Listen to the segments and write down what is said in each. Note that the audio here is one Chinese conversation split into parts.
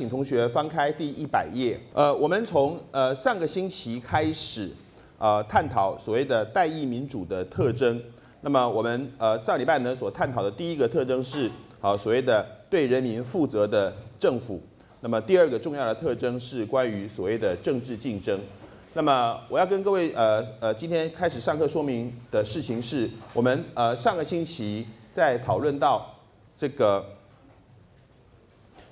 请同学翻开第一百页。呃，我们从呃上个星期开始，呃，探讨所谓的代议民主的特征。那么我们呃上礼拜呢所探讨的第一个特征是，好所谓的对人民负责的政府。那么第二个重要的特征是关于所谓的政治竞争。那么我要跟各位呃呃今天开始上课说明的事情是，我们呃上个星期在讨论到这个。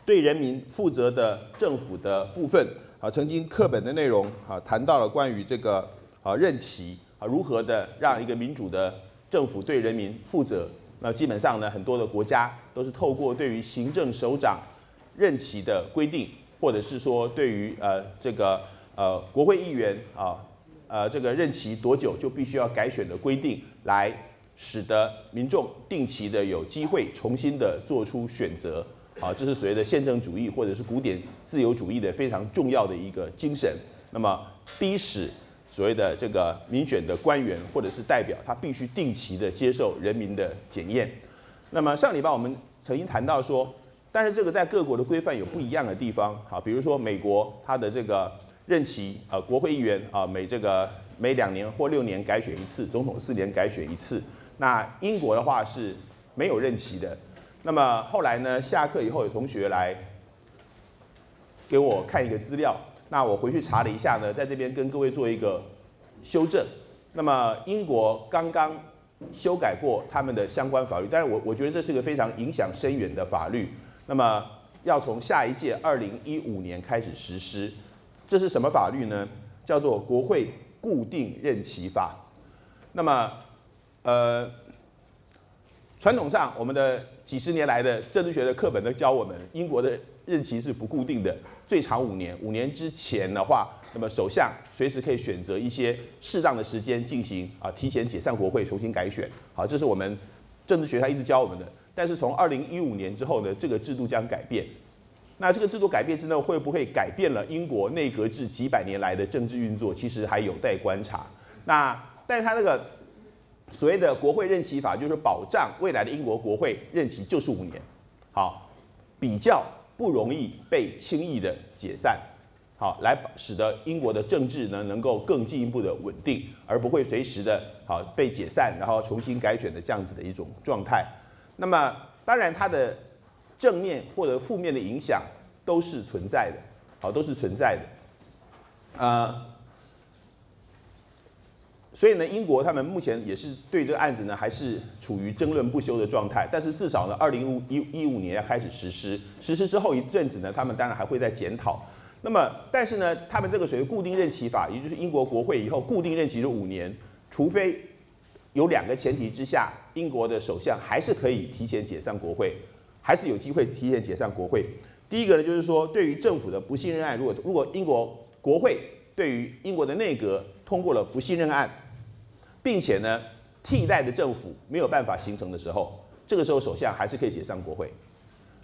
对人民负责的政府的部分啊，曾经课本的内容啊，谈到了关于这个啊任期啊如何的让一个民主的政府对人民负责。那基本上呢，很多的国家都是透过对于行政首长任期的规定，或者是说对于呃这个呃国会议员啊呃这个任期多久就必须要改选的规定，来使得民众定期的有机会重新的做出选择。啊，这是所谓的宪政主义或者是古典自由主义的非常重要的一个精神。那么，逼使所谓的这个民选的官员或者是代表，他必须定期的接受人民的检验。那么上礼拜我们曾经谈到说，但是这个在各国的规范有不一样的地方。好，比如说美国它的这个任期，呃，国会议员啊，每这个每两年或六年改选一次，总统四年改选一次。那英国的话是没有任期的。那么后来呢？下课以后有同学来给我看一个资料，那我回去查了一下呢，在这边跟各位做一个修正。那么英国刚刚修改过他们的相关法律，但是我我觉得这是个非常影响深远的法律。那么要从下一届二零一五年开始实施，这是什么法律呢？叫做国会固定任期法。那么呃，传统上我们的几十年来的政治学的课本都教我们，英国的任期是不固定的，最长五年。五年之前的话，那么首相随时可以选择一些适当的时间进行啊，提前解散国会，重新改选。好，这是我们政治学上一直教我们的。但是从二零一五年之后呢，这个制度将改变。那这个制度改变之后，会不会改变了英国内阁制几百年来的政治运作？其实还有待观察。那但是它那个。所谓的国会任期法就是保障未来的英国国会任期就是五年，好，比较不容易被轻易的解散，好，来使得英国的政治呢能够更进一步的稳定，而不会随时的好被解散，然后重新改选的这样子的一种状态。那么当然它的正面或者负面的影响都是存在的，好，都是存在的，呃。所以呢，英国他们目前也是对这个案子呢，还是处于争论不休的状态。但是至少呢，二零一一五年要开始实施，实施之后一阵子呢，他们当然还会再检讨。那么，但是呢，他们这个属于固定任期法，也就是英国国会以后固定任期是五年，除非有两个前提之下，英国的首相还是可以提前解散国会，还是有机会提前解散国会。第一个呢，就是说对于政府的不信任案，如果如果英国国会对于英国的内阁通过了不信任案。并且呢，替代的政府没有办法形成的时候，这个时候首相还是可以解散国会。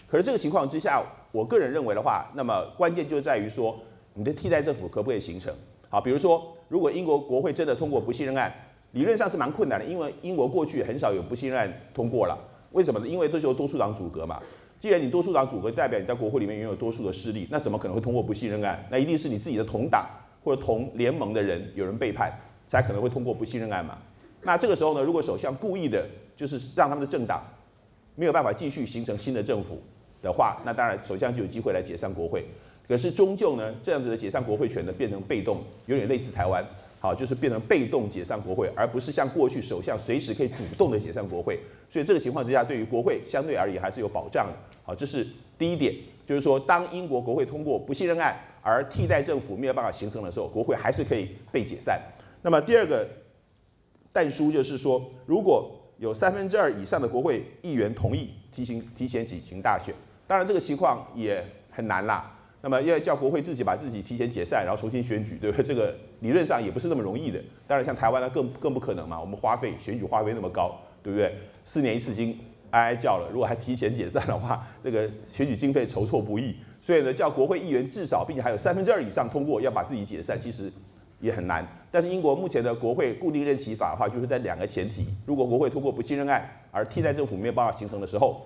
可是这个情况之下，我个人认为的话，那么关键就在于说，你的替代政府可不可以形成？好，比如说，如果英国国会真的通过不信任案，理论上是蛮困难的，因为英国过去很少有不信任案通过了。为什么呢？因为都是由多数党阻隔嘛。既然你多数党阻隔，代表你在国会里面拥有多数的势力，那怎么可能会通过不信任案？那一定是你自己的同党或者同联盟的人有人背叛。才可能会通过不信任案嘛？那这个时候呢，如果首相故意的，就是让他们的政党没有办法继续形成新的政府的话，那当然首相就有机会来解散国会。可是终究呢，这样子的解散国会权呢，变成被动，有点类似台湾，好，就是变成被动解散国会，而不是像过去首相随时可以主动的解散国会。所以这个情况之下，对于国会相对而言还是有保障的。好，这是第一点，就是说当英国国会通过不信任案，而替代政府没有办法形成的时候，国会还是可以被解散。那么第二个但书就是说，如果有三分之二以上的国会议员同意提行提前举行大选，当然这个情况也很难啦。那么要叫国会自己把自己提前解散，然后重新选举，对不对？这个理论上也不是那么容易的。当然像台湾呢，更更不可能嘛。我们花费选举花费那么高，对不对？四年一次已经哀哀叫了，如果还提前解散的话，这个选举经费筹措不易。所以呢，叫国会议员至少并且还有三分之二以上通过要把自己解散，其实。也很难，但是英国目前的国会固定任期法的话，就是在两个前提：如果国会通过不信任案，而替代政府没有办法形成的时候，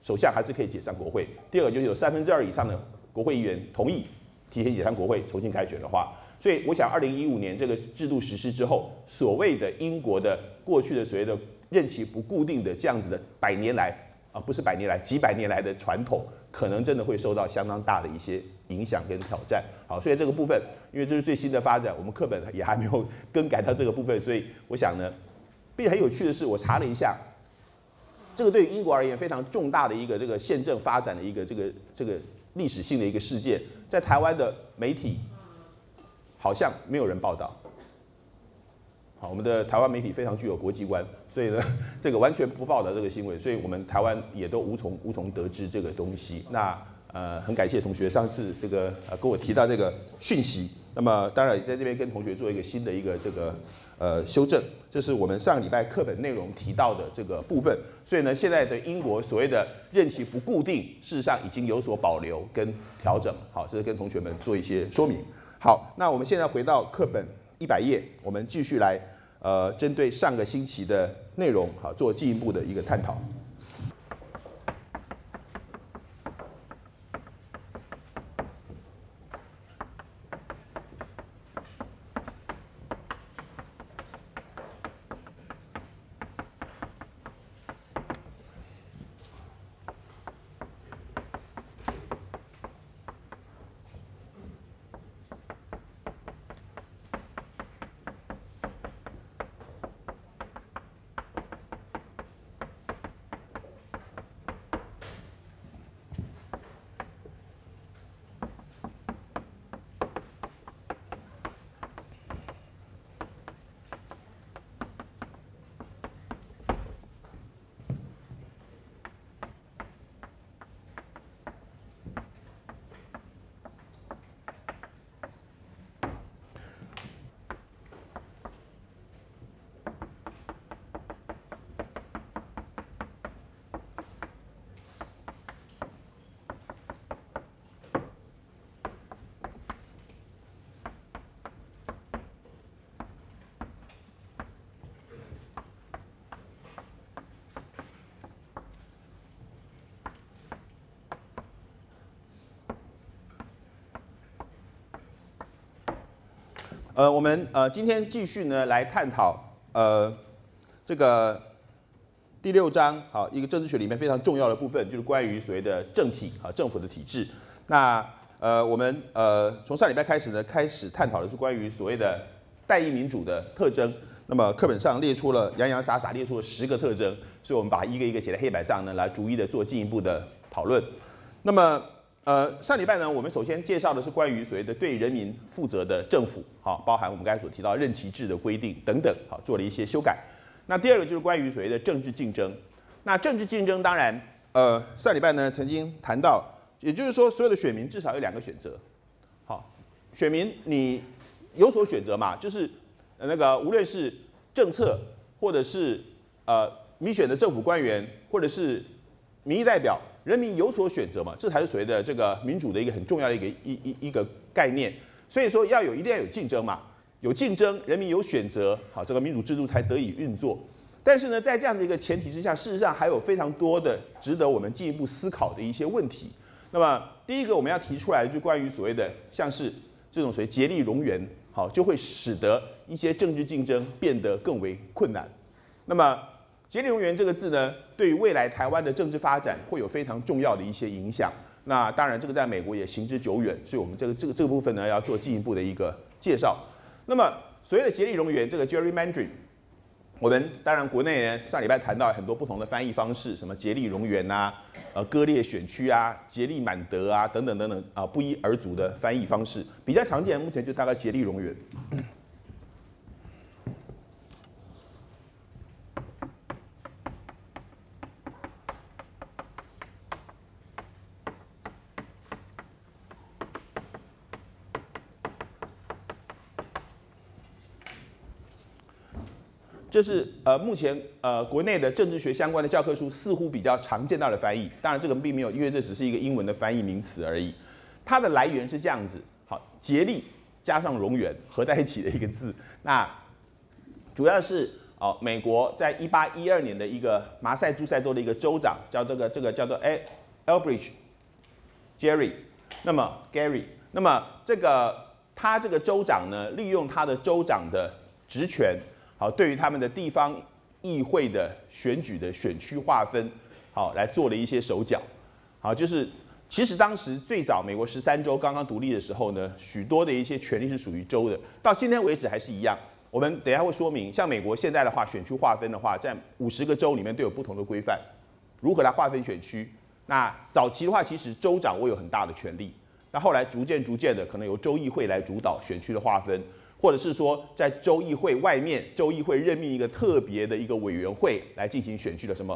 首相还是可以解散国会；第二个就是有三分之二以上的国会议员同意提前解散国会重新开选的话，所以我想二零一五年这个制度实施之后，所谓的英国的过去的所谓的任期不固定的这样子的百年来啊，不是百年来几百年来的传统，可能真的会受到相当大的一些影响跟挑战。好，所以这个部分，因为这是最新的发展，我们课本也还没有 更改到这个部分，所以我想呢，并且很有趣的是，我查了一下。这个对于英国而言非常重大的一个这个宪政发展的一个这个这个历史性的一个事件，在台湾的媒体好像没有人报道。好，我们的台湾媒体非常具有国际观，所以呢，这个完全不报道这个新闻，所以我们台湾也都无从无从得知这个东西。那呃，很感谢同学上次这个呃跟我提到这个讯息，那么当然在这边跟同学做一个新的一个这个。呃，修正，这是我们上礼拜课本内容提到的这个部分。所以呢，现在的英国所谓的任期不固定，事实上已经有所保留跟调整。好，这是跟同学们做一些说明。好，那我们现在回到课本一百页，我们继续来呃，针对上个星期的内容，好，做进一步的一个探讨。呃，我们呃今天继续呢来探讨呃这个第六章好一个政治学里面非常重要的部分，就是关于所谓的政体和政府的体制。那呃我们呃从上礼拜开始呢开始探讨的是关于所谓的代议民主的特征。那么课本上列出了洋洋洒洒列出了十个特征，所以我们把一个一个写在黑板上呢来逐一的做进一步的讨论。那么呃，上礼拜呢，我们首先介绍的是关于所谓的对人民负责的政府，好，包含我们刚才所提到任期制的规定等等，好，做了一些修改。那第二个就是关于所谓的政治竞争。那政治竞争当然，呃，上礼拜呢曾经谈到，也就是说，所有的选民至少有两个选择，好，选民你有所选择嘛，就是那个无论是政策，或者是呃民选的政府官员，或者是民意代表。人民有所选择嘛，这才是所谓的这个民主的一个很重要的一个一一一个概念。所以说要有一定要有竞争嘛，有竞争，人民有选择，好，这个民主制度才得以运作。但是呢，在这样的一个前提之下，事实上还有非常多的值得我们进一步思考的一些问题。那么第一个我们要提出来就关于所谓的像是这种所谓竭力容源，好，就会使得一些政治竞争变得更为困难。那么“竭力容源”这个字呢，对于未来台湾的政治发展会有非常重要的一些影响。那当然，这个在美国也行之久远，所以我们这个这个这个部分呢，要做进一步的一个介绍。那么，所谓的“竭力容源”这个 “gerrymandering”，我们当然国内呢上礼拜谈到很多不同的翻译方式，什么“竭力容源”呐，呃，割裂选区啊，“竭力满德”啊，等等等等啊，不一而足的翻译方式。比较常见，目前就大概“竭力容源”。这是呃目前呃国内的政治学相关的教科书似乎比较常见到的翻译，当然这个并没有，因为这只是一个英文的翻译名词而已。它的来源是这样子，好，竭力加上荣源合在一起的一个字。那主要是哦，美国在一八一二年的一个马赛诸塞州的一个州长，叫这个这个叫做哎 Elbridge Jerry，那么 Gary，那么这个他这个州长呢，利用他的州长的职权，好，对于他们的地方议会的选举的选区划分，好，来做了一些手脚，好，就是其实当时最早美国十三州刚刚独立的时候呢，许多的一些权利是属于州的，到今天为止还是一样。我们等下会说明，像美国现在的话，选区划分的话，在五十个州里面都有不同的规范，如何来划分选区？那早期的话，其实州长握有很大的权利，那后来逐渐逐渐的，可能由州议会来主导选区的划分，或者是说在州议会外面，州议会任命一个特别的一个委员会来进行选区的什么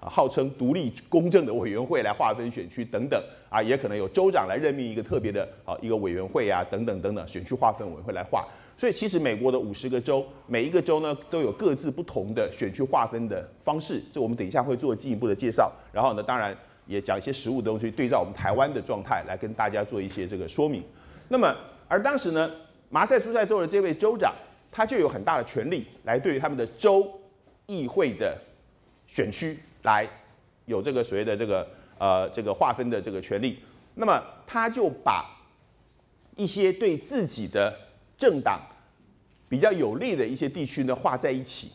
啊，号称独立公正的委员会来划分选区等等啊，也可能有州长来任命一个特别的啊一个委员会啊等等等等选区划分委员会来划。所以其实美国的五十个州，每一个州呢都有各自不同的选区划分的方式，这我们等一下会做进一步的介绍。然后呢，当然也讲一些实物的东西，对照我们台湾的状态来跟大家做一些这个说明。那么，而当时呢，马赛诸塞州的这位州长，他就有很大的权力来对于他们的州议会的选区来有这个所谓的这个呃这个划分的这个权利。那么他就把一些对自己的政党比较有利的一些地区呢，划在一起。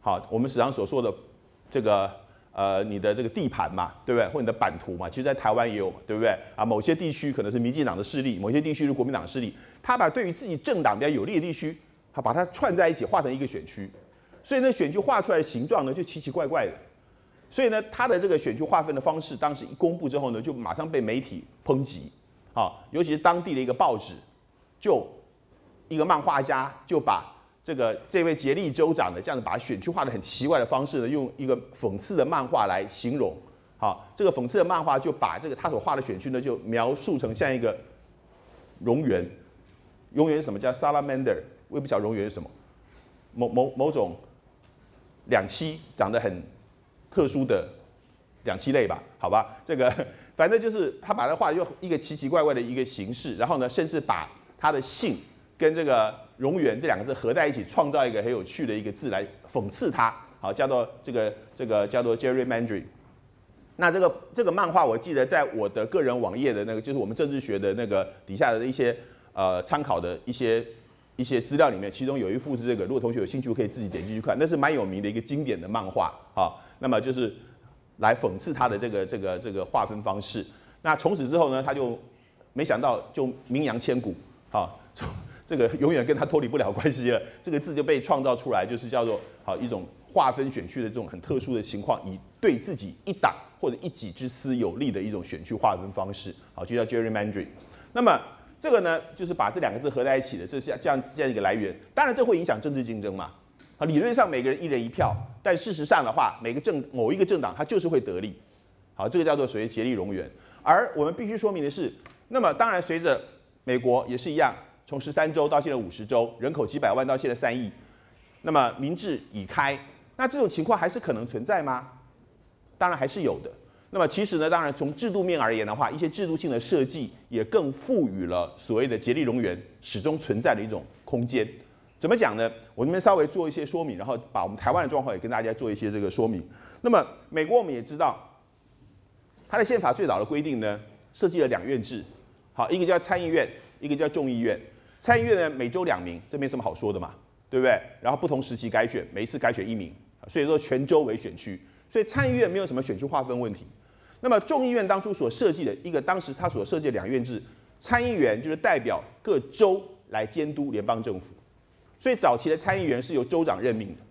好，我们史上所说的这个呃，你的这个地盘嘛，对不对？或你的版图嘛，其实在台湾也有嘛，对不对？啊，某些地区可能是民进党的势力，某些地区是国民党的势力，他把对于自己政党比较有利的地区，他把它串在一起，画成一个选区。所以呢，选区画出来的形状呢，就奇奇怪怪的。所以呢，他的这个选区划分的方式，当时一公布之后呢，就马上被媒体抨击。好，尤其是当地的一个报纸。就一个漫画家就把这个这位杰利州长的这样子把选区画的很奇怪的方式呢，用一个讽刺的漫画来形容。好，这个讽刺的漫画就把这个他所画的选区呢，就描述成像一个蝾螈。蝾螈什么叫 salamander？我也不晓得蝾螈是什么，某某某种两栖长得很特殊的两栖类吧？好吧，这个反正就是他把它画用一个奇奇怪怪的一个形式，然后呢，甚至把他的姓跟这个“荣源”这两个字合在一起，创造一个很有趣的一个字来讽刺他，好叫做这个这个叫做 Jerry Mandry。那这个这个漫画，我记得在我的个人网页的那个，就是我们政治学的那个底下的一些呃参考的一些一些资料里面，其中有一幅是这个，如果同学有兴趣，可以自己点进去看，那是蛮有名的一个经典的漫画啊。那么就是来讽刺他的这个这个这个划分方式。那从此之后呢，他就没想到就名扬千古。好，这个永远跟他脱离不了关系了。这个字就被创造出来，就是叫做好一种划分选区的这种很特殊的情况，以对自己一党或者一己之私有利的一种选区划分方式，好，就叫 Jerry Mandry。那么这个呢，就是把这两个字合在一起的，这是这样这样一个来源。当然，这会影响政治竞争嘛？啊，理论上每个人一人一票，但事实上的话，每个政某一个政党它就是会得利。好，这个叫做所谓竭力容源。而我们必须说明的是，那么当然随着美国也是一样，从十三州到现在五十州，人口几百万到现在三亿，那么民智已开，那这种情况还是可能存在吗？当然还是有的。那么其实呢，当然从制度面而言的话，一些制度性的设计也更赋予了所谓的竭力容源始终存在的一种空间。怎么讲呢？我这边稍微做一些说明，然后把我们台湾的状况也跟大家做一些这个说明。那么美国我们也知道，它的宪法最早的规定呢，设计了两院制。好，一个叫参议院，一个叫众议院。参议院呢，每周两名，这没什么好说的嘛，对不对？然后不同时期改选，每一次改选一名，所以说全州为选区，所以参议院没有什么选区划分问题。那么众议院当初所设计的一个，当时他所设计的两院制，参议员就是代表各州来监督联邦政府，所以早期的参议员是由州长任命的，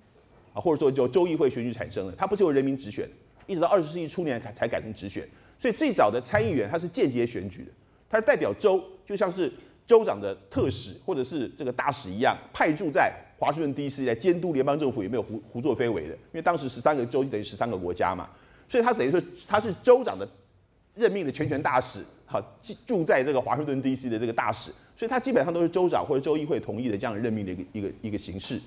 啊，或者说由州议会选举产生的，它不是由人民直选，一直到二十世纪初年才才改成直选，所以最早的参议员他是间接选举的。他是代表州，就像是州长的特使或者是这个大使一样，派驻在华盛顿 D.C. 来监督联邦政府有没有胡胡作非为的。因为当时十三个州就等于十三个国家嘛，所以他等于说他是州长的任命的全权大使，好住在这个华盛顿 D.C. 的这个大使，所以他基本上都是州长或者州议会同意的这样任命的一个一个一个形式。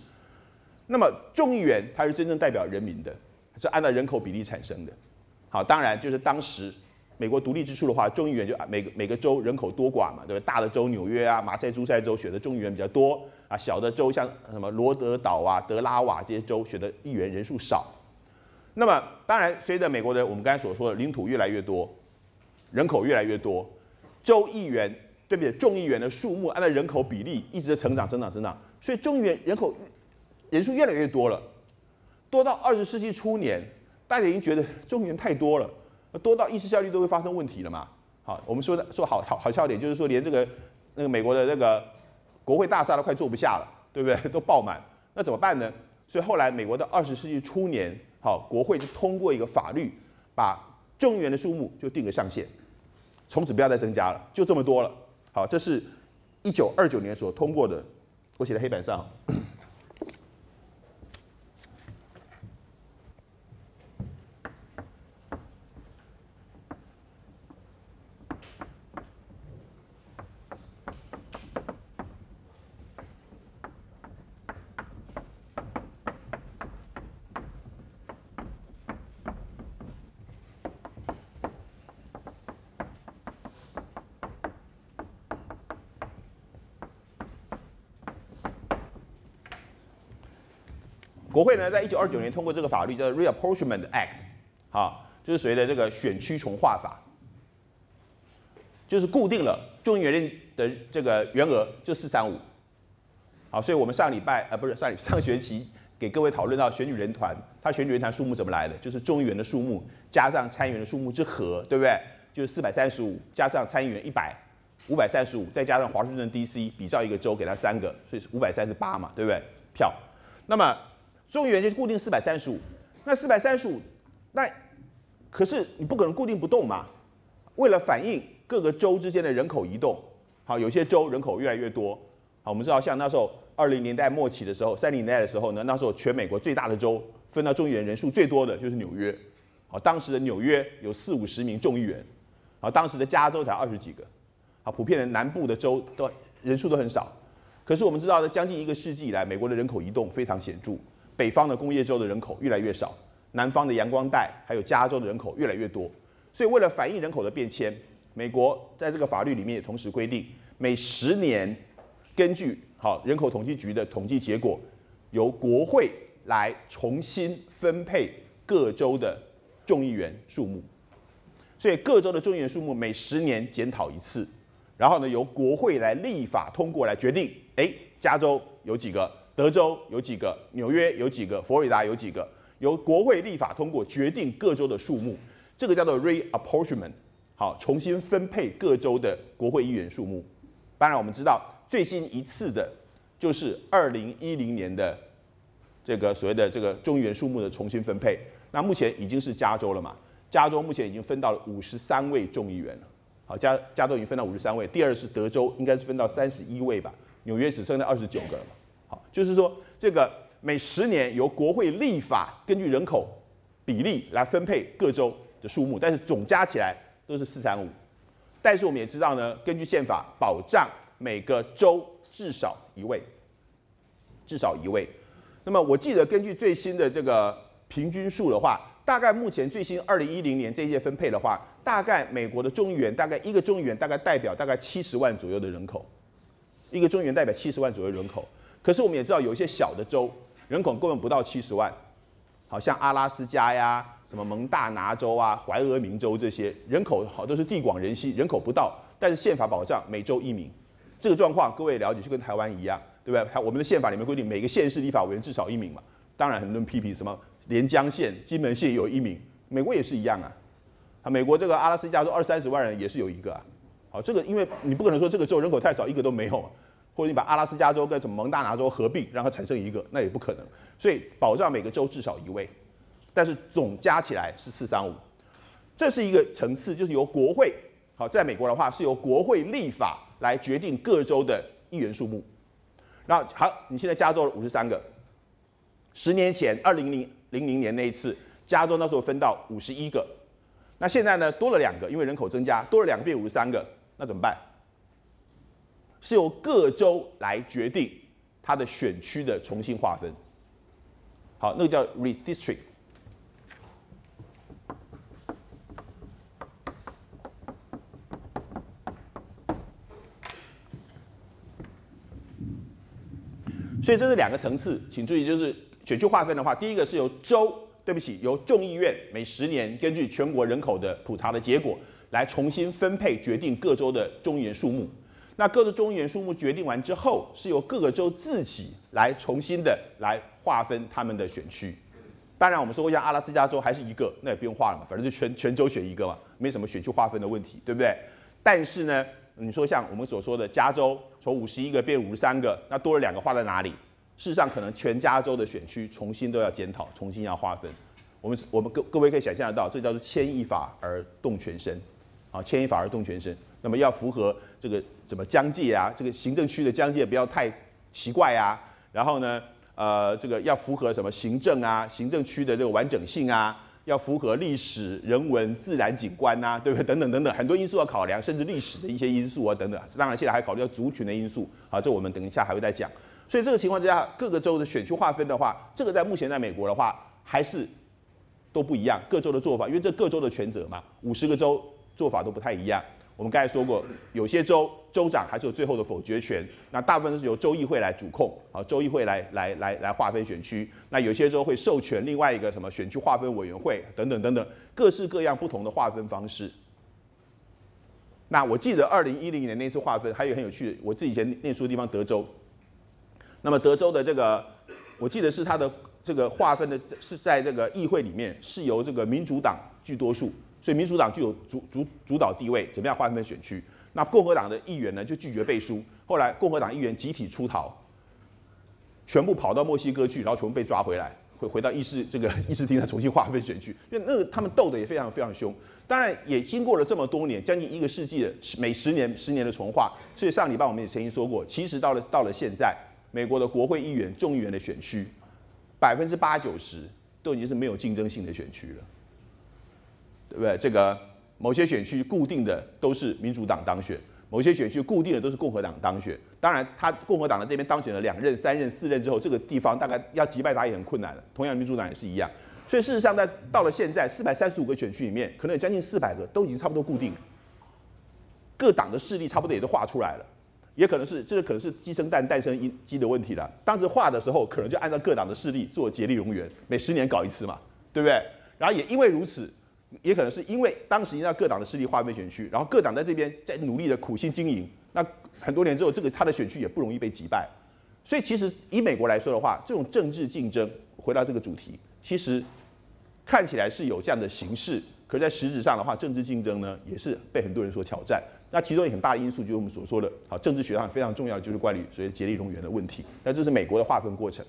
那么众议员他是真正代表人民的，是按照人口比例产生的。好，当然就是当时。美国独立之初的话，众议员就每个每个州人口多寡嘛，对吧？大的州纽约啊、马赛诸塞州选的众议员比较多啊，小的州像什么罗德岛啊、德拉瓦这些州选的议员人数少。那么当然，随着美国的我们刚才所说的领土越来越多，人口越来越多，州议员对不对？众议员的数目按照人口比例一直在成长、增长、增长，所以众议员人口人数越来越多了，多到二十世纪初年，大家已经觉得众议员太多了，多到议事效率都会发生问题了嘛。好，我们说的说好好好笑点，就是说连这个那个美国的那个国会大厦都快坐不下了，对不对？都爆满，那怎么办呢？所以后来美国的二十世纪初年，好，国会就通过一个法律，把众议员的数目就定个上限，从此不要再增加了，就这么多了。好，这是一九二九年所通过的，我写在黑板上。呢，在一九二九年通过这个法律，叫 Reapportionment Act，好，就是随着这个选区重划法，就是固定了众议院的这个员额就四三五，好，所以我们上礼拜啊不是上上学期给各位讨论到选举人团，他选举人团数目怎么来的？就是众议员的数目加上参议员的数目之和，对不对？就是四百三十五加上参议员一百，五百三十五再加上华盛顿 D.C. 比照一个州给他三个，所以是五百三十八嘛，对不对？票，那么。众议员就固定四百三十五，那四百三十五，那可是你不可能固定不动嘛？为了反映各个州之间的人口移动，好，有些州人口越来越多，好，我们知道像那时候二零年代末期的时候，三零年代的时候呢，那时候全美国最大的州分到众议员人数最多的就是纽约，好，当时的纽约有四五十名众议员，好，当时的加州才二十几个，好，普遍的南部的州都人数都很少，可是我们知道呢，将近一个世纪以来，美国的人口移动非常显著。北方的工业州的人口越来越少，南方的阳光带还有加州的人口越来越多，所以为了反映人口的变迁，美国在这个法律里面也同时规定，每十年根据好人口统计局的统计结果，由国会来重新分配各州的众议员数目，所以各州的众议员数目每十年检讨一次，然后呢由国会来立法通过来决定，哎，加州有几个？德州有几个，纽约有几个，佛罗里达有几个，由国会立法通过决定各州的数目，这个叫做 reapportionment，好，重新分配各州的国会议员数目。当然，我们知道最新一次的，就是二零一零年的这个所谓的这个众议员数目的重新分配。那目前已经是加州了嘛？加州目前已经分到了五十三位众议员了。好，加加州已经分到五十三位，第二是德州，应该是分到三十一位吧？纽约只剩下二十九个了嘛？好，就是说这个每十年由国会立法，根据人口比例来分配各州的数目，但是总加起来都是四三五。但是我们也知道呢，根据宪法保障每个州至少一位，至少一位。那么我记得根据最新的这个平均数的话，大概目前最新二零一零年这一届分配的话，大概美国的众议员大概一个众议员大概代表大概七十万左右的人口，一个众议员代表七十万左右人口。可是我们也知道，有一些小的州人口根本不到七十万，好像阿拉斯加呀、什么蒙大拿州啊、怀俄明州这些人口好都是地广人稀，人口不到，但是宪法保障每州一名，这个状况各位了解就跟台湾一样，对不对？我们的宪法里面规定每个县市立法委员至少一名嘛。当然很多人批评什么连江县、金门县有一名，美国也是一样啊。啊，美国这个阿拉斯加州二三十万人也是有一个啊。好，这个因为你不可能说这个州人口太少，一个都没有。或者你把阿拉斯加州跟什么蒙大拿州合并，让它产生一个，那也不可能。所以保障每个州至少一位，但是总加起来是四三五，这是一个层次，就是由国会，好，在美国的话是由国会立法来决定各州的议员数目。那好，你现在加州五十三个，十年前二零零零零年那一次，加州那时候分到五十一个，那现在呢多了两个，因为人口增加多了两个变五十三个，那怎么办？是由各州来决定它的选区的重新划分。好，那个叫 redistrict。所以这是两个层次，请注意，就是选区划分的话，第一个是由州，对不起，由众议院每十年根据全国人口的普查的结果来重新分配决定各州的众议员数目。那各州众议员数目决定完之后，是由各个州自己来重新的来划分他们的选区。当然，我们说过像阿拉斯加州还是一个，那也不用划了嘛，反正就全全州选一个嘛，没什么选区划分的问题，对不对？但是呢，你说像我们所说的加州从五十一个变五十三个，那多了两个划在哪里？事实上，可能全加州的选区重新都要检讨，重新要划分。我们我们各各位可以想象得到，这叫做牵一发而动全身，啊，牵一发而动全身。那么要符合这个怎么疆界啊？这个行政区的疆界不要太奇怪啊。然后呢？呃，这个要符合什么行政啊，行政区的这个完整性啊，要符合历史、人文、自然景观呐，对不对？等等等等，很多因素要考量，甚至历史的一些因素啊，等等。当然，现在还考虑到族群的因素，啊，这我们等一下还会再讲。所以这个情况之下，各个州的选区划分的话，这个在目前在美国的话，还是都不一样，各州的做法，因为这各州的权责嘛，五十个州做法都不太一样。我们刚才说过，有些州州长还是有最后的否决权，那大部分是由州议会来主控，啊，州议会来来来来划分选区。那有些州会授权另外一个什么选区划分委员会等等等等，各式各样不同的划分方式。那我记得二零一零年那次划分还有很有趣的，我自己以前念书的地方德州，那么德州的这个，我记得是它的这个划分的是在这个议会里面是由这个民主党居多数。所以民主党具有主主主导地位，怎么样划分选区？那共和党的议员呢就拒绝背书。后来共和党议员集体出逃，全部跑到墨西哥去，然后全部被抓回来，回回到议事这个议事厅再重新划分选区。因为那个他们斗得也非常非常凶。当然也经过了这么多年，将近一个世纪的每十年十年的重划。所以上礼拜我们也曾经说过，其实到了到了现在，美国的国会议员众议员的选区，百分之八九十都已经是没有竞争性的选区了。对不对？这个某些选区固定的都是民主党当选，某些选区固定的都是共和党当选。当然，他共和党的这边当选了两任、三任、四任之后，这个地方大概要击败他也很困难了。同样，民主党也是一样。所以事实上，在到了现在四百三十五个选区里面，可能有将近四百个都已经差不多固定，各党的势力差不多也都画出来了。也可能是这个可能是鸡生蛋，蛋生鸡的问题了。当时画的时候，可能就按照各党的势力做竭力容源，每十年搞一次嘛，对不对？然后也因为如此。也可能是因为当时要各党的势力划分选区，然后各党在这边在努力的苦心经营，那很多年之后，这个他的选区也不容易被击败。所以其实以美国来说的话，这种政治竞争，回到这个主题，其实看起来是有这样的形式，可是在实质上的话，政治竞争呢也是被很多人所挑战。那其中一个很大因素就是我们所说的，好政治学上非常重要就是关于所谓竭力容源的问题。那这是美国的划分过程。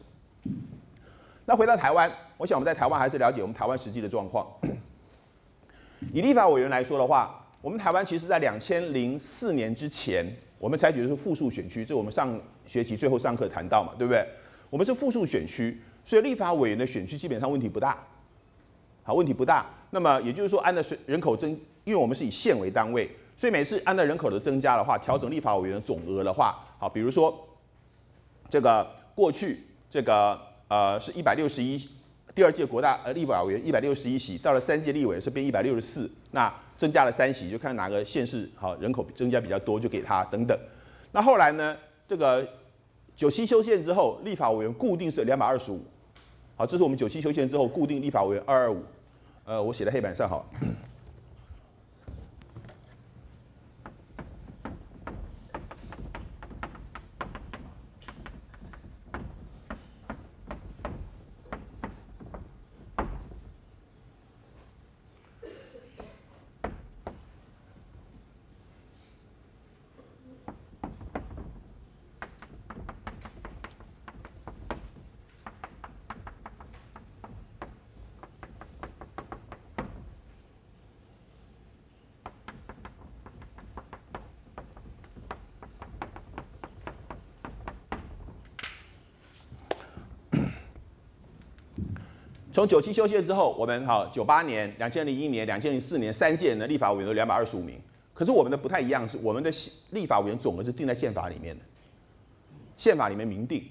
那回到台湾，我想我们在台湾还是了解我们台湾实际的状况。以立法委员来说的话，我们台湾其实在两千零四年之前，我们采取的是复数选区，这我们上学期最后上课谈到嘛，对不对？我们是复数选区，所以立法委员的选区基本上问题不大，好，问题不大。那么也就是说，按照人口增，因为我们是以县为单位，所以每次按照人口的增加的话，调整立法委员的总额的话，好，比如说这个过去这个呃是一百六十一。第二届国大呃立法委员一百六十一席，到了三届立委是变一百六十四，那增加了三席，就看哪个县市好人口增加比较多就给他等等。那后来呢，这个九七修宪之后，立法委员固定是两百二十五，好，这是我们九七修宪之后固定立法委员二二五，呃，我写在黑板上好。从九七修宪之后，我们好九八年、两千零一年、两千零四年三届的立法委员都两百二十五名。可是我们的不太一样，是我们的立法委员总额是定在宪法里面的，宪法里面明定。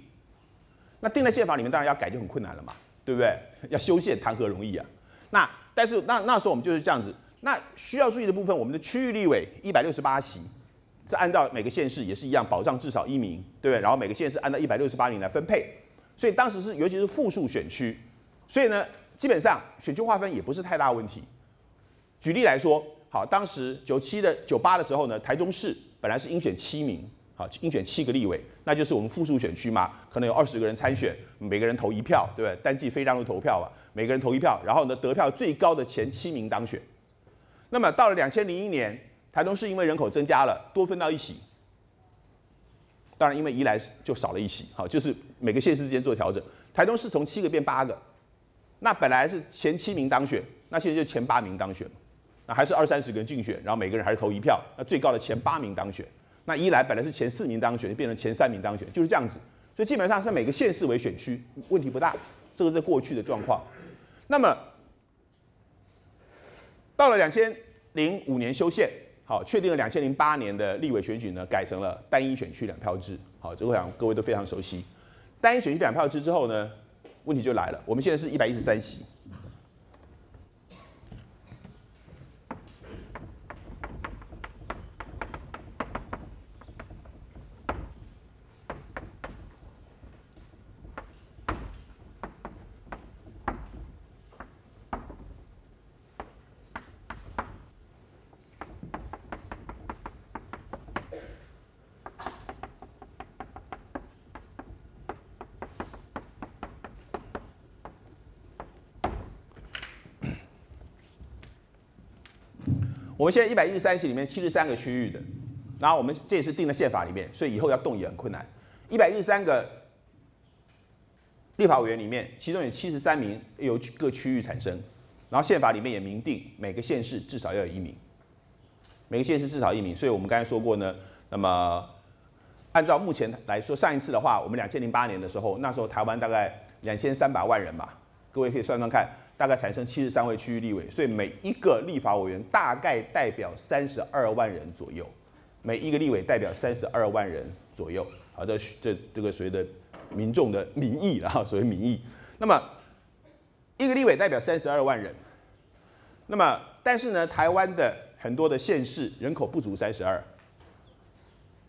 那定在宪法里面，当然要改就很困难了嘛，对不对？要修宪谈何容易啊？那但是那那时候我们就是这样子。那需要注意的部分，我们的区域立委一百六十八席，是按照每个县市也是一样，保障至少一名，对不对？然后每个县市按照一百六十八名来分配。所以当时是尤其是复数选区。所以呢，基本上选区划分也不是太大问题。举例来说，好，当时九七的九八的时候呢，台中市本来是应选七名，好，应选七个立委，那就是我们复数选区嘛，可能有二十个人参选，每个人投一票，对不对？单计非常的投票啊，每个人投一票，然后呢，得票最高的前七名当选。那么到了两千零一年，台中市因为人口增加了，多分到一席。当然，因为宜来就少了一席，好，就是每个县市之间做调整。台中市从七个变八个，那本来是前七名当选，那现在就前八名当选那还是二三十个人竞选，然后每个人还是投一票，那最高的前八名当选。那一来本来是前四名当选，就变成前三名当选，就是这样子。所以基本上是每个县市为选区，问题不大。这个是过去的状况。那么到了两千零五年修宪。好，确定了两千零八年的立委选举呢，改成了单一选区两票制。好，这个我想各位都非常熟悉。单一选区两票制之后呢，问题就来了。我们现在是一百一十三席。我们现在一百一十三席里面七十三个区域的，然后我们这也是定在宪法里面，所以以后要动也很困难。一百一十三个立法委员里面，其中有七十三名由各区域产生，然后宪法里面也明定每个县市至少要有一名，每个县市至少一名。所以我们刚才说过呢，那么按照目前来说，上一次的话，我们两千零八年的时候，那时候台湾大概两千三百万人嘛，各位可以算算看。大概产生七十三位区域立委，所以每一个立法委员大概代表三十二万人左右，每一个立委代表三十二万人左右。好，这这这个随着民众的民意啊，所谓民意。那么一个立委代表三十二万人，那么但是呢，台湾的很多的县市人口不足三十二，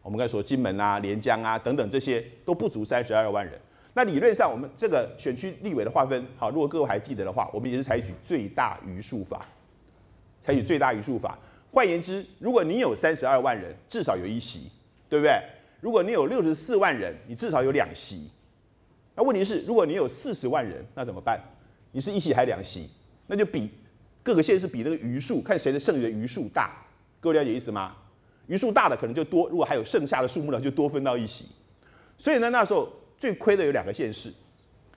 我们刚才说金门啊、连江啊等等这些都不足三十二万人。那理论上，我们这个选区立委的划分，好，如果各位还记得的话，我们也是采取最大余数法，采取最大余数法。换言之，如果你有三十二万人，至少有一席，对不对？如果你有六十四万人，你至少有两席。那问题是，如果你有四十万人，那怎么办？你是一席还是两席？那就比各个县市比那个余数，看谁的剩余的余数大。各位了解意思吗？余数大的可能就多，如果还有剩下的数目呢，就多分到一席。所以呢，那时候。最亏的有两个县市，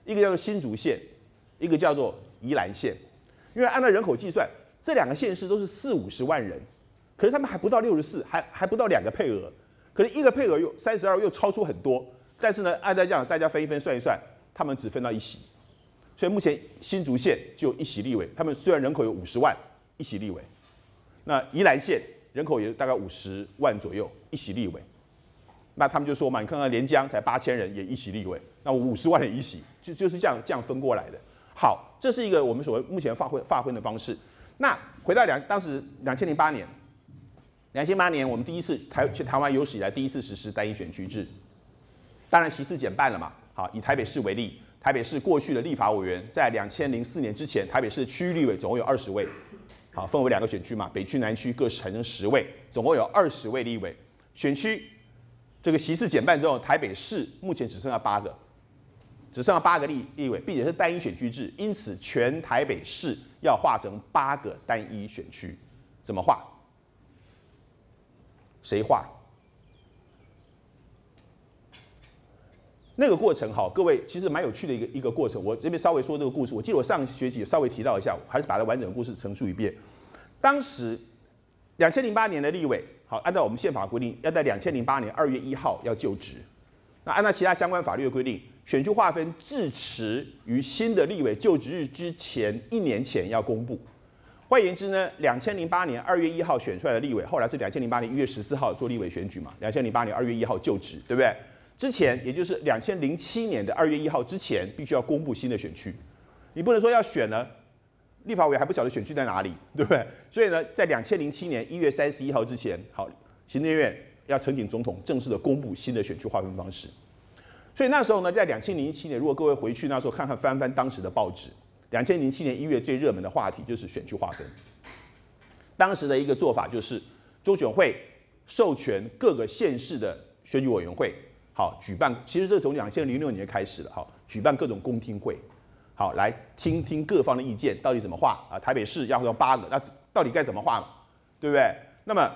一个叫做新竹县，一个叫做宜兰县。因为按照人口计算，这两个县市都是四五十万人，可是他们还不到六十四，还还不到两个配额，可是一个配额又三十二，又超出很多。但是呢，按照这样大家分一分算一算，他们只分到一席。所以目前新竹县就一席立委，他们虽然人口有五十万，一席立委。那宜兰县人口也大概五十万左右，一席立委。那他们就说嘛，你看看连江才八千人也一席立委，那五十万人一席，就就是这样这样分过来的。好，这是一个我们所谓目前划分划分的方式。那回到两当时两千零八年，两千八年我们第一次台台湾有史以来第一次实施单一选区制，当然席次减半了嘛。好，以台北市为例，台北市过去的立法委员在两千零四年之前，台北市区域立委总共有二十位，好，分为两个选区嘛，北区南区各产生十位，总共有二十位立委选区。这个席次减半之后，台北市目前只剩下八个，只剩下八个立立委，并且是单一选区制，因此全台北市要划成八个单一选区，怎么划？谁划？那个过程哈，各位其实蛮有趣的一个一个过程。我这边稍微说这个故事，我记得我上学期稍微提到一下，还是把它完整的故事陈述一遍。当时两千零八年的立委。好，按照我们宪法规定，要在两千零八年二月一号要就职。那按照其他相关法律的规定，选区划分至迟于新的立委就职日之前一年前要公布。换言之呢，两千零八年二月一号选出来的立委，后来是两千零八年一月十四号做立委选举嘛？两千零八年二月一号就职，对不对？之前也就是两千零七年的二月一号之前，必须要公布新的选区。你不能说要选呢？立法委还不晓得选区在哪里，对不对？所以呢，在两千零七年一月三十一号之前，好，行政院要陈请总统正式的公布新的选区划分方式。所以那时候呢，在两千零七年，如果各位回去那时候看看翻翻当时的报纸，两千零七年一月最热门的话题就是选区划分。当时的一个做法就是中选会授权各个县市的选举委员会，好举办，其实这从两千零六年开始了，好举办各种公听会，好来听听各方的意见，到底怎么画啊？台北市要用八个，那到底该怎么画？对不对？那么，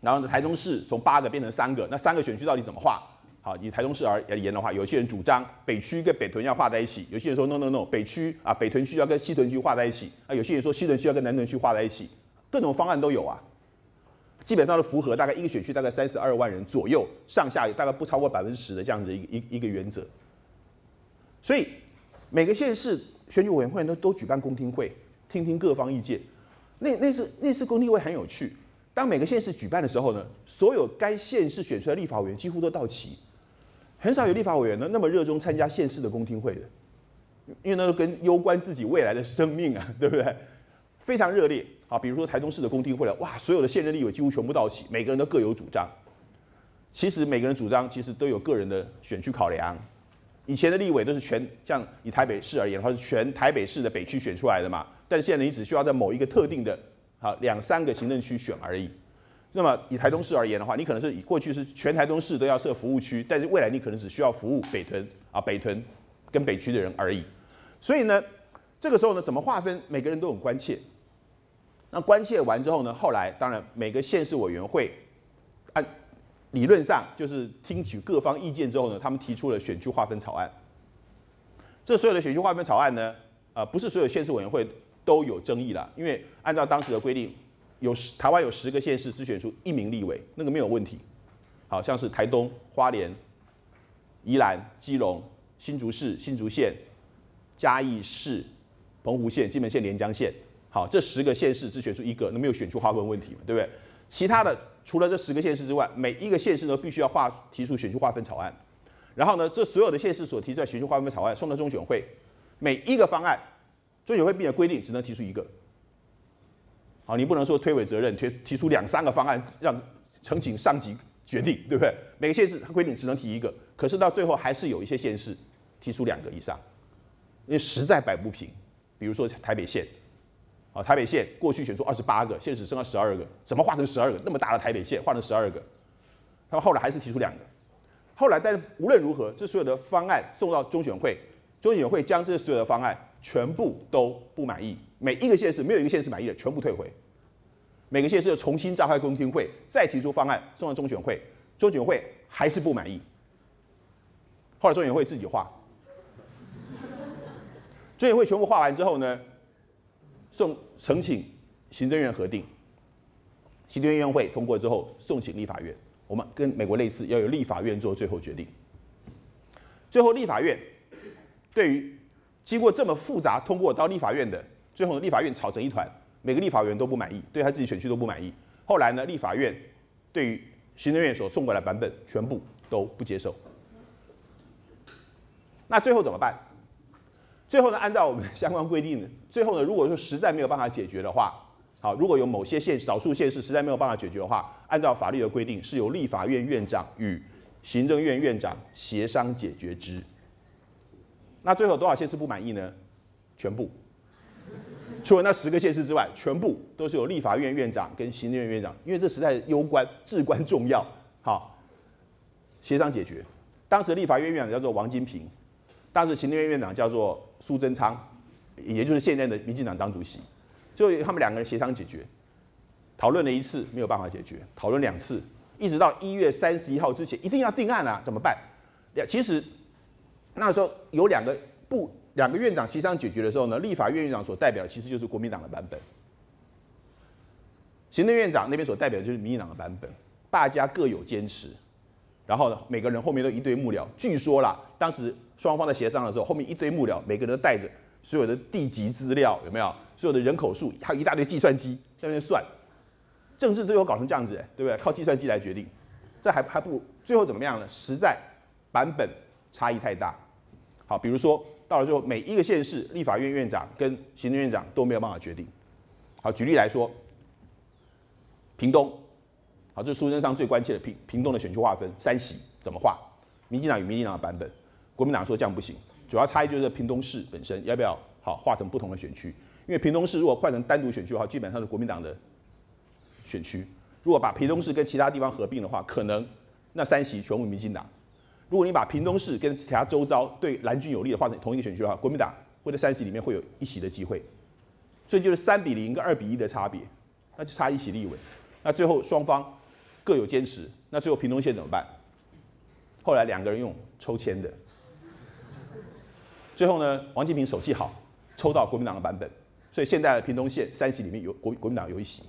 然后呢，台中市从八个变成三个，那三个选区到底怎么画？好，以台中市而言的话，有些人主张北区跟北屯要划在一起，有些人说 no no no，北区啊北屯区要跟西屯区划在一起，啊有些人说西屯区要跟南屯区划在一起，各种方案都有啊，基本上都符合大概一个选区大概三十二万人左右，上下大概不超过百分之十的这样子一一一个原则。所以每个县市选举委员会都都举办公听会，听听各方意见。那那次那次公听会很有趣，当每个县市举办的时候呢，所有该县市选出来立法委员几乎都到齐。很少有立法委员呢那么热衷参加县市的公听会的，因为那都跟攸关自己未来的生命啊，对不对？非常热烈啊！比如说台中市的公听会了，哇，所有的现任立委几乎全部到齐，每个人都各有主张。其实每个人主张其实都有个人的选区考量。以前的立委都是全像以台北市而言的话，是全台北市的北区选出来的嘛。但现在你只需要在某一个特定的啊两三个行政区选而已。那么以台东市而言的话，你可能是以过去是全台东市都要设服务区，但是未来你可能只需要服务北屯啊北屯跟北区的人而已。所以呢，这个时候呢，怎么划分，每个人都很关切。那关切完之后呢，后来当然每个县市委员会按理论上就是听取各方意见之后呢，他们提出了选区划分草案。这所有的选区划分草案呢，呃，不是所有县市委员会都有争议了，因为按照当时的规定。有十台湾有十个县市只选出一名立委，那个没有问题。好像是台东、花莲、宜兰、基隆、新竹市、新竹县、嘉义市、澎湖县、金门县、连江县。好，这十个县市只选出一个，那没有选出划分问题嘛？对不对？其他的除了这十个县市之外，每一个县市都必须要划提出选区划分草案。然后呢，这所有的县市所提出的选区划分草案送到中选会，每一个方案，中选会并且规定只能提出一个。好，你不能说推诿责任，提提出两三个方案让呈请上级决定，对不对？每个县市规定只能提一个，可是到最后还是有一些县市提出两个以上，因为实在摆不平。比如说台北县，啊，台北县过去选出二十八个，现在只剩下十二个，怎么划成十二个？那么大的台北县划成十二个，他们后来还是提出两个。后来，但是无论如何，这所有的方案送到中选会，中选会将这所有的方案全部都不满意。每一个县市没有一个县市满意的，全部退回。每个县市又重新召开公听会，再提出方案送到中选会，中选会还是不满意。后来中选会自己画，中选会全部画完之后呢，送呈请行政院核定，行政院会通过之后送请立法院。我们跟美国类似，要由立法院做最后决定。最后立法院对于经过这么复杂通过到立法院的。最后，立法院吵成一团，每个立法院都不满意，对他自己选区都不满意。后来呢，立法院对于行政院所送过来版本全部都不接受。那最后怎么办？最后呢，按照我们相关规定呢，最后呢，如果说实在没有办法解决的话，好，如果有某些县少数县市实在没有办法解决的话，按照法律的规定，是由立法院院长与行政院院长协商解决之。那最后多少县市不满意呢？全部。除了那十个县市之外，全部都是由立法院院长跟行政院院长，因为这实在攸关至关重要，好协商解决。当时立法院院长叫做王金平，当时行政院院长叫做苏贞昌，也就是现任的民进党党主席。就他们两个人协商解决，讨论了一次没有办法解决，讨论两次，一直到一月三十一号之前一定要定案啊，怎么办？其实那时候有两个部。两个院长协商解决的时候呢，立法院院长所代表其实就是国民党的版本，行政院长那边所代表就是民进党的版本，大家各有坚持，然后呢，每个人后面都一堆幕僚。据说啦，当时双方在协商的时候，后面一堆幕僚，每个人都带着所有的地籍资料，有没有？所有的人口数，还有一大堆计算机在那边算。政治最后搞成这样子，对不对？靠计算机来决定，这还还不最后怎么样呢？实在版本差异太大。好，比如说。到了最后，每一个县市立法院院长跟行政院长都没有办法决定。好，举例来说，屏东，好，这是苏贞昌最关切的屏屏东的选区划分，三席怎么划？民进党与民进党的版本，国民党说这样不行，主要差异就是屏东市本身要不要好划成不同的选区？因为屏东市如果换成单独选区的话，基本上是国民党的选区。如果把屏东市跟其他地方合并的话，可能那三席全部民进党。如果你把屏东市跟其他周遭对蓝军有利的划成同一个选区的话，国民党会在三席里面会有一席的机会。所以就是三比零跟二比一的差别，那就差一席立委。那最后双方各有坚持，那最后屏东县怎么办？后来两个人用抽签的。最后呢，王金平手气好，抽到国民党的版本，所以现在的屏东县三席里面有国国民党有一席。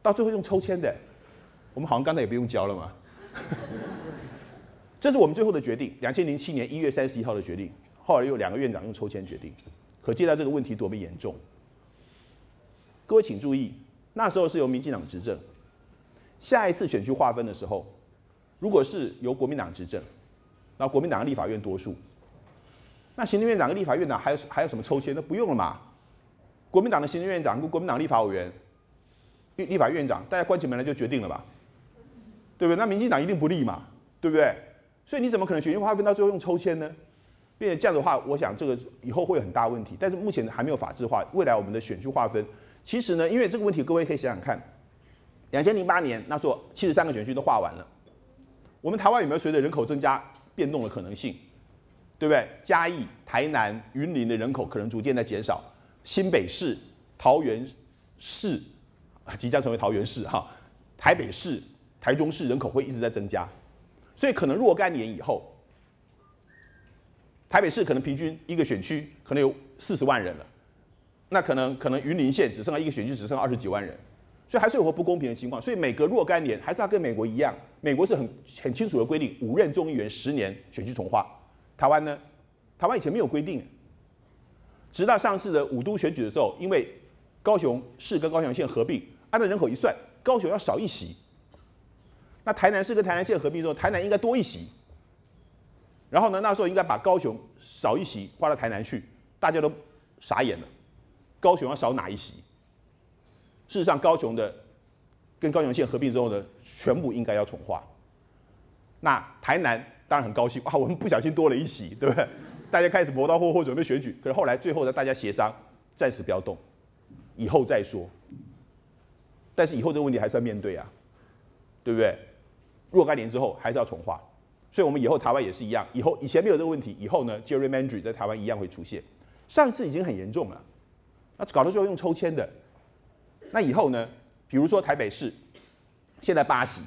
到最后用抽签的，我们好像刚才也不用交了嘛。这是我们最后的决定，两千零七年一月三十一号的决定。后来又两个院长用抽签决定，可见到这个问题多么严重。各位请注意，那时候是由民进党执政，下一次选区划分的时候，如果是由国民党执政。然后国民党的立法院多数，那行政院长跟立法院长还有还有什么抽签？那不用了嘛。国民党的行政院长跟国民党立法委员、立立法院长，大家关起门来就决定了吧？对不对？那民进党一定不利嘛，对不对？所以你怎么可能选区划分到最后用抽签呢？并且这样的话，我想这个以后会有很大问题。但是目前还没有法制化，未来我们的选区划分，其实呢，因为这个问题，各位可以想想看，两千零八年那时候七十三个选区都划完了，我们台湾有没有随着人口增加？变动的可能性，对不对？嘉义、台南、云林的人口可能逐渐在减少，新北市、桃园市即将成为桃园市哈，台北市、台中市人口会一直在增加，所以可能若干年以后，台北市可能平均一个选区可能有四十万人了，那可能可能云林县只剩下一个选区只剩二十几万人。所以还是有个不公平的情况，所以每隔若干年还是要跟美国一样，美国是很很清楚的规定，五任众议员十年选举重划。台湾呢，台湾以前没有规定，直到上次的五都选举的时候，因为高雄市跟高雄县合并，按照人口一算，高雄要少一席，那台南市跟台南县合并之后，台南应该多一席，然后呢，那时候应该把高雄少一席划到台南去，大家都傻眼了，高雄要少哪一席？事实上，高雄的跟高雄县合并之后呢，全部应该要重划。那台南当然很高兴啊，我们不小心多了一席，对不对？大家开始磨刀霍霍准备选举，可是后来最后呢，大家协商，暂时不要动，以后再说。但是以后这个问题还是要面对啊，对不对？若干年之后还是要重划，所以我们以后台湾也是一样，以后以前没有这个问题，以后呢，Jerry Mandry 在台湾一样会出现。上次已经很严重了，那搞的时候用抽签的。那以后呢？比如说台北市，现在八席，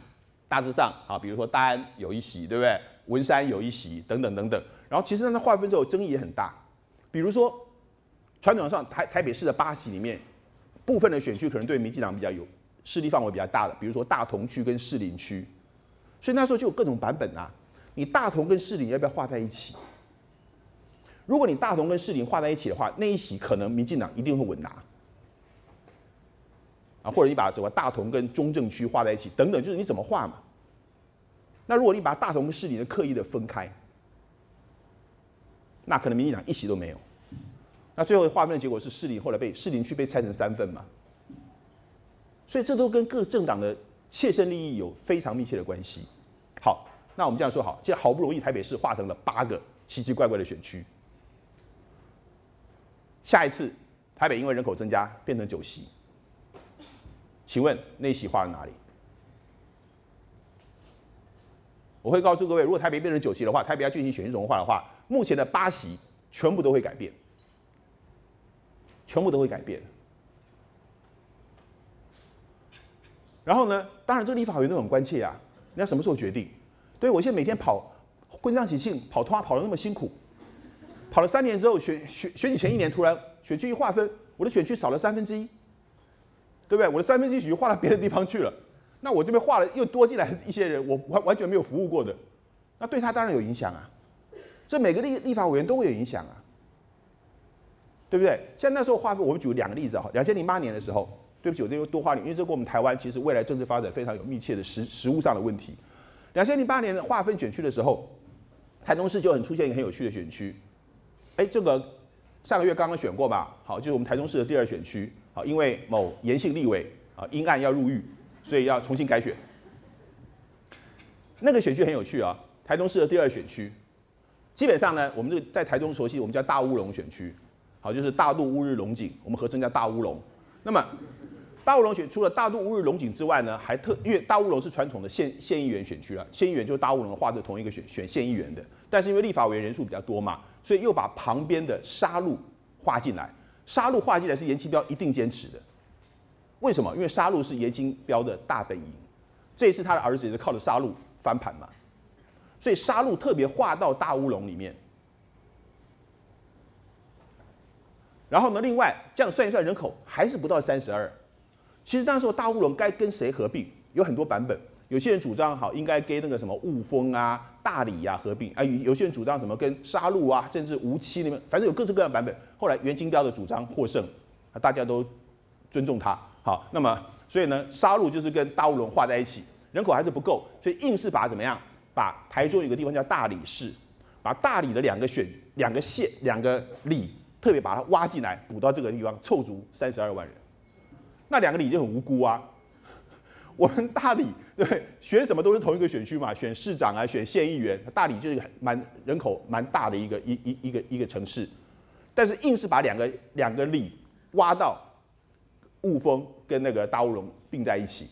大致上啊，比如说大安有一席，对不对？文山有一席，等等等等。然后其实它划分之后争议也很大。比如说，传统上台台北市的八席里面，部分的选区可能对民进党比较有势力范围比较大的，比如说大同区跟士林区。所以那时候就有各种版本啊。你大同跟士林要不要划在一起？如果你大同跟士林划在一起的话，那一席可能民进党一定会稳拿。啊，或者你把什么大同跟中正区画在一起，等等，就是你怎么画嘛？那如果你把大同跟市里的刻意的分开，那可能民进党一席都没有。那最后画面的结果是市里后来被市林区被拆成三份嘛？所以这都跟各政党的切身利益有非常密切的关系。好，那我们这样说好，现在好不容易台北市划成了八个奇奇怪怪的选区，下一次台北因为人口增加变成九席。请问那席划在哪里？我会告诉各位，如果台北变成九席的话，台北要进行选区重划的话，目前的八席全部都会改变，全部都会改变。然后呢，当然这个立法委员都很关切啊，你要什么时候决定？对我现在每天跑婚丧喜庆，跑通话跑的那么辛苦，跑了三年之后，选选选举前一年突然选区一划分，我的选区少了三分之一。对不对？我的三分之一许划到别的地方去了，那我这边划了又多进来一些人，我完完全没有服务过的，那对他当然有影响啊。这每个立立法委员都会有影响啊，对不对？像那时候划分，我们举两个例子哈。两千零八年的时候，对不起，我这边多花点，因为这跟我们台湾其实未来政治发展非常有密切的实实物上的问题。两千零八年的划分选区的时候，台中市就很出现一个很有趣的选区，哎，这个上个月刚刚选过吧？好，就是我们台中市的第二选区。因为某严姓立委啊因案要入狱，所以要重新改选。那个选区很有趣啊，台中市的第二选区，基本上呢，我们这个在台中熟悉，我们叫大乌龙选区，好，就是大肚乌日龙井，我们合称叫大乌龙。那么大乌龙选除了大肚乌日龙井之外呢，还特因为大乌龙是传统的县县议员选区了，县议员就是大乌龙画的同一个选选县议员的，但是因为立法委员人数比较多嘛，所以又把旁边的沙鹿划进来。沙鹿划进来是严清标一定坚持的，为什么？因为沙鹿是严清标的大本营，这一次他的儿子也是靠着沙鹿翻盘嘛，所以沙鹿特别划到大乌龙里面。然后呢，另外这样算一算人口还是不到三十二。其实那时候大乌龙该跟谁合并，有很多版本。有些人主张好应该跟那个什么雾峰啊、大理呀合并，啊有些人主张什么跟杀戮啊，甚至无期那边，反正有各式各样版本。后来袁金彪的主张获胜，啊大家都尊重他。好，那么所以呢，杀戮就是跟大乌龙划在一起，人口还是不够，所以硬是把怎么样，把台中有个地方叫大理市，把大理的两个选两个县两个里。特别把它挖进来，补到这个地方，凑足三十二万人。那两个里就很无辜啊。我们大理对选什么都是同一个选区嘛，选市长啊，选县议员。大理就是蛮人口蛮大的一个一一一个一个城市，但是硬是把两个两个里挖到雾峰跟那个大乌龙并在一起。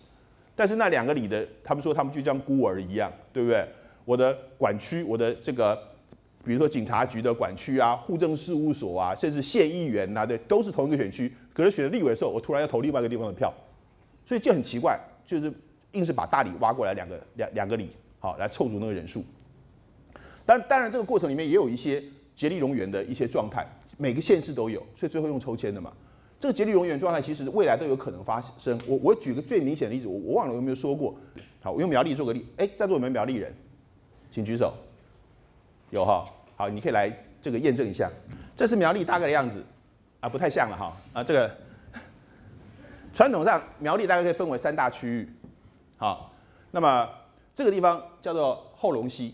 但是那两个里的，他们说他们就像孤儿一样，对不对？我的管区，我的这个。比如说警察局的管区啊、户政事务所啊，甚至县议员呐，对，都是同一个选区。可是选立委的时候，我突然要投另外一个地方的票，所以就很奇怪，就是硬是把大理挖过来两个两两个里，好来凑足那个人数。但当然这个过程里面也有一些竭力容源的一些状态，每个县市都有，所以最后用抽签的嘛。这个竭力容源状态其实未来都有可能发生。我我举个最明显的例子，我我忘了有没有说过。好，我用苗栗做个例，哎，在座有没有苗栗人？请举手。有哈。好，你可以来这个验证一下，这是苗栗大概的样子，啊，不太像了哈，啊，这个传统上苗栗大概可以分为三大区域，好，那么这个地方叫做后龙溪，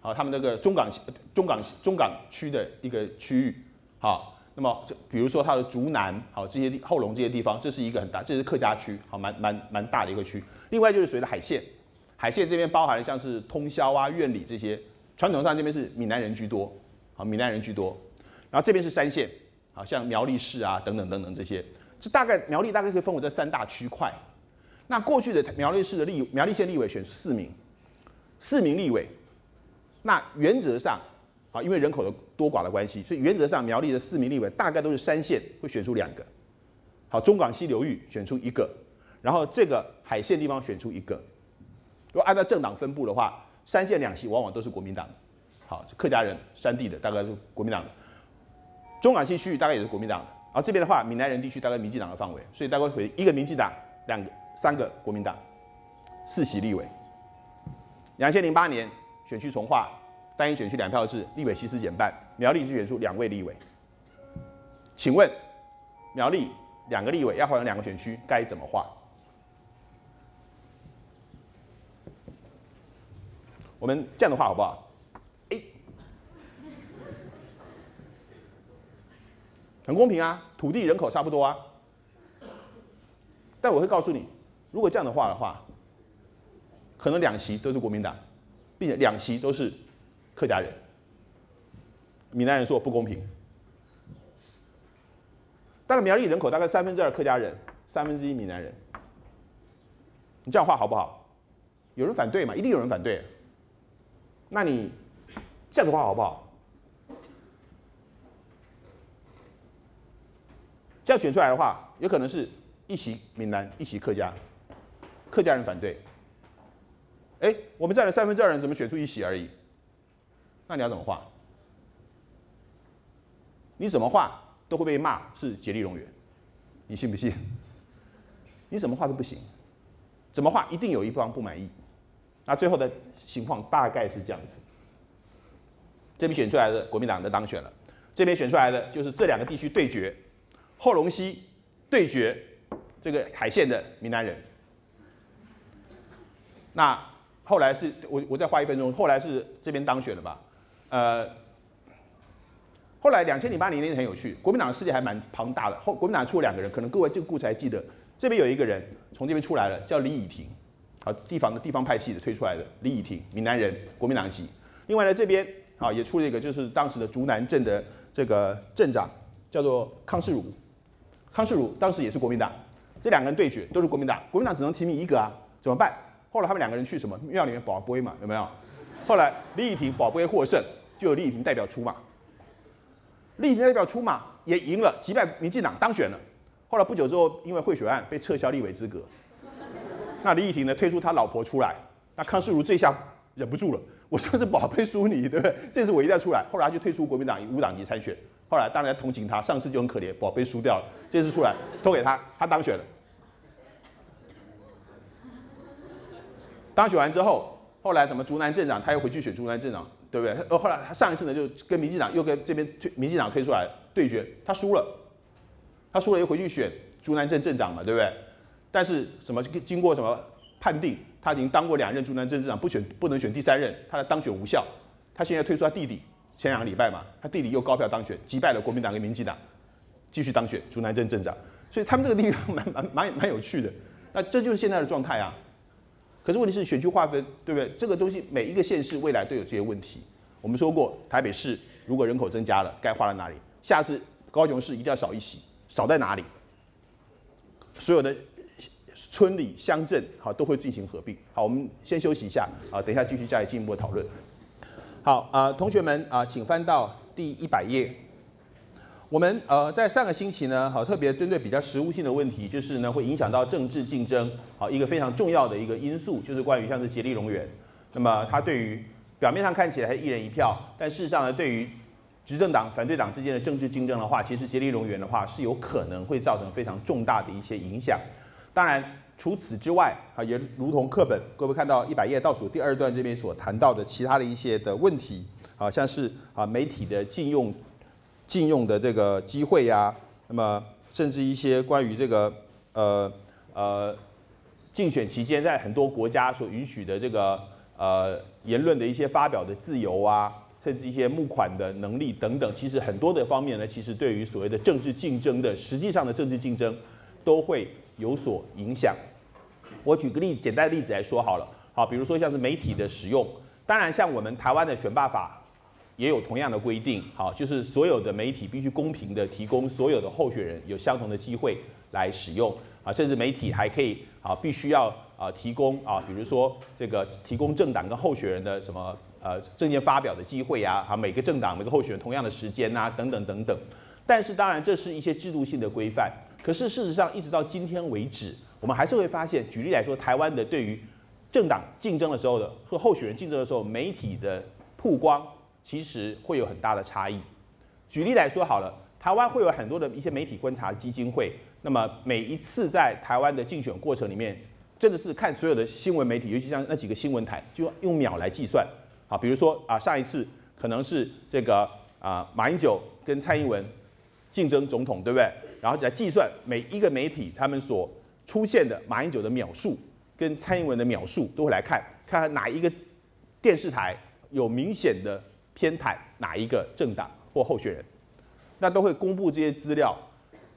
好，他们那个中港中港中港区的一个区域，好，那么就比如说它的竹南，好，这些地后龙这些地方，这是一个很大，这是客家区，好，蛮蛮蛮大的一个区，另外就是属于的海线，海线这边包含像是通宵啊、院里这些。传统上这边是闽南人居多，好，闽南人居多，然后这边是三线，好像苗栗市啊等等等等这些，这大概苗栗大概可以分为这三大区块。那过去的苗栗市的立苗栗县立委选四名，四名立委，那原则上，啊，因为人口的多寡的关系，所以原则上苗栗的四名立委大概都是三线会选出两个，好，中港西流域选出一个，然后这个海线地方选出一个。如果按照政党分布的话。三县两席往往都是国民党，好，客家人山地的大概是国民党的，中港西区域大概也是国民党的，而这边的话，闽南人地区大概民进党的范围，所以大概会一个民进党，两个三个国民党，四席立委。两千零八年选区重划，单一选区两票制，立委席次减半，苗栗就选出两位立委。请问苗栗两个立委要换成两个选区，该怎么划？我们这样的话好不好？哎，很公平啊，土地人口差不多啊。但我会告诉你，如果这样的话的话，可能两席都是国民党，并且两席都是客家人。闽南人说不公平。大概苗栗人口大概三分之二客家人，三分之一闽南人。你这样画好不好？有人反对嘛？一定有人反对。那你这样的话好不好？这样选出来的话，有可能是一席闽南，一席客家，客家人反对。哎，我们占了三分之二人，怎么选出一席而已？那你要怎么画？你怎么画都会被骂是竭力容源，你信不信？你怎么画都不行，怎么画一定有一方不满意。那最后的情况大概是这样子，这边选出来的国民党的当选了，这边选出来的就是这两个地区对决，后龙溪对决这个海线的闽南人。那后来是我我再花一分钟，后来是这边当选了吧？呃，后来两千零八年那年很有趣，国民党的势力还蛮庞大的，后国民党出了两个人，可能各位这个故事还记得，这边有一个人从这边出来了，叫李以婷。好，地方的地方派系的推出来的李以婷，闽南人，国民党籍。另外呢，这边啊也出了一个，就是当时的竹南镇的这个镇长，叫做康世儒。康世儒当时也是国民党，这两个人对决都是国民党，国民党只能提名一个啊，怎么办？后来他们两个人去什么庙里面保杯嘛，有没有？后来李以婷保杯获胜，就有李以婷代表出马，李以婷代表出马也赢了，击败民进党当选了。后来不久之后，因为贿选案被撤销立委资格，那李以婷呢推出他老婆出来，那康世儒这下忍不住了，我上次保杯输你，对不对？这次我一定要出来。后来他就退出国民党，以无党籍参选。后来当然同情他，上次就很可怜，保杯输掉了，这次出来投给他，他当选了。当选完之后，后来什么竹南镇长，他又回去选竹南镇长，对不对？呃，后来他上一次呢，就跟民进党又跟这边推民进党推出来对决，他输了，他输了又回去选竹南镇镇长嘛，对不对？但是什么经过什么判定，他已经当过两任竹南镇镇长，不选不能选第三任，他的当选无效。他现在推出他弟弟，前两个礼拜嘛，他弟弟又高票当选，击败了国民党跟民进党，继续当选竹南镇镇长。所以他们这个地方 蛮蛮蛮蛮有趣的。那这就是现在的状态啊。可是问题是选区划分，对不对？这个东西每一个县市未来都有这些问题。我们说过，台北市如果人口增加了，该划在哪里？下次高雄市一定要少一席，少在哪里？所有的村里乡镇好都会进行合并。好，我们先休息一下啊，等一下继续加以进一步的讨论。好啊，同学们啊，请翻到第一百页。我们呃在上个星期呢，好特别针对比较实务性的问题，就是呢会影响到政治竞争，好一个非常重要的一个因素，就是关于像是杰利龙源。那么它对于表面上看起来是一人一票，但事实上呢，对于执政党、反对党之间的政治竞争的话，其实杰利龙源的话是有可能会造成非常重大的一些影响。当然除此之外啊，也如同课本各位看到一百页倒数第二段这边所谈到的其他的一些的问题，啊像是啊媒体的禁用。禁用的这个机会呀，那么甚至一些关于这个呃呃竞选期间在很多国家所允许的这个呃言论的一些发表的自由啊，甚至一些募款的能力等等，其实很多的方面呢，其实对于所谓的政治竞争的实际上的政治竞争都会有所影响。我举个例简单的例子来说好了，好，比如说像是媒体的使用，当然像我们台湾的选罢法。也有同样的规定，好，就是所有的媒体必须公平的提供所有的候选人有相同的机会来使用，啊，甚至媒体还可以啊，必须要啊提供啊，比如说这个提供政党跟候选人的什么呃证件发表的机会啊，啊，每个政党每个候选人同样的时间啊，等等等等。但是当然这是一些制度性的规范，可是事实上一直到今天为止，我们还是会发现，举例来说，台湾的对于政党竞争的时候的和候选人竞争的时候，媒体的曝光。其实会有很大的差异。举例来说好了，台湾会有很多的一些媒体观察基金会，那么每一次在台湾的竞选过程里面，真的是看所有的新闻媒体，尤其像那几个新闻台，就用秒来计算。好，比如说啊，上一次可能是这个啊马英九跟蔡英文竞争总统，对不对？然后来计算每一个媒体他们所出现的马英九的秒数跟蔡英文的秒数，都会来看看看哪一个电视台有明显的。偏袒哪一个政党或候选人，那都会公布这些资料。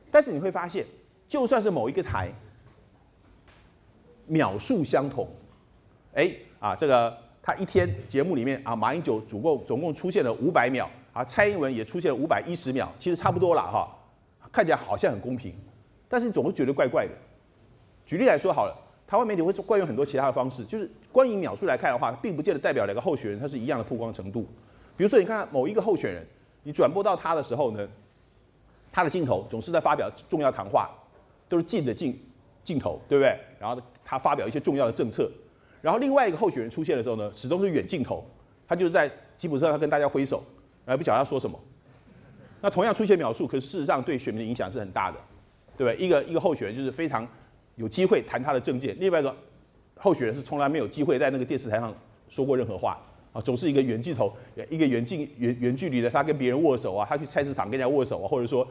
但是你会发现，就算是某一个台秒数相同，哎啊，这个他一天节目里面啊，马英九总共总共出现了五百秒，啊，蔡英文也出现了五百一十秒，其实差不多了哈，看起来好像很公平，但是你总会觉得怪怪的。举例来说好了，台湾媒体会惯用很多其他的方式，就是关于秒数来看的话，并不见得代表两个候选人他是一样的曝光程度。比如说，你看某一个候选人，你转播到他的时候呢，他的镜头总是在发表重要谈话，都是近的镜镜头，对不对？然后他发表一些重要的政策，然后另外一个候选人出现的时候呢，始终是远镜头，他就是在吉普车上跟大家挥手，而不晓得他说什么。那同样出现描述，可是事实上对选民的影响是很大的，对不对？一个一个候选人就是非常有机会谈他的政见，另外一个候选人是从来没有机会在那个电视台上说过任何话。啊，总是一个远镜头，一个远近远远距离的，他跟别人握手啊，他去菜市场跟人家握手啊，或者说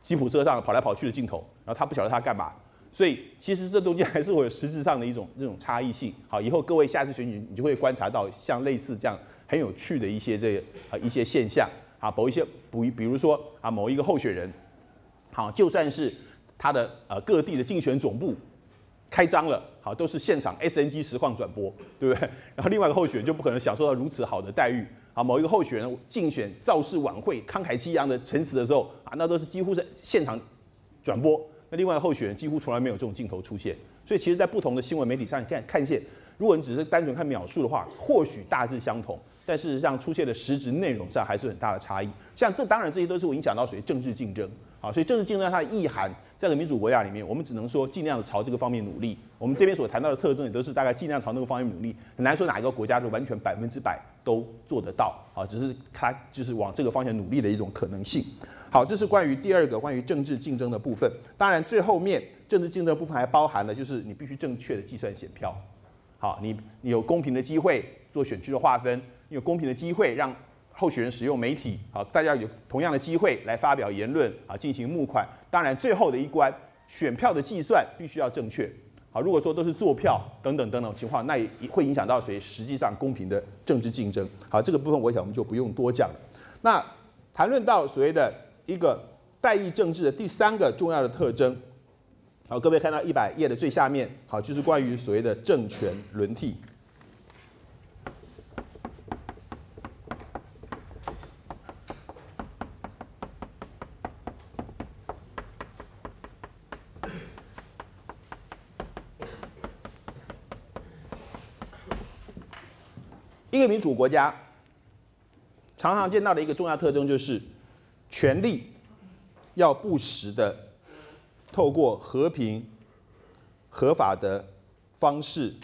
吉普车上跑来跑去的镜头，然后他不晓得他干嘛，所以其实这中间还是会有实质上的一种这种差异性。好，以后各位下次选举，你就会观察到像类似这样很有趣的一些这个、呃一些现象啊，某一些比比如说啊某一个候选人，好，就算是他的呃各地的竞选总部。开张了，好，都是现场 SNG 实况转播，对不对？然后另外一个候选人就不可能享受到如此好的待遇啊。某一个候选人竞选造势晚会慷慨激昂的陈词的时候啊，那都是几乎是现场转播，那另外候选人几乎从来没有这种镜头出现。所以其实，在不同的新闻媒体上看看见，如果你只是单纯看秒数的话，或许大致相同，但事实上出现的实质内容上还是很大的差异。像这当然这些都是会影响到属于政治竞争。好，所以政治竞争它的意涵，在个民主国家里面，我们只能说尽量的朝这个方面努力。我们这边所谈到的特征也都是大概尽量朝那个方面努力，很难说哪一个国家就完全百分之百都做得到。啊，只是它就是往这个方向努力的一种可能性。好，这是关于第二个关于政治竞争的部分。当然，最后面政治竞争部分还包含了就是你必须正确的计算选票。好，你你有公平的机会做选区的划分，有公平的机会让。候选人使用媒体，好，大家有同样的机会来发表言论，啊，进行募款。当然，最后的一关，选票的计算必须要正确。好，如果说都是坐票等等等等情况，那也会影响到谁实际上公平的政治竞争。好，这个部分我想我们就不用多讲了。那谈论到所谓的一个代议政治的第三个重要的特征，好，各位看到一百页的最下面，好，就是关于所谓的政权轮替。民主国家常常见到的一个重要特征就是，权力要不时的透过和平、合法的方式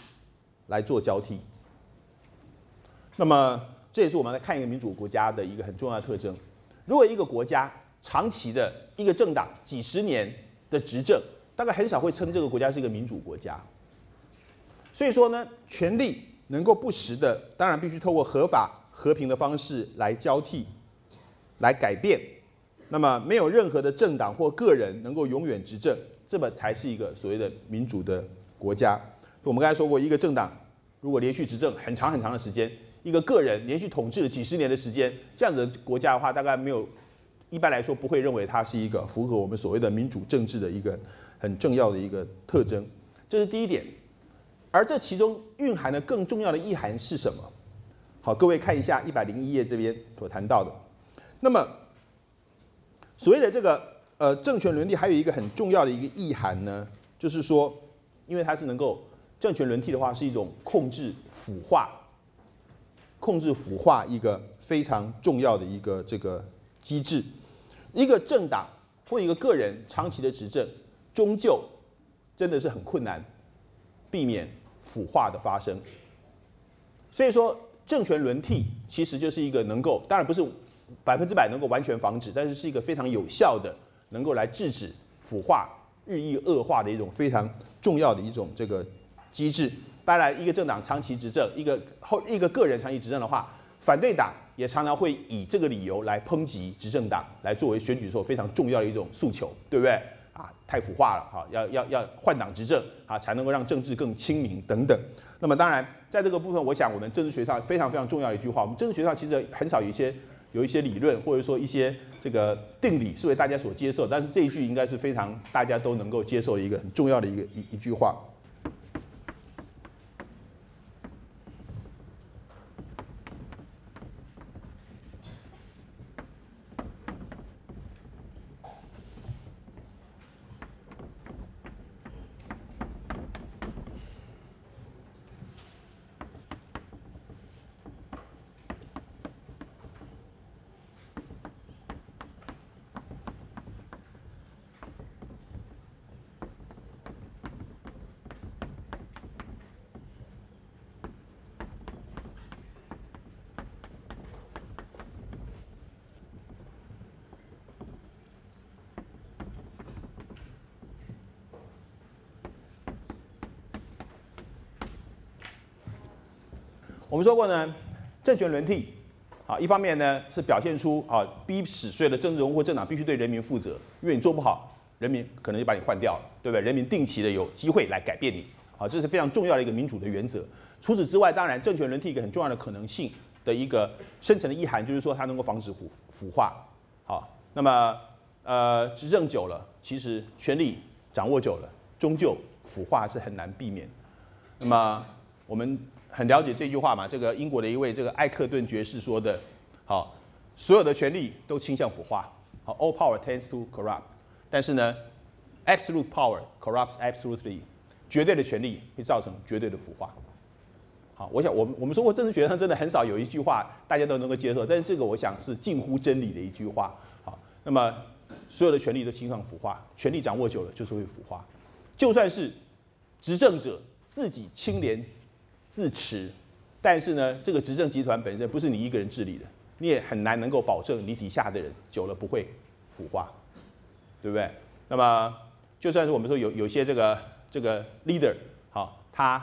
来做交替。那么，这也是我们来看一个民主国家的一个很重要的特征。如果一个国家长期的一个政党几十年的执政，大概很少会称这个国家是一个民主国家。所以说呢，权力。能够不时的，当然必须透过合法和平的方式来交替，来改变。那么没有任何的政党或个人能够永远执政，这么才是一个所谓的民主的国家。我们刚才说过，一个政党如果连续执政很长很长的时间，一个个人连续统治了几十年的时间，这样子的国家的话，大概没有一般来说不会认为它是一个符合我们所谓的民主政治的一个很重要的一个特征。这是第一点。而这其中蕴含的更重要的意涵是什么？好，各位看一下一百零一页这边所谈到的。那么，所谓的这个呃政权轮替，还有一个很重要的一个意涵呢，就是说，因为它是能够政权轮替的话，是一种控制腐化、控制腐化一个非常重要的一个这个机制。一个政党或一个个人长期的执政，终究真的是很困难避免。腐化的发生，所以说政权轮替其实就是一个能够，当然不是百分之百能够完全防止，但是是一个非常有效的，能够来制止腐化日益恶化的一种非常重要的一种这个机制。当然，一个政党长期执政，一个后一个个人长期执政的话，反对党也常常会以这个理由来抨击执政党，来作为选举时候非常重要的一种诉求，对不对？太腐化了，哈，要要要换党执政啊，才能够让政治更清明等等。那么当然，在这个部分，我想我们政治学上非常非常重要一句话，我们政治学上其实很少有一些有一些理论或者说一些这个定理是为大家所接受，但是这一句应该是非常大家都能够接受的一个很重要的一个一一句话。们说过呢，政权轮替，啊，一方面呢是表现出啊，逼使所有的政治人物或政党必须对人民负责，因为你做不好，人民可能就把你换掉了，对不对？人民定期的有机会来改变你，啊，这是非常重要的一个民主的原则。除此之外，当然政权轮替一个很重要的可能性的一个深层的意涵，就是说它能够防止腐腐化，好，那么呃执政久了，其实权力掌握久了，终究腐化是很难避免。那么我们。很了解这句话嘛？这个英国的一位这个艾克顿爵士说的，好，所有的权力都倾向腐化，好，all power tends to corrupt。但是呢，absolute power corrupts absolutely，绝对的权力会造成绝对的腐化。好，我想我们我们说过政治学上真的很少有一句话大家都能够接受，但是这个我想是近乎真理的一句话。好，那么所有的权力都倾向腐化，权力掌握久了就是会腐化。就算是执政者自己清廉自持，但是呢，这个执政集团本身不是你一个人治理的，你也很难能够保证你底下的人久了不会腐化，对不对？那么就算是我们说有有些这个这个 leader 好，他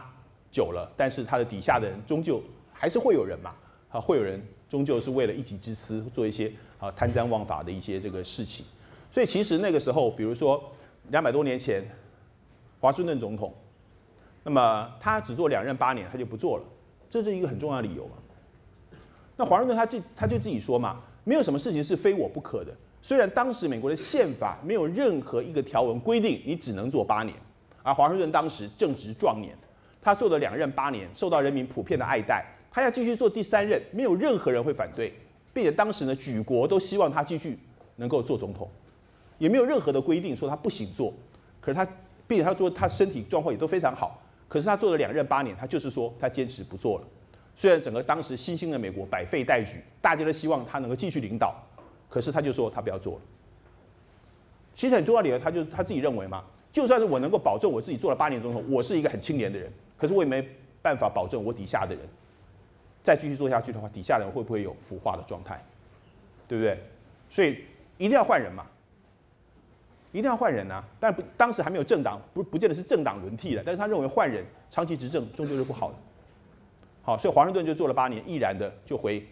久了，但是他的底下的人终究还是会有人嘛，啊，会有人终究是为了一己之私做一些啊贪赃枉法的一些这个事情，所以其实那个时候，比如说两百多年前。华盛顿总统，那么他只做两任八年，他就不做了，这是一个很重要的理由嘛。那华盛顿他就他就自己说嘛，没有什么事情是非我不可的。虽然当时美国的宪法没有任何一个条文规定你只能做八年，而华盛顿当时正值壮年，他做了两任八年，受到人民普遍的爱戴，他要继续做第三任，没有任何人会反对，并且当时呢举国都希望他继续能够做总统，也没有任何的规定说他不行做，可是他。并且他说他身体状况也都非常好，可是他做了两任八年，他就是说他坚持不做了。虽然整个当时新兴的美国百废待举，大家都希望他能够继续领导，可是他就说他不要做了。其实很重要理由，他就他自己认为嘛，就算是我能够保证我自己做了八年总统，我是一个很清廉的人，可是我也没办法保证我底下的人再继续做下去的话，底下的人会不会有腐化的状态，对不对？所以一定要换人嘛。一定要换人啊！但不，当时还没有政党，不不见得是政党轮替的。但是他认为换人长期执政终究是不好的。好，所以华盛顿就做了八年，毅然的就回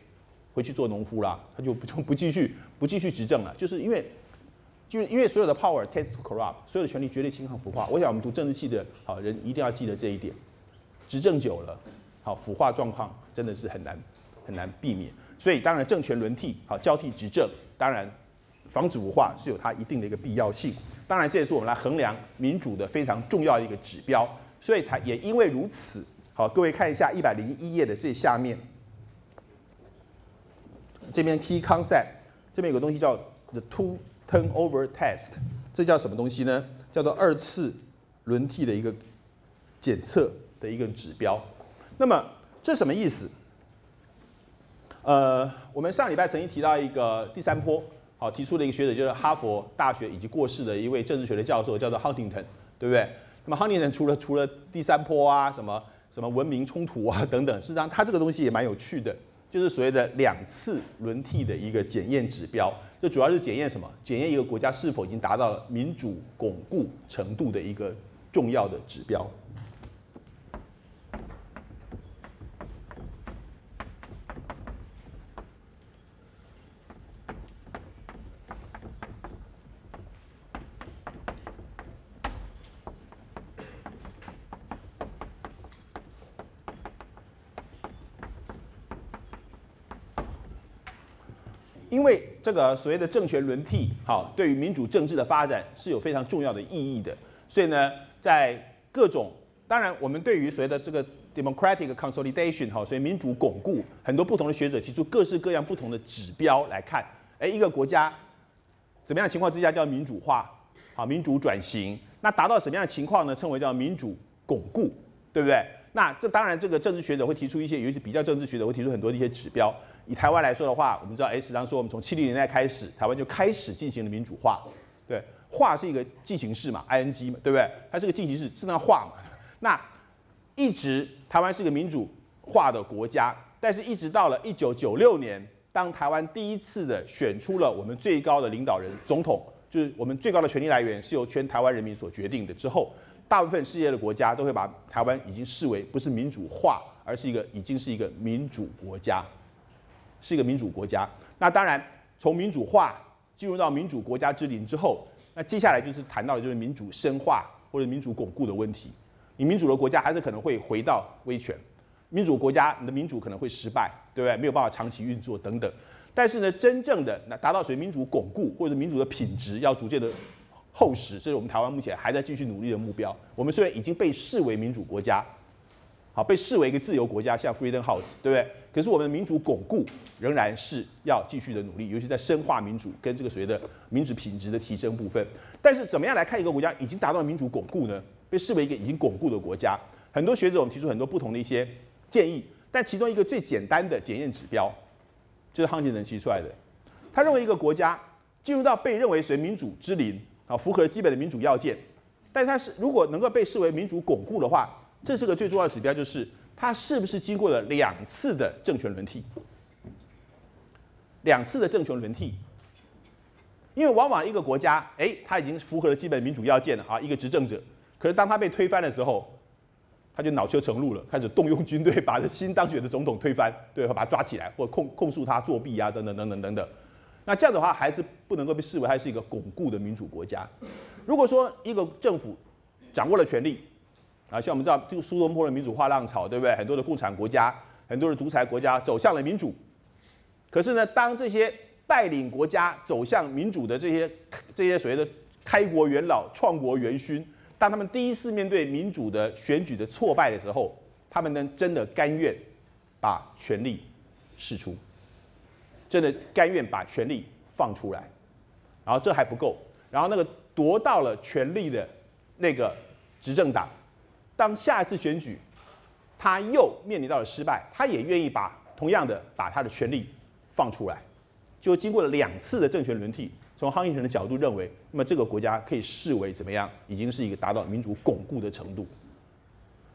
回去做农夫啦，他就不就不继续不继续执政了。就是因为就是因为所有的 power tends to corrupt，所有的权力绝对倾向腐化。我想我们读政治系的好人一定要记得这一点。执政久了，好腐化状况真的是很难很难避免。所以当然政权轮替，好交替执政，当然。防止腐化是有它一定的一个必要性，当然这也是我们来衡量民主的非常重要的一个指标。所以它也因为如此，好，各位看一下一百零一页的最下面，这边 key concept 这边有个东西叫 the two turnover test，这叫什么东西呢？叫做二次轮替的一个检测的一个指标。那么这什么意思？呃，我们上礼拜曾经提到一个第三波。好，提出的一个学者就是哈佛大学已经过世的一位政治学的教授，叫做 Huntington，对不对？那么 Huntington 除了除了第三波啊，什么什么文明冲突啊等等，事实上他这个东西也蛮有趣的，就是所谓的两次轮替的一个检验指标，这主要是检验什么？检验一个国家是否已经达到了民主巩固程度的一个重要的指标。因为这个所谓的政权轮替，好，对于民主政治的发展是有非常重要的意义的。所以呢，在各种当然，我们对于所谓的这个 democratic consolidation，好，所以民主巩固，很多不同的学者提出各式各样不同的指标来看，哎，一个国家怎么样情况之下叫民主化，好，民主转型，那达到什么样的情况呢？称为叫民主巩固，对不对？那这当然，这个政治学者会提出一些，尤其比较政治学者会提出很多的一些指标。以台湾来说的话，我们知道，哎，实际上说我们从七零年代开始，台湾就开始进行了民主化。对，化是一个进行式嘛，ing 嘛，对不对？它是个进行式，是那化嘛。那一直台湾是个民主化的国家，但是一直到了一九九六年，当台湾第一次的选出了我们最高的领导人总统，就是我们最高的权力来源是由全台湾人民所决定的之后，大部分世界的国家都会把台湾已经视为不是民主化，而是一个已经是一个民主国家。是一个民主国家，那当然从民主化进入到民主国家之林之后，那接下来就是谈到的就是民主深化或者民主巩固的问题。你民主的国家还是可能会回到威权，民主国家你的民主可能会失败，对不对？没有办法长期运作等等。但是呢，真正的那达到所谓民主巩固或者民主的品质要逐渐的厚实，这是我们台湾目前还在继续努力的目标。我们虽然已经被视为民主国家。好被视为一个自由国家，像 Freedom House，对不对？可是我们的民主巩固仍然是要继续的努力，尤其在深化民主跟这个所谓的民主品质的提升部分。但是怎么样来看一个国家已经达到民主巩固呢？被视为一个已经巩固的国家，很多学者我们提出很多不同的一些建议，但其中一个最简单的检验指标就是康吉能提出来的。他认为一个国家进入到被认为是民主之林啊，符合基本的民主要件，但是它是如果能够被视为民主巩固的话。这是个最重要的指标，就是它是不是经过了两次的政权轮替，两次的政权轮替。因为往往一个国家，哎，它已经符合了基本民主要件了啊，一个执政者，可是当他被推翻的时候，他就恼羞成怒了，开始动用军队把这新当选的总统推翻，对，把他抓起来，或控控诉他作弊啊，等等等等等等。那这样的话，还是不能够被视为它是一个巩固的民主国家。如果说一个政府掌握了权力，啊，像我们知道，就苏东坡的民主化浪潮，对不对？很多的共产国家，很多的独裁国家走向了民主。可是呢，当这些带领国家走向民主的这些这些所谓的开国元老、创国元勋，当他们第一次面对民主的选举的挫败的时候，他们能真的甘愿把权力释出，真的甘愿把权力放出来。然后这还不够，然后那个夺到了权力的那个执政党。当下一次选举，他又面临到了失败，他也愿意把同样的把他的权力放出来，就经过了两次的政权轮替。从康英臣的角度认为，那么这个国家可以视为怎么样？已经是一个达到民主巩固的程度。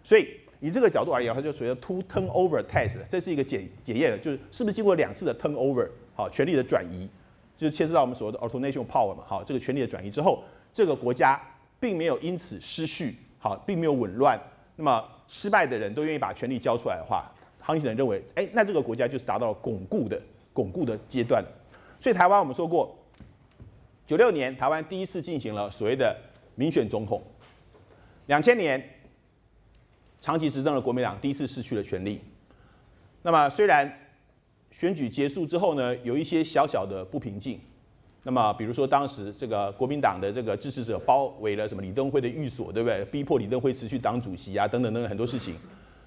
所以以这个角度而言，它就属于 to turnover test，这是一个检检验的，就是是不是经过两次的 turnover，好，权力的转移，就是牵涉到我们所谓的 alternation power 嘛，好，这个权力的转移之后，这个国家并没有因此失序。好，并没有紊乱。那么失败的人都愿意把权力交出来的话，行情人认为，哎，那这个国家就是达到了巩固的巩固的阶段。所以台湾我们说过，九六年台湾第一次进行了所谓的民选总统。两千年长期执政的国民党第一次失去了权力。那么虽然选举结束之后呢，有一些小小的不平静。那么，比如说当时这个国民党的这个支持者包围了什么李登辉的寓所，对不对？逼迫李登辉辞去党主席啊，等等等等很多事情。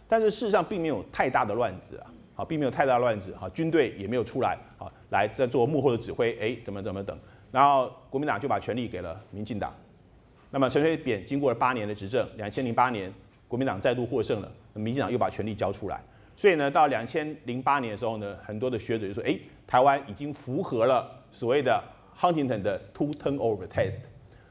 但是事实上并没有太大的乱子啊，好，并没有太大乱子，好，军队也没有出来，好，来在做幕后的指挥，哎，怎么怎么等。然后国民党就把权力给了民进党。那么陈水扁经过了八年的执政，两千零八年国民党再度获胜了，那民进党又把权力交出来。所以呢，到两千零八年的时候呢，很多的学者就说，哎，台湾已经符合了所谓的。Huntington 的 Two Turnover Test，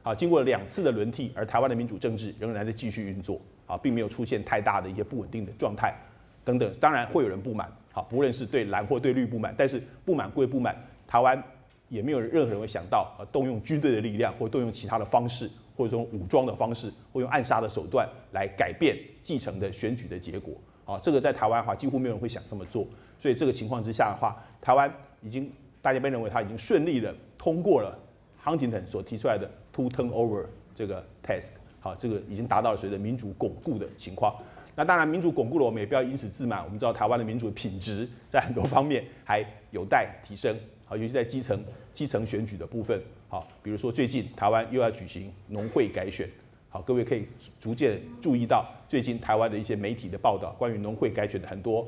啊，经过两次的轮替，而台湾的民主政治仍然在继续运作，啊，并没有出现太大的一些不稳定的状态，等等。当然会有人不满，好，不论是对蓝或对绿不满，但是不满归不满，台湾也没有任何人会想到，啊，动用军队的力量，或动用其他的方式，或者说武装的方式，或用暗杀的手段来改变继承的选举的结果，啊，这个在台湾的话，几乎没有人会想这么做。所以这个情况之下的话，台湾已经大家被认为它已经顺利的。通过了 Huntington 所提出来的 “to Turnover 这个 test，好，这个已经达到了随着民主巩固的情况。那当然，民主巩固了，我们也不要因此自满。我们知道台湾的民主的品质在很多方面还有待提升，好，尤其在基层基层选举的部分，好，比如说最近台湾又要举行农会改选，好，各位可以逐渐注意到最近台湾的一些媒体的报道，关于农会改选的很多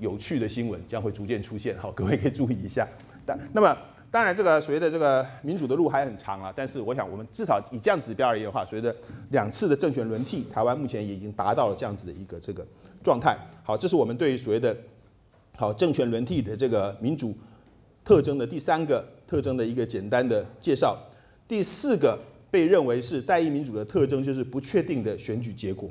有趣的新闻将会逐渐出现，好，各位可以注意一下。但那么。当然，这个所谓的这个民主的路还很长啊。但是，我想我们至少以这样指标而言的话，所谓的两次的政权轮替，台湾目前也已经达到了这样子的一个这个状态。好，这是我们对于所谓的好政权轮替的这个民主特征的第三个特征的一个简单的介绍。第四个被认为是代议民主的特征，就是不确定的选举结果。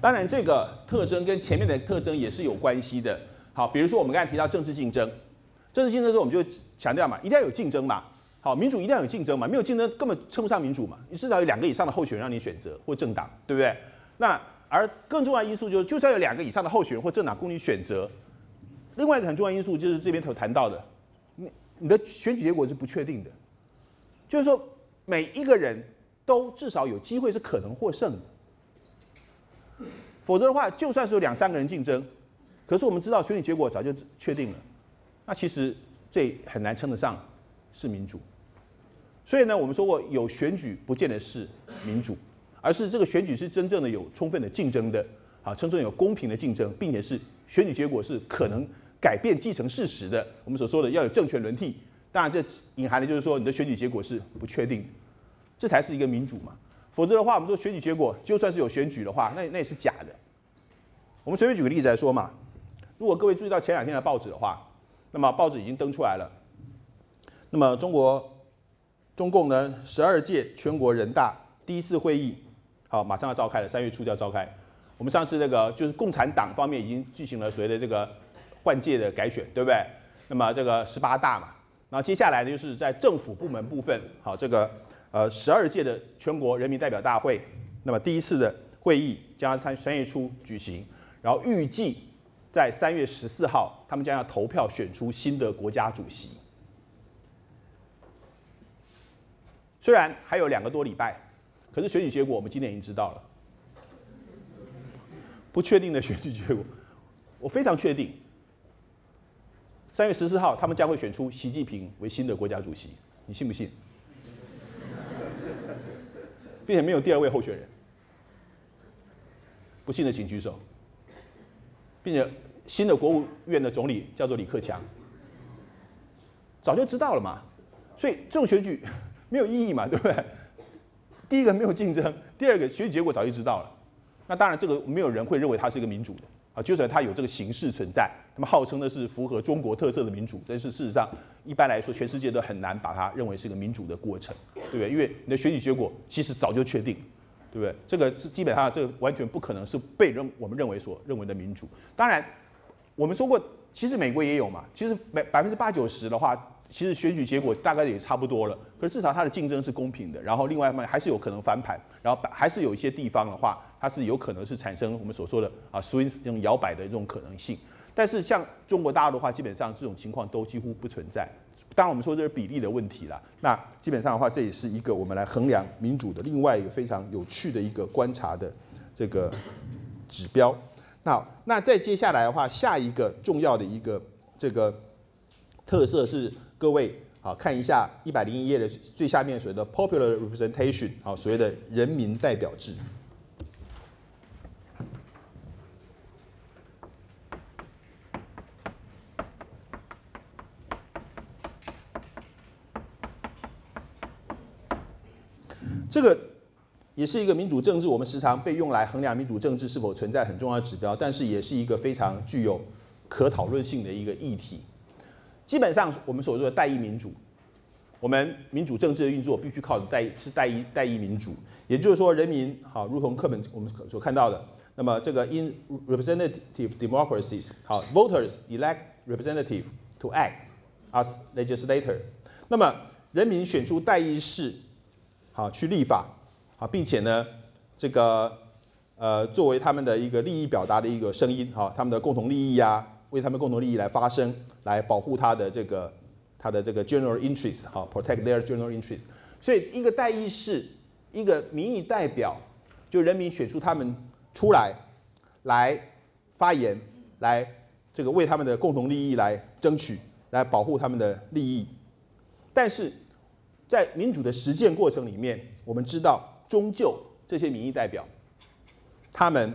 当然，这个特征跟前面的特征也是有关系的。好，比如说我们刚才提到政治竞争，政治竞争的时候我们就强调嘛，一定要有竞争嘛。好，民主一定要有竞争嘛，没有竞争根本称不上民主嘛。你至少有两个以上的候选人让你选择或政党，对不对？那而更重要因素就是，就算有两个以上的候选人或政党供你选择，另外一个很重要因素就是这边头谈到的，你你的选举结果是不确定的，就是说每一个人。都至少有机会是可能获胜的。否则的话，就算是有两三个人竞争，可是我们知道选举结果早就确定了，那其实这很难称得上是民主。所以呢，我们说过，有选举不见得是民主，而是这个选举是真正的有充分的竞争的，啊，真正有公平的竞争，并且是选举结果是可能改变继承事实的。我们所说的要有政权轮替，当然这隐含的就是说你的选举结果是不确定，这才是一个民主嘛。否则的话，我们说选举结果就算是有选举的话，那那也是假的。我们随便举个例子来说嘛，如果各位注意到前两天的报纸的话，那么报纸已经登出来了，那么中国。中共呢，十二届全国人大第一次会议，好，马上要召开了，三月初就要召开。我们上次那个就是共产党方面已经进行了所谓的这个换届的改选，对不对？那么这个十八大嘛，然后接下来呢就是在政府部门部分，好，这个呃十二届的全国人民代表大会，那么第一次的会议将在三月初举行，然后预计在三月十四号，他们将要投票选出新的国家主席。虽然还有两个多礼拜，可是选举结果我们今年已经知道了。不确定的选举结果，我非常确定，三月十四号他们将会选出习近平为新的国家主席，你信不信？并且没有第二位候选人，不信的请举手。并且新的国务院的总理叫做李克强，早就知道了嘛，所以这种选举。没有意义嘛，对不对？第一个没有竞争，第二个选举结果早就知道了。那当然，这个没有人会认为它是一个民主的啊，就算它有这个形式存在，他们号称的是符合中国特色的民主，但是事实上，一般来说，全世界都很难把它认为是一个民主的过程，对不对？因为你的选举结果其实早就确定，对不对？这个是基本上，这个完全不可能是被认我们认为所认为的民主。当然，我们说过，其实美国也有嘛，其实百百分之八九十的话。其实选举结果大概也差不多了，可是至少它的竞争是公平的。然后另外一方面还是有可能翻盘，然后还是有一些地方的话，它是有可能是产生我们所说的啊 swing 这种摇摆的这种可能性。但是像中国大陆的话，基本上这种情况都几乎不存在。当然我们说这是比例的问题了。那基本上的话，这也是一个我们来衡量民主的另外一个非常有趣的一个观察的这个指标。那那再接下来的话，下一个重要的一个这个特色是。各位好，看一下一百零一页的最下面所谓的 popular representation，好，所谓的人民代表制。这个也是一个民主政治，我们时常被用来衡量民主政治是否存在很重要的指标，但是也是一个非常具有可讨论性的一个议题。基本上，我们所说的代议民主，我们民主政治的运作必须靠代是代议代议民主，也就是说，人民好，如同课本我们所看到的，那么这个 in representative democracies 好，voters elect representative to act as legislator，那么人民选出代议士啊去立法啊，并且呢，这个呃作为他们的一个利益表达的一个声音哈，他们的共同利益呀。为他们共同利益来发声，来保护他的这个他的这个 general interest，好，protect their general interest。所以一个代议士，一个民意代表，就人民选出他们出来，来发言，来这个为他们的共同利益来争取，来保护他们的利益。但是在民主的实践过程里面，我们知道，终究这些民意代表，他们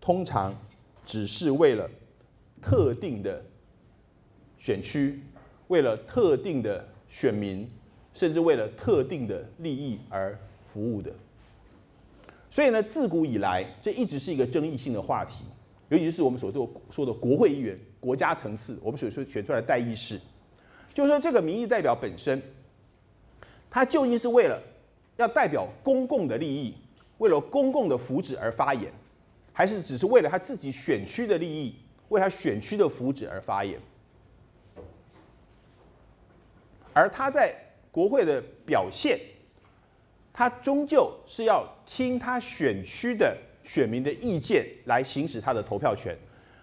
通常只是为了。特定的选区，为了特定的选民，甚至为了特定的利益而服务的。所以呢，自古以来，这一直是一个争议性的话题，尤其是我们所做说的国会议员、国家层次，我们所说选出来的代议士，就是说这个民意代表本身，他究竟是为了要代表公共的利益，为了公共的福祉而发言，还是只是为了他自己选区的利益？为他选区的福祉而发言，而他在国会的表现，他终究是要听他选区的选民的意见来行使他的投票权，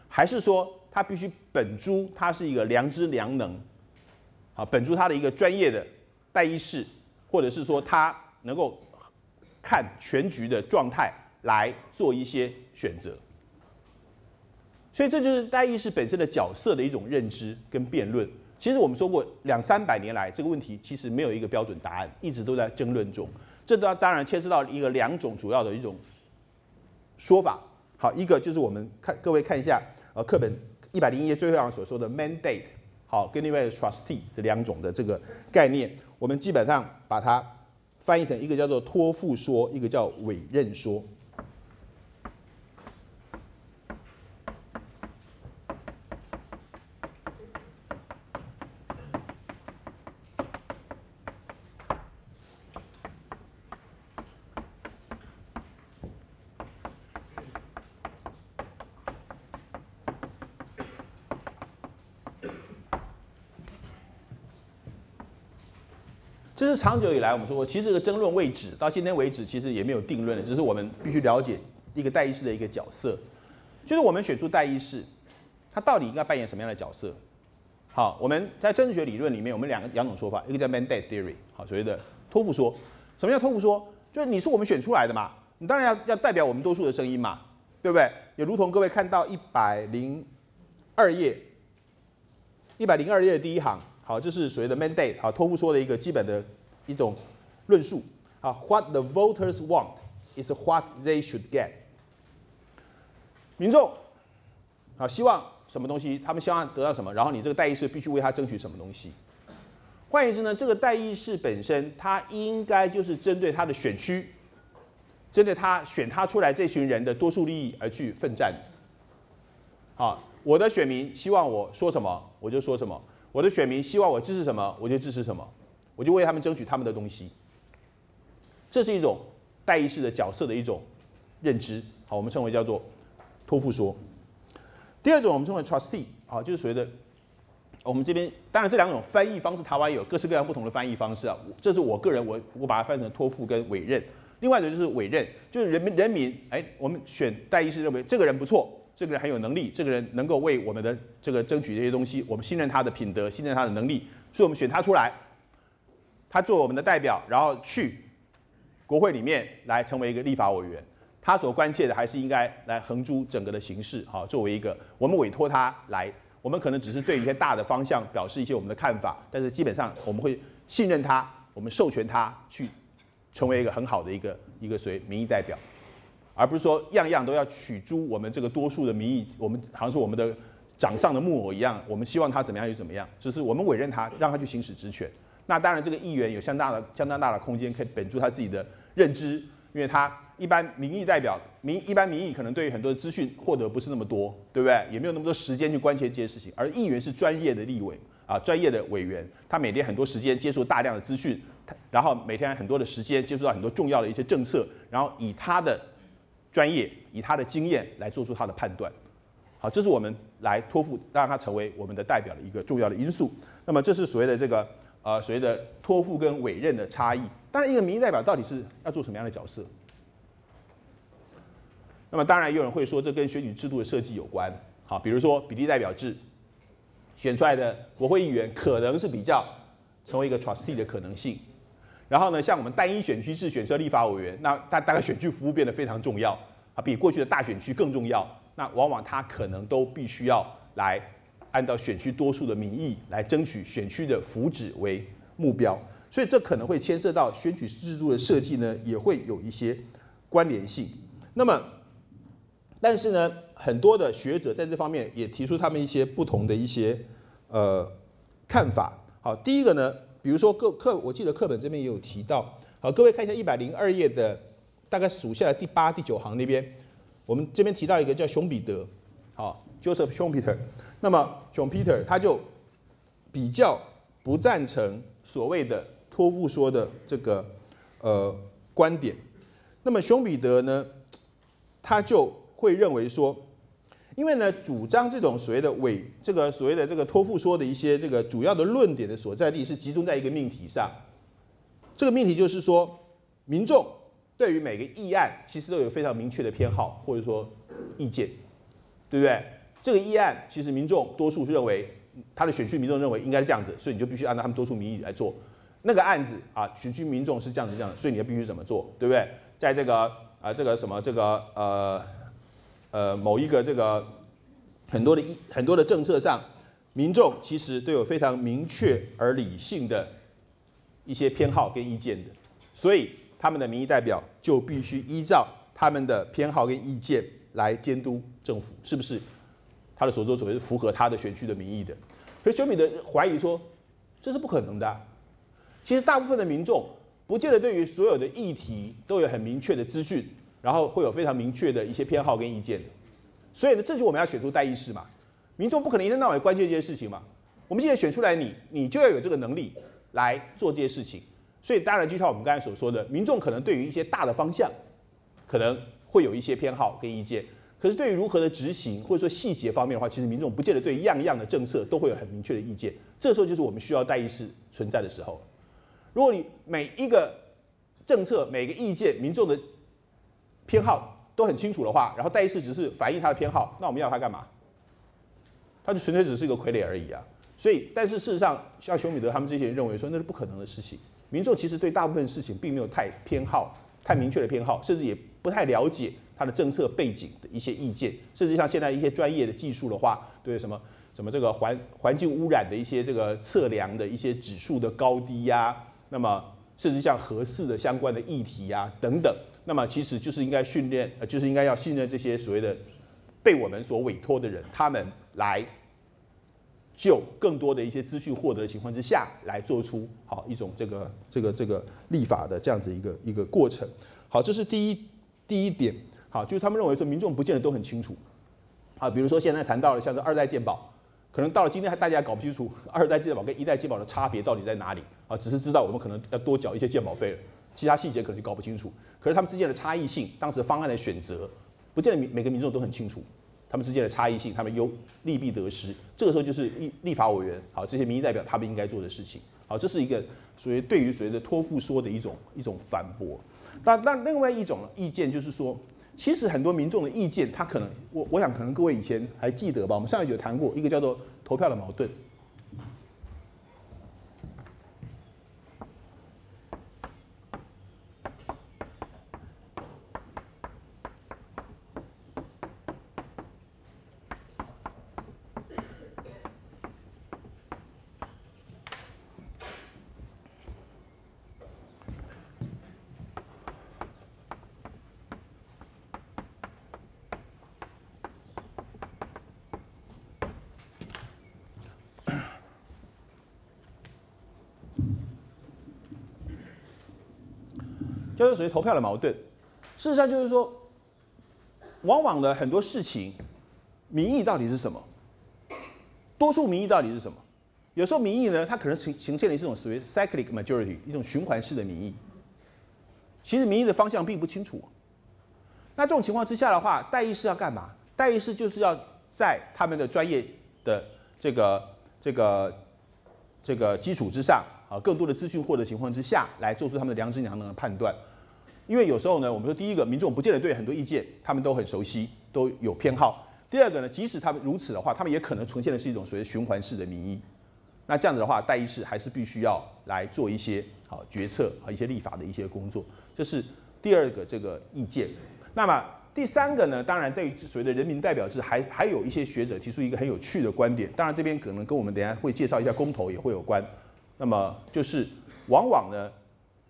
还是说他必须本诸他是一个良知良能，啊，本诸他的一个专业的代议士，或者是说他能够看全局的状态来做一些选择。所以这就是代议士本身的角色的一种认知跟辩论。其实我们说过，两三百年来这个问题其实没有一个标准答案，一直都在争论中。这当当然牵涉到一个两种主要的一种说法。好，一个就是我们看各位看一下，呃，课本一百零一页最后一行所说的 mandate，好，跟另外的 trustee 这两种的这个概念，我们基本上把它翻译成一个叫做托付说，一个叫委任说。这是长久以来我们说过，其实这个争论未止，到今天为止其实也没有定论的，只是我们必须了解一个代议士的一个角色，就是我们选出代议士，他到底应该扮演什么样的角色？好，我们在政治学理论里面，我们两个两种说法，一个叫 mandate theory，好，所谓的托付说，什么叫托付说？就是你是我们选出来的嘛，你当然要要代表我们多数的声音嘛，对不对？也如同各位看到一百零二页，一百零二页的第一行。好，这是所谓的 mandate，好，托付说的一个基本的一种论述。啊，What the voters want is what they should get。民众啊，希望什么东西，他们希望得到什么，然后你这个代议士必须为他争取什么东西。换言之呢，这个代议士本身，他应该就是针对他的选区，针对他选他出来这群人的多数利益而去奋战。好，我的选民希望我说什么，我就说什么。我的选民希望我支持什么，我就支持什么，我就为他们争取他们的东西。这是一种代议士的角色的一种认知，好，我们称为叫做托付说。第二种我们称为 trustee，好，就是所谓的我们这边当然这两种翻译方式，台湾有各式各样不同的翻译方式啊。这是我个人我我把它翻译成托付跟委任。另外一种就是委任，就是人民人民哎，我们选代议士认为这个人不错。这个人很有能力，这个人能够为我们的这个争取这些东西，我们信任他的品德，信任他的能力，所以我们选他出来，他做我们的代表，然后去国会里面来成为一个立法委员。他所关切的还是应该来横珠整个的形式，好，作为一个我们委托他来，我们可能只是对一些大的方向表示一些我们的看法，但是基本上我们会信任他，我们授权他去成为一个很好的一个一个谁民意代表。而不是说样样都要取诸我们这个多数的民意，我们好像是我们的掌上的木偶一样，我们希望他怎么样就怎么样，只是我们委任他，让他去行使职权。那当然，这个议员有相当的、相当大的空间，可以本住他自己的认知，因为他一般民意代表民一般民意可能对于很多的资讯获得不是那么多，对不对？也没有那么多时间去关切这些事情。而议员是专业的立委啊，专业的委员，他每天很多时间接触大量的资讯，他然后每天很多的时间接触到很多重要的一些政策，然后以他的。专业以他的经验来做出他的判断，好，这是我们来托付让他成为我们的代表的一个重要的因素。那么这是所谓的这个呃所谓的托付跟委任的差异。当然，一个民意代表到底是要做什么样的角色？那么当然有人会说这跟选举制度的设计有关。好，比如说比例代表制，选出来的国会议员可能是比较成为一个 trustee 的可能性。然后呢，像我们单一选区制选择立法委员，那大大概选区服务变得非常重要啊，比过去的大选区更重要。那往往他可能都必须要来按照选区多数的民意来争取选区的福祉为目标，所以这可能会牵涉到选举制度的设计呢，也会有一些关联性。那么，但是呢，很多的学者在这方面也提出他们一些不同的一些呃看法。好，第一个呢。比如说各课，我记得课本这边也有提到。好，各位看一下一百零二页的大概数下来第八、第九行那边，我们这边提到一个叫熊彼得，好，Joseph 熊彼得。那么熊 Peter 他就比较不赞成所谓的托付说的这个呃观点。那么熊彼得呢，他就会认为说。因为呢，主张这种所谓的伪这个所谓的这个托付说的一些这个主要的论点的所在地是集中在一个命题上。这个命题就是说，民众对于每个议案其实都有非常明确的偏好或者说意见，对不对？这个议案其实民众多数是认为他的选区民众认为应该是这样子，所以你就必须按照他们多数民意来做。那个案子啊，选区民众是这样子这样，所以你要必须怎么做，对不对？在这个啊这个什么这个呃呃某一个这个很多的一很多的政策上，民众其实都有非常明确而理性的一些偏好跟意见的，所以他们的民意代表就必须依照他们的偏好跟意见来监督政府，是不是他的所作所为是符合他的选区的民意的？可是小米的怀疑说这是不可能的。其实大部分的民众不见得对于所有的议题都有很明确的资讯，然后会有非常明确的一些偏好跟意见的。所以呢，这就我们要选出代议士嘛。民众不可能一天到晚关心这些事情嘛。我们现在选出来你，你就要有这个能力来做这些事情。所以当然就像我们刚才所说的，民众可能对于一些大的方向，可能会有一些偏好跟意见。可是对于如何的执行或者说细节方面的话，其实民众不见得对样样的政策都会有很明确的意见。这时候就是我们需要代议士存在的时候。如果你每一个政策、每个意见、民众的偏好都很清楚的话，然后代议士只是反映他的偏好，那我们要他干嘛？他就纯粹只是一个傀儡而已啊！所以，但是事实上，像熊米德他们这些人认为说那是不可能的事情。民众其实对大部分事情并没有太偏好、太明确的偏好，甚至也不太了解他的政策背景的一些意见，甚至像现在一些专业的技术的话，对什么什么这个环环境污染的一些这个测量的一些指数的高低呀。那么，甚至像合适的相关的议题呀等等，那么其实就是应该训练，呃，就是应该要信任这些所谓的被我们所委托的人，他们来就更多的一些资讯获得的情况之下来做出好一种这个这个这个立法的这样子一个一个过程。好，这是第一第一点。好，就是他们认为说民众不见得都很清楚。啊，比如说现在谈到了像是二代鉴宝。可能到了今天还大家搞不清楚二代鉴宝跟一代鉴宝的差别到底在哪里啊？只是知道我们可能要多缴一些鉴宝费了，其他细节可能就搞不清楚。可是他们之间的差异性，当时方案的选择，不见得每每个民众都很清楚。他们之间的差异性，他们优利弊得失，这个时候就是立立法委员好这些民意代表他们应该做的事情。好，这是一个所谓对于所谓的托付说的一种一种反驳。那那另外一种意见就是说。其实很多民众的意见，他可能，我我想可能各位以前还记得吧？我们上一集有谈过一个叫做投票的矛盾。就是属于投票的矛盾。事实上，就是说，往往的很多事情，民意到底是什么？多数民意到底是什么？有时候民意呢，它可能呈呈现的一种属于 cyclic majority，一种循环式的民意。其实民意的方向并不清楚。那这种情况之下的话，代议士要干嘛？代议士就是要在他们的专业的这个这个这个基础之上。啊，更多的资讯获得情况之下来做出他们的良知良能的判断，因为有时候呢，我们说第一个，民众不见得对很多意见他们都很熟悉，都有偏好；第二个呢，即使他们如此的话，他们也可能呈现的是一种所谓循环式的民意。那这样子的话，代议士还是必须要来做一些好决策和一些立法的一些工作，这是第二个这个意见。那么第三个呢，当然对于所谓的人民代表制，还还有一些学者提出一个很有趣的观点，当然这边可能跟我们等下会介绍一下公投也会有关。那么就是，往往呢，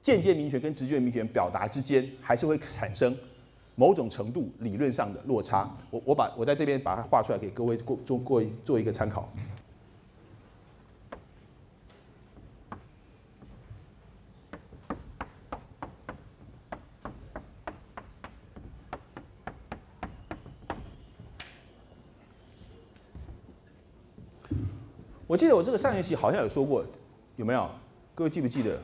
间接民权跟直接民权表达之间，还是会产生某种程度理论上的落差。我我把我在这边把它画出来，给各位过做过做一个参考。我记得我这个上学期好像有说过。有没有？各位记不记得？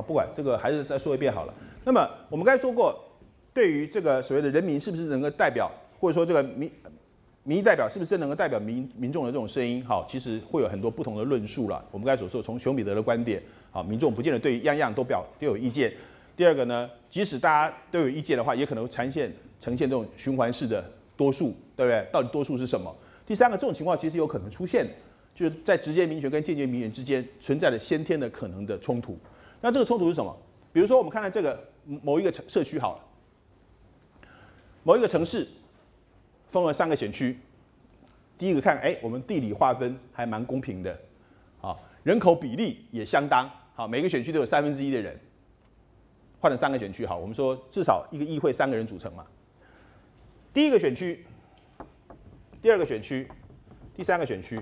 不管这个，还是再说一遍好了。那么我们刚才说过，对于这个所谓的人民是不是能够代表，或者说这个民民意代表是不是真能够代表民民众的这种声音？好，其实会有很多不同的论述了。我们刚才所说，从熊彼得的观点，好，民众不见得对样样都表都有意见。第二个呢，即使大家都有意见的话，也可能呈现呈现这种循环式的多数，对不对？到底多数是什么？第三个，这种情况其实有可能出现，就是在直接民权跟间接民权之间存在着先天的可能的冲突。那这个冲突是什么？比如说我们看看这个某一个城社区好了，某一个城市分为三个选区。第一个看，哎，我们地理划分还蛮公平的，好，人口比例也相当好，每个选区都有三分之一的人。换成三个选区，好，我们说至少一个议会三个人组成嘛。第一个选区，第二个选区，第三个选区。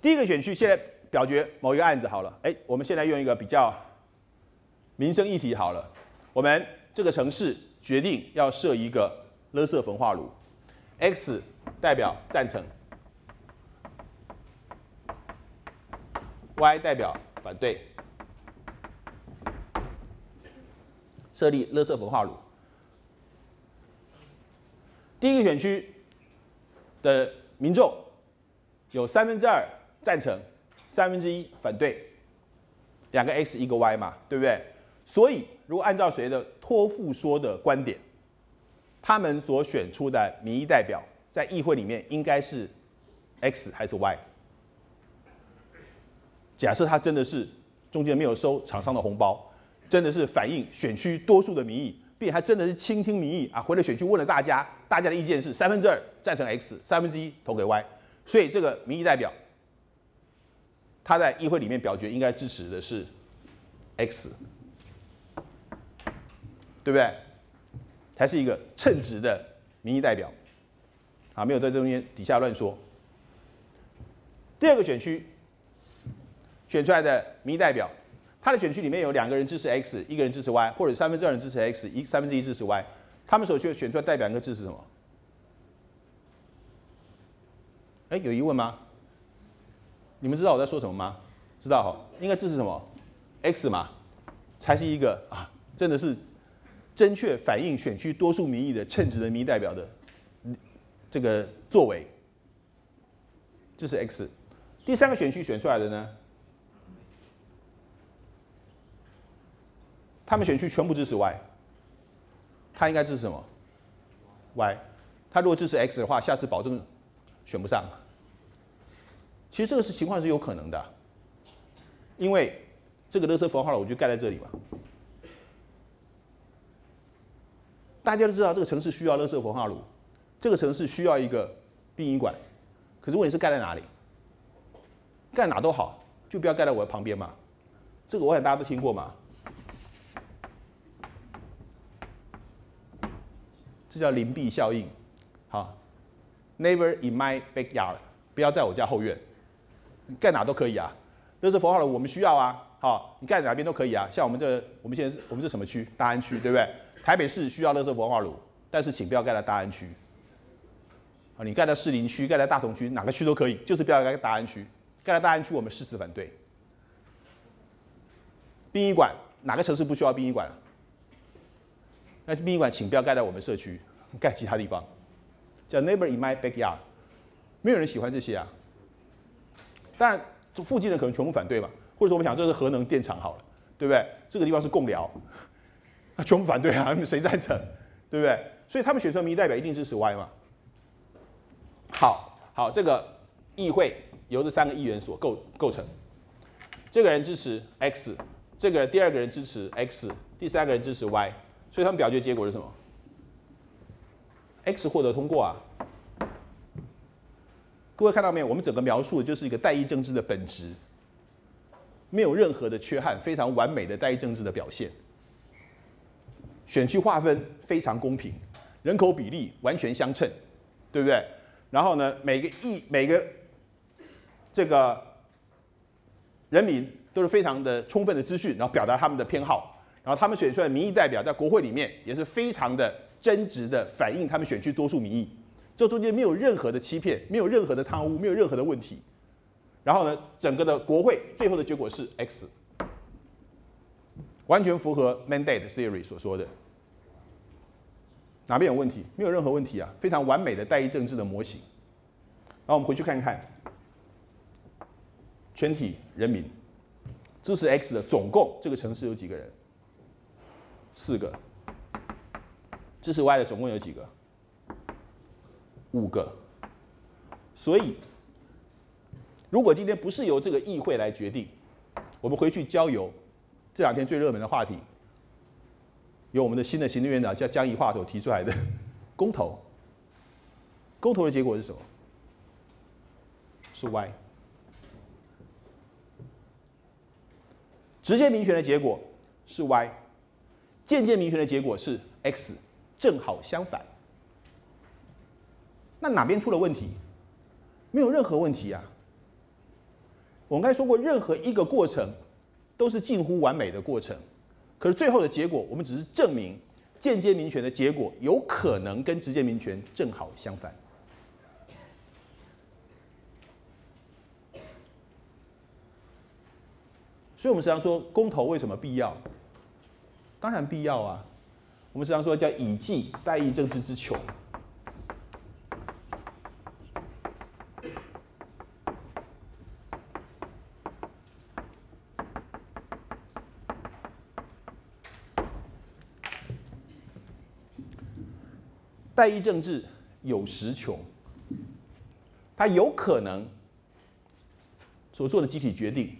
第一个选区现在表决某一个案子好了，哎，我们现在用一个比较民生议题好了，我们这个城市决定要设一个垃圾焚化炉，X 代表赞成，Y 代表反对。设立垃圾焚化炉。第一个选区的民众有三分之二赞成，三分之一反对，两个 X 一个 Y 嘛，对不对？所以如果按照谁的托付说的观点，他们所选出的民意代表在议会里面应该是 X 还是 Y？假设他真的是中间没有收厂商的红包。真的是反映选区多数的民意，并且还真的是倾听民意啊！回了选区问了大家，大家的意见是三分之二赞成 X，三分之一投给 Y，所以这个民意代表他在议会里面表决应该支持的是 X，对不对？才是一个称职的民意代表啊！没有在中间底下乱说。第二个选区选出来的民意代表。他的选区里面有两个人支持 X，一个人支持 Y，或者三分之二人支持 X，一三分之一支持 Y。他们所选选出来代表一个支持什么？哎，有疑问吗？你们知道我在说什么吗？知道哈，应该支持什么？X 嘛，才是一个啊，真的是正确反映选区多数民意的称职的民意代表的这个作为。这是 X。第三个选区选出来的呢？他们选区全部支持 Y，他应该支持什么？Y，他如果支持 X 的话，下次保证选不上。其实这个是情况是有可能的，因为这个勒瑟焚化炉我就盖在这里嘛。大家都知道这个城市需要勒瑟焚化炉，这个城市需要一个殡仪馆，可是问题是盖在哪里？盖哪都好，就不要盖在我的旁边嘛。这个我想大家都听过嘛。这叫邻避效应，好，Neighbor in my backyard，不要在我家后院，盖哪都可以啊。这是符号了，我们需要啊，好，你盖哪边都可以啊。像我们这，我们现在是我们这什么区？大安区，对不对？台北市需要乐色文化炉，但是请不要盖在大安区。啊，你盖在士林区、盖在大同区，哪个区都可以，就是不要盖大安区。盖在大安区，我们誓死反对。殡仪馆，哪个城市不需要殡仪馆？那殡仪馆，请不要盖在我们社区，盖其他地方，叫 neighbor in my backyard，没有人喜欢这些啊。当然，附近的可能全部反对嘛，或者说我们想这是核能电厂好了，对不对？这个地方是共疗，那全部反对啊，谁赞成？对不对？所以他们选出民意代表一定支持 Y 嘛。好，好，这个议会由这三个议员所构构成，这个人支持 X，这个第二个人支持 X，第三个人支持 Y。所以他们表决结果是什么？X 获得通过啊！各位看到没有？我们整个描述的就是一个代议政治的本质，没有任何的缺憾，非常完美的代议政治的表现。选区划分非常公平，人口比例完全相称，对不对？然后呢，每个议每个这个人民都是非常的充分的资讯，然后表达他们的偏好。然后他们选出来的民意代表在国会里面也是非常的真实的反映他们选区多数民意，这中间没有任何的欺骗，没有任何的贪污，没有任何的问题。然后呢，整个的国会最后的结果是 X，完全符合 mandate theory 所说的。哪边有问题？没有任何问题啊，非常完美的代议政治的模型。然后我们回去看看，全体人民支持 X 的总共这个城市有几个人？四个，支持 Y 的总共有几个？五个。所以，如果今天不是由这个议会来决定，我们回去交由这两天最热门的话题，由我们的新的行政院长叫江宜桦所提出来的 公投。公投的结果是什么？是 Y。直接民权的结果是 Y，间接民权的结果是 X，正好相反。那哪边出了问题？没有任何问题啊。我们刚才说过，任何一个过程都是近乎完美的过程，可是最后的结果，我们只是证明间接民权的结果有可能跟直接民权正好相反。所以，我们时常说公投为什么必要？当然必要啊！我们时常说叫以计代议政治之穷。代议政治有时穷，它有可能所做的集体决定。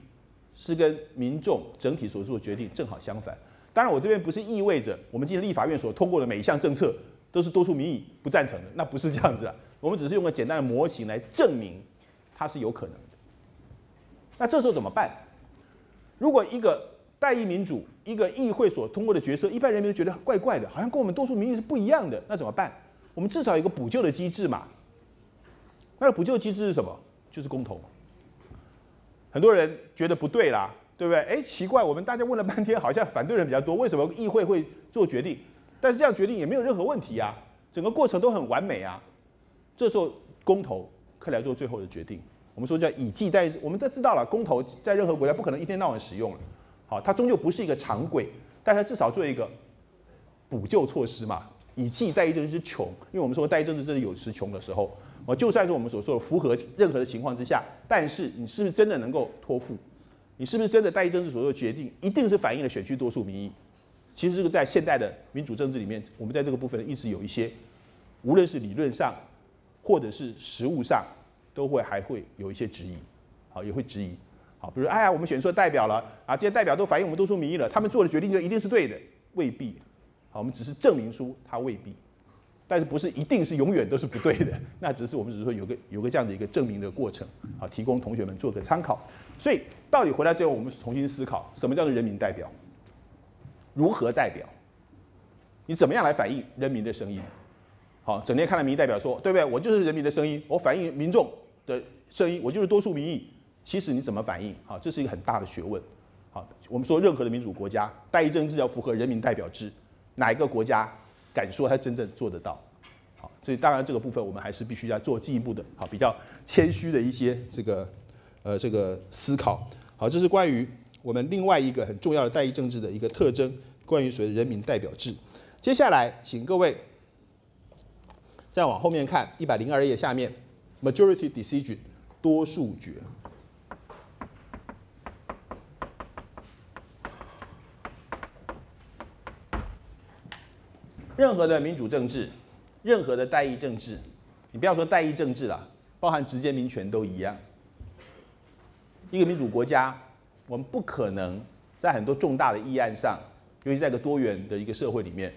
是跟民众整体所做的决定正好相反。当然，我这边不是意味着我们今天立法院所通过的每一项政策都是多数民意不赞成的，那不是这样子啊。我们只是用个简单的模型来证明它是有可能的。那这时候怎么办？如果一个代议民主、一个议会所通过的决策，一般人民都觉得怪怪的，好像跟我们多数民意是不一样的，那怎么办？我们至少有一个补救的机制嘛。那个补救机制是什么？就是公投。很多人觉得不对啦，对不对？哎，奇怪，我们大家问了半天，好像反对人比较多，为什么议会会做决定？但是这样决定也没有任何问题啊，整个过程都很完美啊。这时候公投可以来做最后的决定。我们说叫以计代，我们都知道了，公投在任何国家不可能一天到晚使用了。好，它终究不是一个常规，但它至少做一个补救措施嘛。以计代议政治穷，因为我们说代议政治真的有时穷的时候。哦，就算是我们所说的符合任何的情况之下，但是你是不是真的能够托付？你是不是真的代议政治所做的决定，一定是反映了选区多数民意？其实这个在现代的民主政治里面，我们在这个部分一直有一些，无论是理论上或者是实务上，都会还会有一些质疑。好，也会质疑。好，比如哎呀，我们选出代表了啊，这些代表都反映我们多数民意了，他们做的决定就一定是对的？未必。好，我们只是证明书，它未必。但是不是一定是永远都是不对的？那只是我们只是说有个有个这样的一个证明的过程，好，提供同学们做个参考。所以到底回来之后，我们重新思考什么叫做人民代表？如何代表？你怎么样来反映人民的声音？好，整天看到民意代表说，对不对？我就是人民的声音，我反映民众的声音，我就是多数民意。其实你怎么反映？好，这是一个很大的学问。好，我们说任何的民主国家，代议政治要符合人民代表制，哪一个国家？敢说他真正做得到，好，所以当然这个部分我们还是必须要做进一步的，好，比较谦虚的一些这个呃这个思考。好，这是关于我们另外一个很重要的代议政治的一个特征，关于所谓人民代表制。接下来，请各位再往后面看，一百零二页下面，majority decision，多数决。任何的民主政治，任何的代议政治，你不要说代议政治了，包含直接民权都一样。一个民主国家，我们不可能在很多重大的议案上，尤其在一个多元的一个社会里面，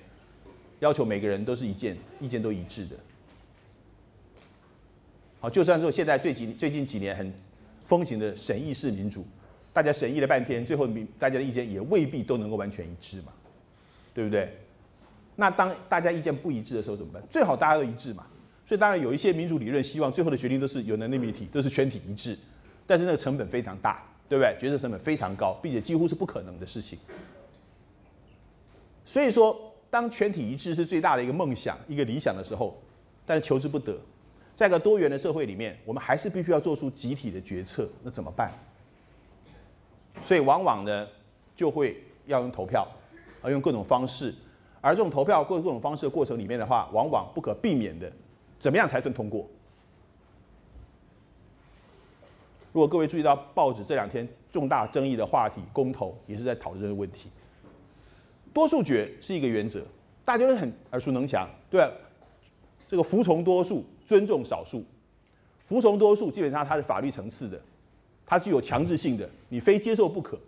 要求每个人都是一件意见都一致的。好，就算说现在最近最近几年很风行的审议式民主，大家审议了半天，最后民大家的意见也未必都能够完全一致嘛，对不对？那当大家意见不一致的时候怎么办？最好大家都一致嘛。所以当然有一些民主理论希望最后的决定都是有能力媒体都是全体一致，但是那个成本非常大，对不对？决策成本非常高，并且几乎是不可能的事情。所以说，当全体一致是最大的一个梦想、一个理想的时候，但是求之不得。在一个多元的社会里面，我们还是必须要做出集体的决策，那怎么办？所以往往呢，就会要用投票，要，用各种方式。而这种投票各各种方式的过程里面的话，往往不可避免的，怎么样才算通过？如果各位注意到报纸这两天重大争议的话题，公投也是在讨论这个问题。多数决是一个原则，大家都很耳熟能详，对吧？这个服从多数，尊重少数。服从多数基本上它是法律层次的，它具有强制性的，你非接受不可。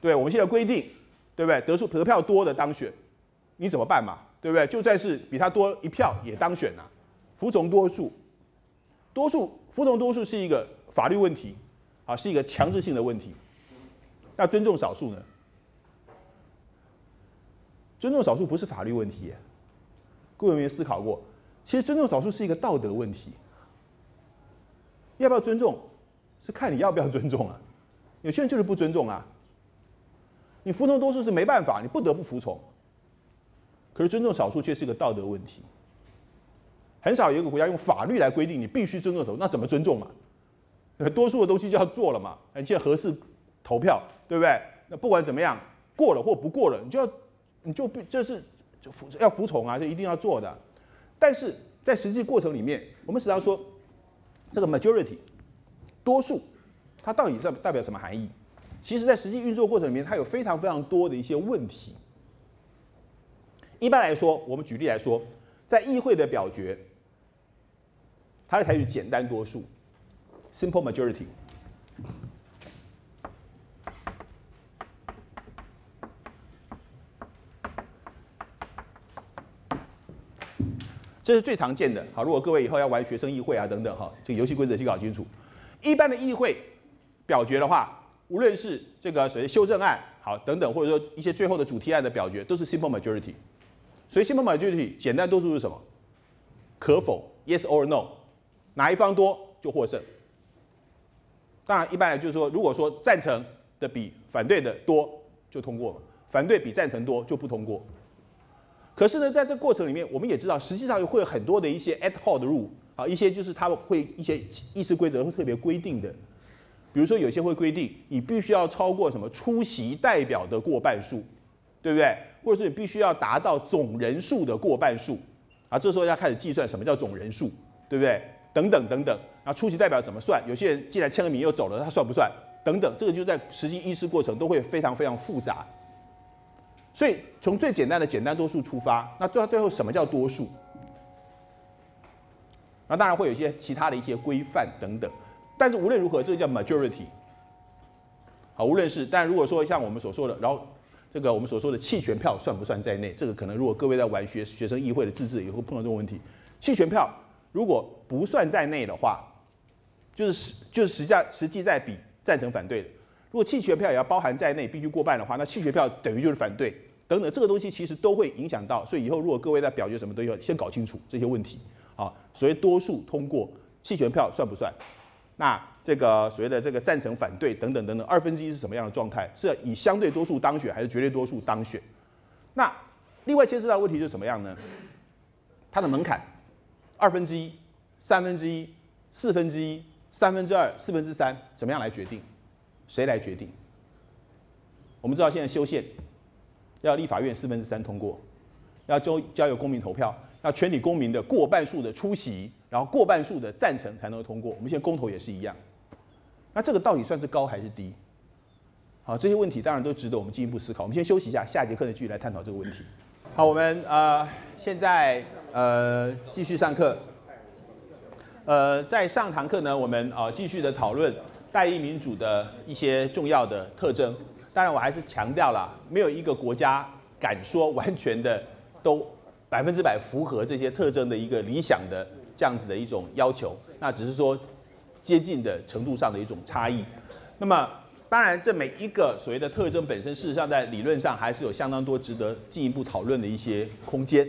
对，我们现在规定，对不对？得数得票多的当选，你怎么办嘛？对不对？就算是比他多一票也当选啊，服从多数，多数服从多数是一个法律问题，啊，是一个强制性的问题。那尊重少数呢？尊重少数不是法律问题，各位有没有思考过？其实尊重少数是一个道德问题。要不要尊重，是看你要不要尊重啊。有些人就是不尊重啊。你服从多数是没办法，你不得不服从。可是尊重少数却是一个道德问题。很少有一个国家用法律来规定你必须尊重少数，那怎么尊重嘛？多数的东西就要做了嘛。而且合适投票，对不对？那不管怎么样，过了或不过了，你就要你就必这是就服要服从啊，就一定要做的。但是在实际过程里面，我们时常说这个 majority 多数，它到底在代表什么含义？其实，在实际运作过程里面，它有非常非常多的一些问题。一般来说，我们举例来说，在议会的表决，它是采取简单多数 （simple majority）。这是最常见的。好，如果各位以后要玩学生议会啊等等哈，这个游戏规则先搞清楚。一般的议会表决的话，无论是这个所谓修正案，好等等，或者说一些最后的主题案的表决，都是 simple majority。所以 simple majority 简单多数是什么？可否 yes or no，哪一方多就获胜。当然，一般来就是说，如果说赞成的比反对的多就通过了，反对比赞成多就不通过。可是呢，在这过程里面，我们也知道，实际上会有很多的一些 ad hoc rule 啊，一些就是他们会一些议事规则会特别规定的。比如说，有些会规定你必须要超过什么出席代表的过半数，对不对？或者是你必须要达到总人数的过半数，啊，这时候要开始计算什么叫总人数，对不对？等等等等，然后出席代表怎么算？有些人进来签个名又走了，他算不算？等等，这个就在实际议事过程都会非常非常复杂。所以从最简单的简单多数出发，那最到最后什么叫多数？那当然会有一些其他的一些规范等等。但是无论如何，这个叫 majority。好，无论是，但如果说像我们所说的，然后这个我们所说的弃权票算不算在内？这个可能如果各位在玩学学生议会的自治，也会碰到这种问题。弃权票如果不算在内的话，就是实就是实际实际在比赞成反对的。如果弃权票也要包含在内，必须过半的话，那弃权票等于就是反对等等，这个东西其实都会影响到。所以以后如果各位在表决什么都要先搞清楚这些问题。啊，所谓多数通过弃权票算不算？那这个所谓的这个赞成、反对等等等等，二分之一是什么样的状态？是以相对多数当选，还是绝对多数当选？那另外牵涉到问题是什么样呢？它的门槛，二分之一、三分之一、四分之一、三分之二、四分之三，怎么样来决定？谁来决定？我们知道现在修宪要立法院四分之三通过，要交交由公民投票，要全体公民的过半数的出席。然后过半数的赞成才能够通过，我们现在公投也是一样。那这个到底算是高还是低？好，这些问题当然都值得我们进一步思考。我们先休息一下，下节课呢继续来探讨这个问题。好，我们呃现在呃继续上课。呃，在上堂课呢，我们呃继续的讨论代议民主的一些重要的特征。当然，我还是强调了，没有一个国家敢说完全的都百分之百符合这些特征的一个理想的。这样子的一种要求，那只是说接近的程度上的一种差异。那么，当然，这每一个所谓的特征本身，事实上在理论上还是有相当多值得进一步讨论的一些空间。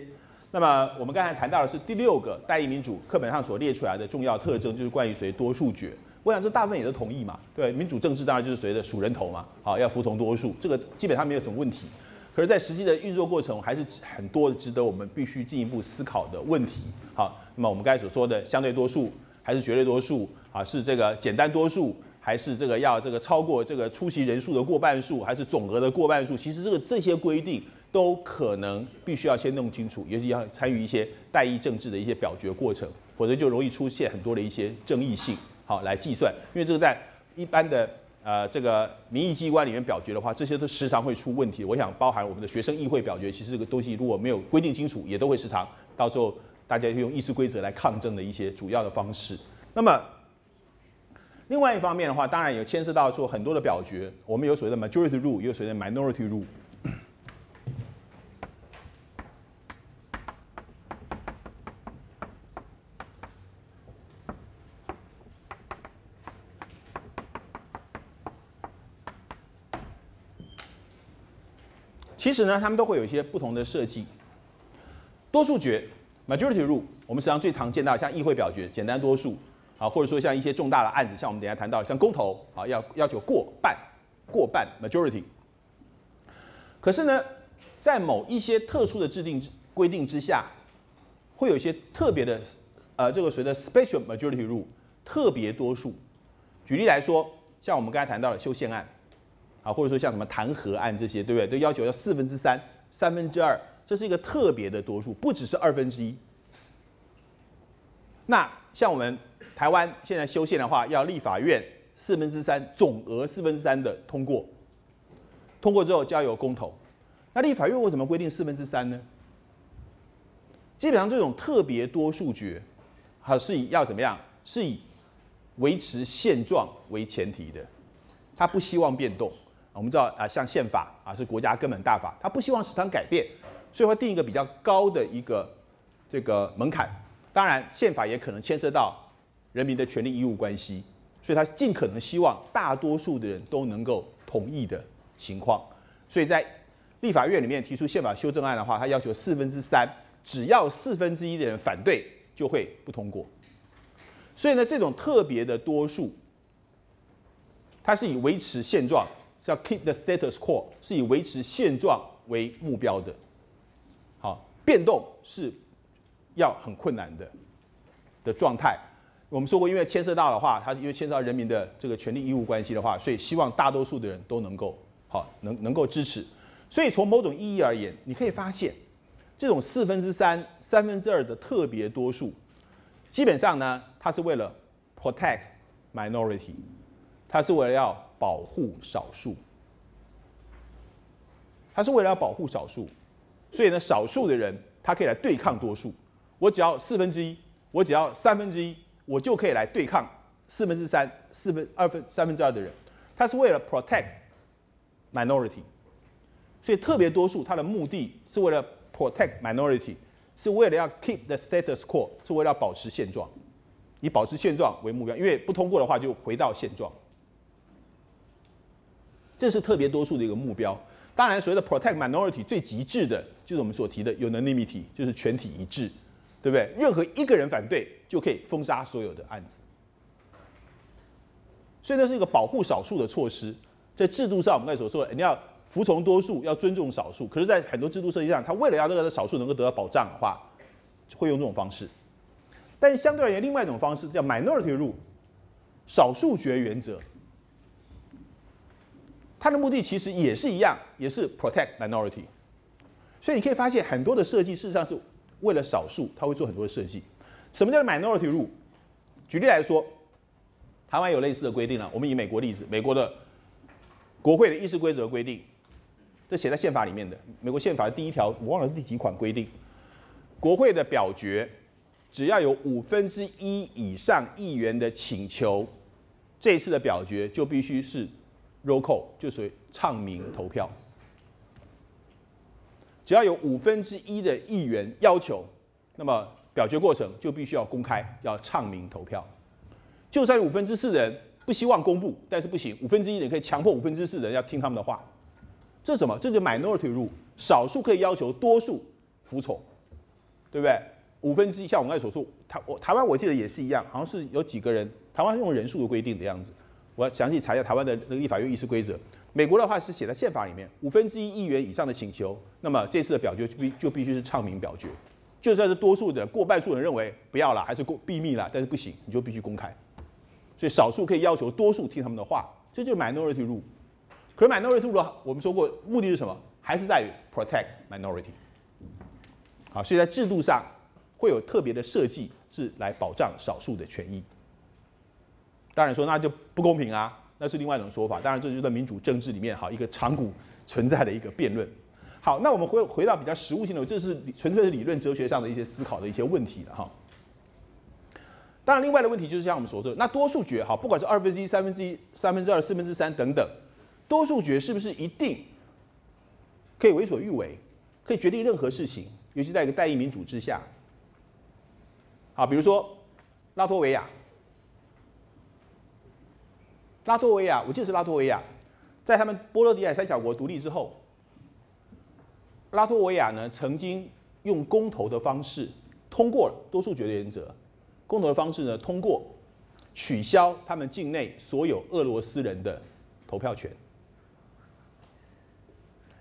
那么，我们刚才谈到的是第六个代议民主课本上所列出来的重要特征，就是关于所谓多数决。我想这大部分也都同意嘛，对，民主政治当然就是所谓的数人头嘛，好，要服从多数，这个基本上没有什么问题。可是，在实际的运作过程，还是很多值得我们必须进一步思考的问题。好。那么我们刚才所说的相对多数还是绝对多数啊？是这个简单多数还是这个要这个超过这个出席人数的过半数还是总额的过半数？其实这个这些规定都可能必须要先弄清楚，尤其要参与一些代议政治的一些表决过程，否则就容易出现很多的一些争议性。好，来计算，因为这个在一般的呃这个民意机关里面表决的话，这些都时常会出问题。我想包含我们的学生议会表决，其实这个东西如果没有规定清楚，也都会时常到时候。大家用议事规则来抗争的一些主要的方式。那么，另外一方面的话，当然也牵涉到说很多的表决，我们有所谓的 majority rule，也有所谓的 minority rule。其实呢，他们都会有一些不同的设计。多数决 （majority rule），我们实际上最常见到像议会表决，简单多数啊，或者说像一些重大的案子，像我们等下谈到像公投啊，要要求过半，过半 （majority）。可是呢，在某一些特殊的制定规定之下，会有一些特别的，呃，这个所谓的 special majority rule，特别多数。举例来说，像我们刚才谈到的修宪案。啊，或者说像什么弹劾案这些，对不对？都要求要四分之三、三分之二，这是一个特别的多数，不只是二分之一。那像我们台湾现在修宪的话，要立法院四分之三总额四分之三的通过，通过之后交由公投。那立法院为什么规定四分之三呢？基本上这种特别多数决，它是以要怎么样？是以维持现状为前提的，他不希望变动。我们知道啊，像宪法啊是国家根本大法，他不希望市场改变，所以会定一个比较高的一个这个门槛。当然，宪法也可能牵涉到人民的权利义务关系，所以他尽可能希望大多数的人都能够同意的情况。所以在立法院里面提出宪法修正案的话，他要求四分之三，只要四分之一的人反对，就会不通过。所以呢，这种特别的多数，它是以维持现状。叫 keep the status quo，是以维持现状为目标的。变动是要很困难的的状态。我们说过，因为牵涉到的话，它因为牵涉到人民的这个权利义务关系的话，所以希望大多数的人都能够好能能够支持。所以从某种意义而言，你可以发现，这种四分之三、三分之二的特别多数，基本上呢，它是为了 protect minority，它是为了要。保护少数，它是为了要保护少数，所以呢，少数的人他可以来对抗多数。我只要四分之一，我只要三分之一，我就可以来对抗四分之三、四分二分三分之二的人。他是为了 protect minority，所以特别多数它的目的是为了 protect minority，是为了要 keep the status quo，是为了要保持现状，以保持现状为目标，因为不通过的话就回到现状。这是特别多数的一个目标。当然，所谓的 protect minority 最极致的就是我们所提的 unanimity，就是全体一致，对不对？任何一个人反对就可以封杀所有的案子。所以，那是一个保护少数的措施。在制度上，我们刚才所说，你要服从多数，要尊重少数。可是，在很多制度设计上，他为了要这个少数能够得到保障的话，会用这种方式。但，相对而言，另外一种方式叫 minority rule，少数决原则。它的目的其实也是一样，也是 protect minority。所以你可以发现很多的设计事实上是为了少数，他会做很多的设计。什么叫 minority rule？举例来说，台湾有类似的规定了。我们以美国例子，美国的国会的议事规则规定，这写在宪法里面的。美国宪法的第一条，我忘了第几款规定，国会的表决只要有五分之一以上议员的请求，这一次的表决就必须是。Roll call 就属于唱名投票，只要有五分之一的议员要求，那么表决过程就必须要公开，要唱名投票。就算五分之四的人不希望公布，但是不行，五分之一人可以强迫五分之四的人要听他们的话。这是什么？这就 minority rule，少数可以要求多数服从，对不对？五分之一，像我们刚才所说，台我台湾我记得也是一样，好像是有几个人，台湾用人数的规定的样子。我要详细查一下台湾的那个立法院议事规则。美国的话是写在宪法里面，五分之一议员以上的请求，那么这次的表决就必就必须是唱名表决。就算是多数的过半数人认为不要了，还是过闭密了，但是不行，你就必须公开。所以少数可以要求多数听他们的话，这就是 minority rule。可是 minority rule 我们说过目的是什么？还是在于 protect minority。好，所以在制度上会有特别的设计，是来保障少数的权益。当然说那就不公平啊，那是另外一种说法。当然这就是在民主政治里面哈一个长古存在的一个辩论。好，那我们回回到比较实务性的，这是纯粹是理论哲学上的一些思考的一些问题了哈。当然，另外的问题就是像我们所说的，那多数决哈，不管是二分之一、三分之一、三分之二、四分之三等等，多数决是不是一定可以为所欲为，可以决定任何事情？尤其在一个代议民主之下，好，比如说拉脱维亚，拉脱维亚，我记得是拉脱维亚，在他们波罗的海三小国独立之后，拉脱维亚呢曾经用公投的方式通过多数决的原则。公投的方式呢，通过取消他们境内所有俄罗斯人的投票权，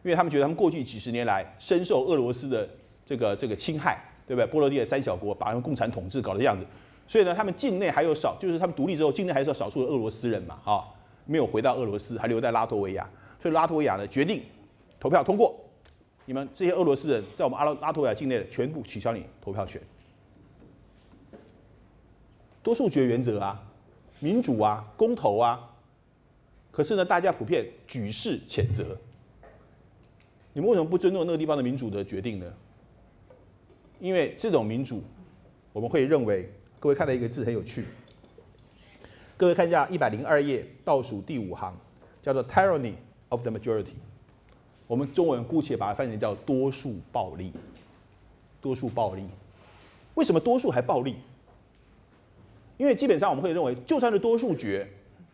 因为他们觉得他们过去几十年来深受俄罗斯的这个这个侵害，对不对？波罗的海三小国把他们共产统治搞的样子，所以呢，他们境内还有少，就是他们独立之后，境内还是有少数的俄罗斯人嘛，啊，没有回到俄罗斯，还留在拉脱维亚，所以拉脱维亚呢决定投票通过，你们这些俄罗斯人在我们阿拉拉脱维亚境内的全部取消你投票权。多数决原则啊，民主啊，公投啊，可是呢，大家普遍举世谴责。你们为什么不尊重那个地方的民主的决定呢？因为这种民主，我们会认为，各位看到一个字很有趣。各位看一下一百零二页倒数第五行，叫做 “tyranny of the majority”。我们中文姑且把它翻译成叫“多数暴力”。多数暴力，为什么多数还暴力？因为基本上我们会认为，就算是多数决，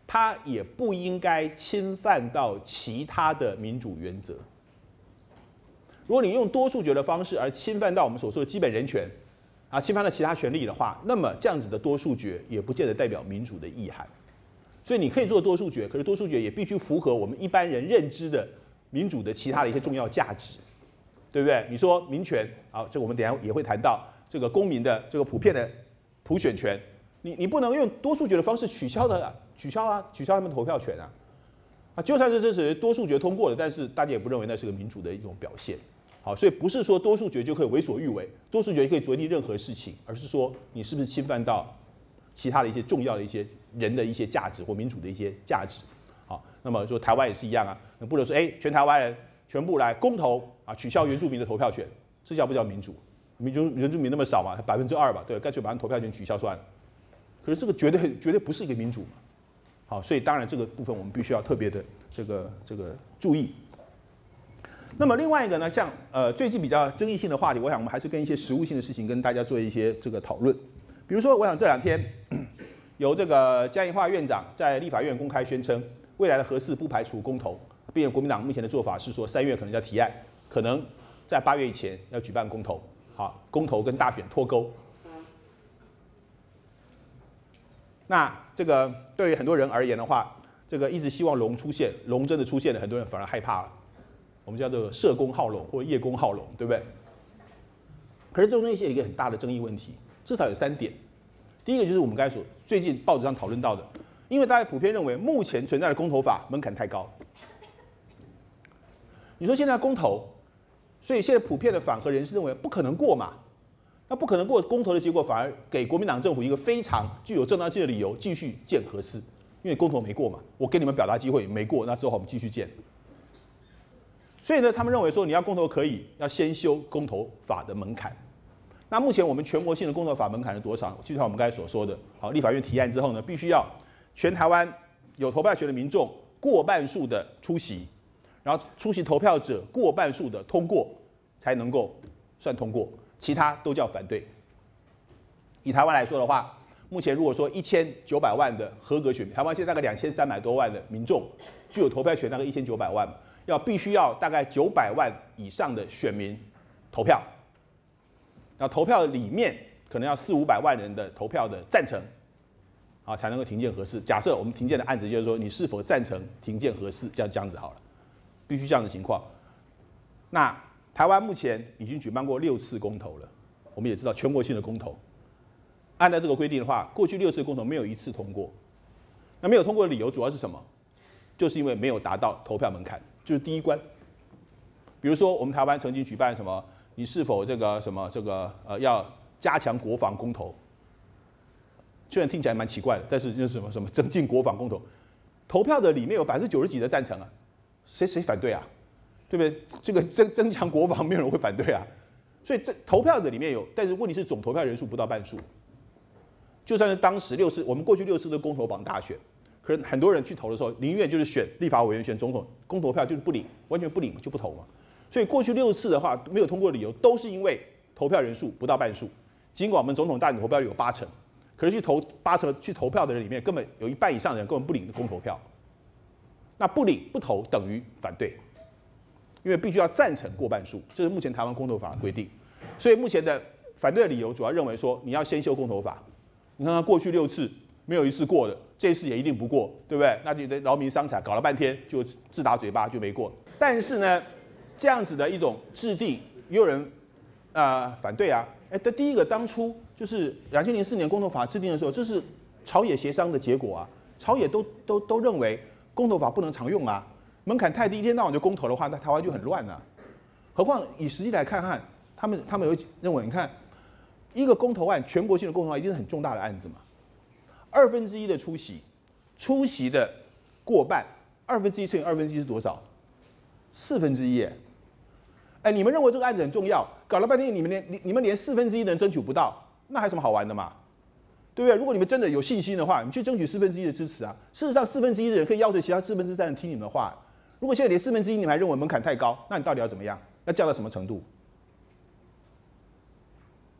它也不应该侵犯到其他的民主原则。如果你用多数决的方式而侵犯到我们所说的基本人权，啊，侵犯了其他权利的话，那么这样子的多数决也不见得代表民主的意涵。所以你可以做多数决，可是多数决也必须符合我们一般人认知的民主的其他的一些重要价值，对不对？你说民权，好，这我们等下也会谈到这个公民的这个普遍的普选权。你你不能用多数决的方式取消的，取消啊，取消他们投票权啊，啊，就算是这是多数决通过的，但是大家也不认为那是个民主的一种表现，好，所以不是说多数决就可以为所欲为，多数决可以决定任何事情，而是说你是不是侵犯到其他的一些重要的一些人的一些价值或民主的一些价值，好，那么说台湾也是一样啊，那不能说哎，全台湾人全部来公投啊，取消原住民的投票权，这叫不叫民主？民主原住民那么少嘛，百分之二吧，对，干脆把投票权取消算了。可是这个绝对绝对不是一个民主嘛，好，所以当然这个部分我们必须要特别的这个这个注意。那么另外一个呢，像呃最近比较争议性的话题，我想我们还是跟一些实务性的事情跟大家做一些这个讨论。比如说，我想这两天 由这个江宜桦院长在立法院公开宣称，未来的核四不排除公投，并且国民党目前的做法是说三月可能要提案，可能在八月以前要举办公投，好，公投跟大选脱钩。那这个对于很多人而言的话，这个一直希望龙出现，龙真的出现了，很多人反而害怕了。我们叫做社工号龙或夜工好龙，对不对？可是这中间有一个很大的争议问题，至少有三点。第一个就是我们刚才所最近报纸上讨论到的，因为大家普遍认为目前存在的公投法门槛太高。你说现在公投，所以现在普遍的反核人士认为不可能过嘛？那不可能过公投的结果，反而给国民党政府一个非常具有正当性的理由，继续建核四，因为公投没过嘛，我给你们表达机会没过，那之后我们继续建。所以呢，他们认为说你要公投可以，要先修公投法的门槛。那目前我们全国性的公投法门槛是多少？就像我们刚才所说的，好，立法院提案之后呢，必须要全台湾有投票权的民众过半数的出席，然后出席投票者过半数的通过，才能够算通过。其他都叫反对。以台湾来说的话，目前如果说一千九百万的合格选民，台湾现在大概两千三百多万的民众具有投票权，大概一千九百万，要必须要大概九百万以上的选民投票，那投票里面可能要四五百万人的投票的赞成，啊才能够停建合适。假设我们停建的案子就是说你是否赞成停建合适，这样这样子好了，必须这样的情况，那。台湾目前已经举办过六次公投了，我们也知道全国性的公投，按照这个规定的话，过去六次公投没有一次通过。那没有通过的理由主要是什么？就是因为没有达到投票门槛，就是第一关。比如说我们台湾曾经举办什么，你是否这个什么这个呃要加强国防公投？虽然听起来蛮奇怪的，但是就是什么什么增进国防公投，投票的里面有百分之九十几的赞成啊，谁谁反对啊？对不对？这个增增强国防，没有人会反对啊。所以这投票的里面有，但是问题是总投票人数不到半数。就算是当时六次，我们过去六次的公投榜大选，可是很多人去投的时候，宁愿就是选立法委员、选总统，公投票就是不领，完全不领就不投嘛。所以过去六次的话没有通过的理由，都是因为投票人数不到半数。尽管我们总统大选投票率有八成，可是去投八成去投票的人里面，根本有一半以上的人根本不领公投票。那不领不投等于反对，因为必须要赞成过半数，这是目前台湾公投法的规定。所以目前的反对的理由主要认为说，你要先修公投法。你看看过去六次没有一次过的，这一次也一定不过，对不对？那就得劳民伤财，搞了半天就自打嘴巴就没过。但是呢？这样子的一种制定，也有人啊反对啊。哎，这第一个当初就是两千零四年公投法制定的时候，这是朝野协商的结果啊。朝野都都都认为公投法不能常用啊，门槛太低，一天到晚就公投的话，那台湾就很乱啊。何况以实际来看看，他们他们有认为，你看一个公投案，全国性的公投案一定是很重大的案子嘛。二分之一的出席，出席的过半，二分之一乘以二分之一是多少？四分之一。哎，你们认为这个案子很重要，搞了半天你们连你你们连四分之一的人争取不到，那还有什么好玩的嘛？对不对？如果你们真的有信心的话，你去争取四分之一的支持啊。事实上，四分之一的人可以要求其他四分之三人听你们的话。如果现在连四分之一你们还认为门槛太高，那你到底要怎么样？要降到什么程度？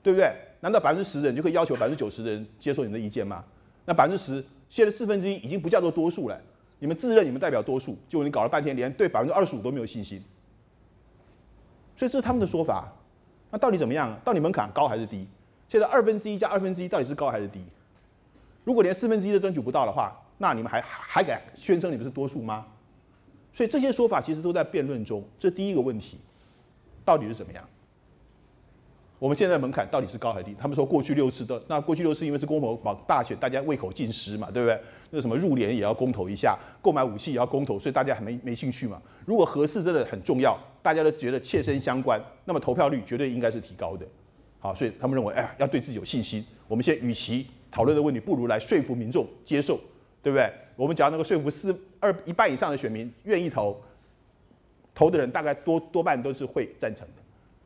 对不对？难道百分之十的人就可以要求百分之九十的人接受你的意见吗？那百分之十，现在四分之一已经不叫做多数了。你们自认你们代表多数，结果你搞了半天，连对百分之二十五都没有信心。所以这是他们的说法，那到底怎么样？到底门槛高还是低？现在二分之一加二分之一到底是高还是低？如果连四分之一都争取不到的话，那你们还还敢宣称你们是多数吗？所以这些说法其实都在辩论中。这第一个问题，到底是怎么样？我们现在门槛到底是高还是低？他们说过去六次的，那过去六次因为是公投保大选，大家胃口尽失嘛，对不对？那什么入联也要公投一下，购买武器也要公投，所以大家还没没兴趣嘛。如果合适真的很重要，大家都觉得切身相关，那么投票率绝对应该是提高的。好，所以他们认为，哎呀，要对自己有信心。我们现在与其讨论的问题，不如来说服民众接受，对不对？我们只要能够说服四二一半以上的选民愿意投，投的人大概多多半都是会赞成的。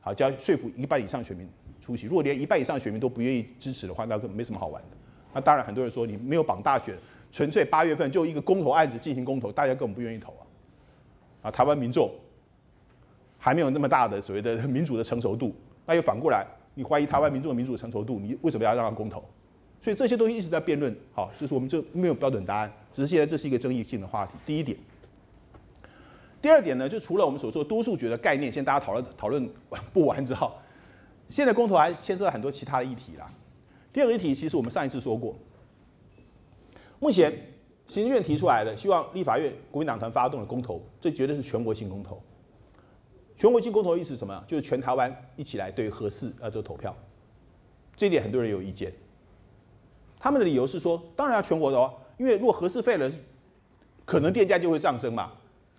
好，就要说服一半以上选民出席。如果连一半以上选民都不愿意支持的话，那就没什么好玩的。那当然，很多人说你没有绑大选，纯粹八月份就一个公投案子进行公投，大家根本不愿意投啊。啊，台湾民众还没有那么大的所谓的 民主的成熟度，那又反过来，你怀疑台湾民众的民主成熟度，你为什么要让他公投？所以这些东西一直在辩论。好，就是我们这没有标准答案，只是现在这是一个争议性的话题。第一点。第二点呢，就除了我们所说多数决的概念，现在大家讨论讨论不完之后，现在公投还牵涉很多其他的议题啦。第二个议题，其实我们上一次说过，目前行政院提出来的，希望立法院国民党团发动的公投，这绝对是全国性公投。全国性公投的意思是什么？就是全台湾一起来对合适要做投票。这一点很多人有意见，他们的理由是说，当然要全国的哦，因为如果合适废了，可能电价就会上升嘛。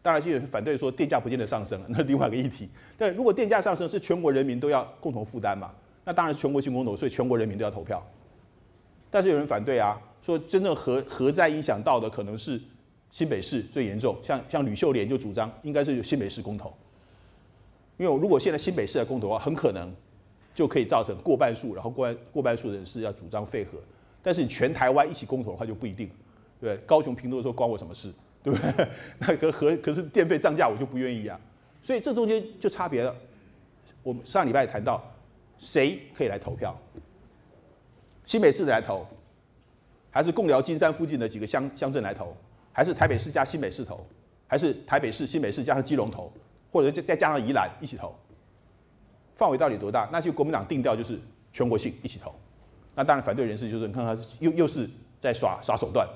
当然，就有反对说电价不见得上升了，那另外一个议题。但如果电价上升是全国人民都要共同负担嘛，那当然全国性公投，所以全国人民都要投票。但是有人反对啊，说真正核核在影响到的可能是新北市最严重，像像吕秀莲就主张应该是新北市公投，因为如果现在新北市的公投的话，很可能就可以造成过半数，然后过半过半数人士要主张废核，但是你全台湾一起公投的话就不一定，对，高雄平都说关我什么事？对不对？那可和可是电费涨价，我就不愿意啊。所以这中间就差别了。我们上礼拜谈到，谁可以来投票？新北市来投，还是贡寮金山附近的几个乡乡镇来投，还是台北市加新北市投，还是台北市、新北市加上基隆投，或者再再加上宜兰一起投？范围到底多大？那就国民党定调就是全国性一起投。那当然反对人士就是你看看又又是在耍耍手段。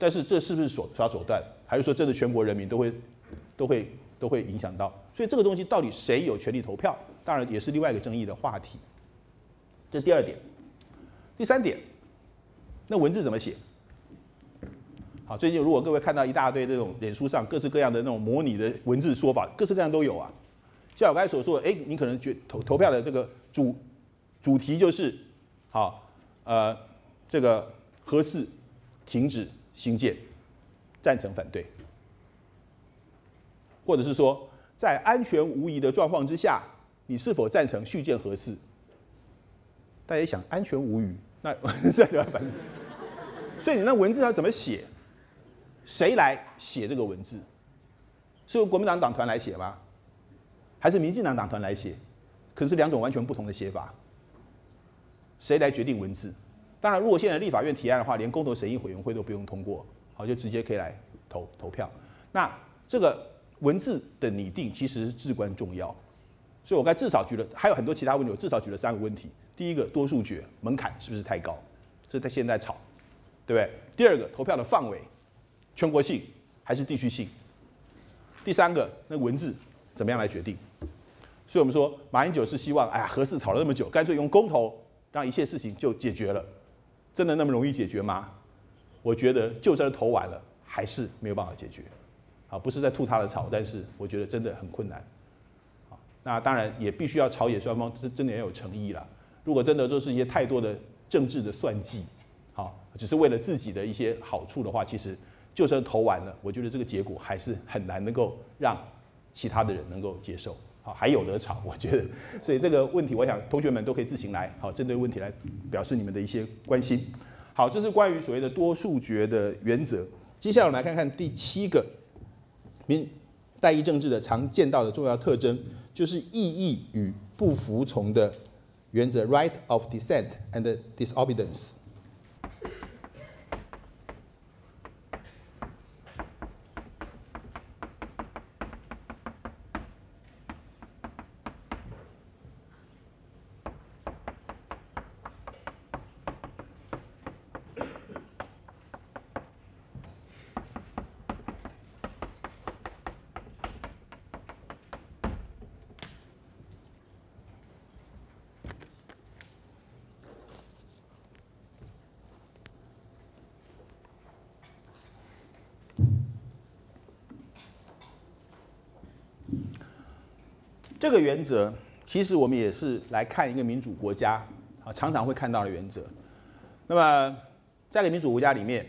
但是这是不是手耍手段，还是说真的全国人民都会都会都会影响到？所以这个东西到底谁有权利投票，当然也是另外一个争议的话题。这第二点，第三点，那文字怎么写？好，最近如果各位看到一大堆这种脸书上各式各样的那种模拟的文字说法，各式各样都有啊。像我刚才所说的，哎，你可能觉投投票的这个主主题就是好，呃，这个合适停止。新建，赞成反对，或者是说，在安全无疑的状况之下，你是否赞成续建核四？大家想，安全无虞，那这就要反对。所以你那文字要怎么写？谁来写这个文字？是由国民党党团来写吗？还是民进党党团来写？可是两种完全不同的写法。谁来决定文字？当然，如果现在立法院提案的话，连公投审议委员会都不用通过，好，就直接可以来投投票。那这个文字的拟定其实是至关重要。所以我刚至少举了，还有很多其他问题，我至少举了三个问题。第一个，多数决门槛是不是太高？这在现在吵，对不对？第二个，投票的范围，全国性还是地区性？第三个，那文字怎么样来决定？所以我们说，马英九是希望，哎呀，合适吵了那么久，干脆用公投让一切事情就解决了。真的那么容易解决吗？我觉得就算是投完了，还是没有办法解决。啊，不是在吐他的草，但是我觉得真的很困难。啊，那当然也必须要朝野双方真真的要有诚意了。如果真的都是一些太多的政治的算计，好，只是为了自己的一些好处的话，其实就算投完了，我觉得这个结果还是很难能够让其他的人能够接受。还有得吵，我觉得。所以这个问题，我想同学们都可以自行来好针对问题来表示你们的一些关心。好，这是关于所谓的多数决的原则。接下来我们来看看第七个。民代议政治的常见到的重要特征，就是异议与不服从的原则 （right of dissent and disobedience）。这个原则，其实我们也是来看一个民主国家啊，常常会看到的原则。那么，在一个民主国家里面，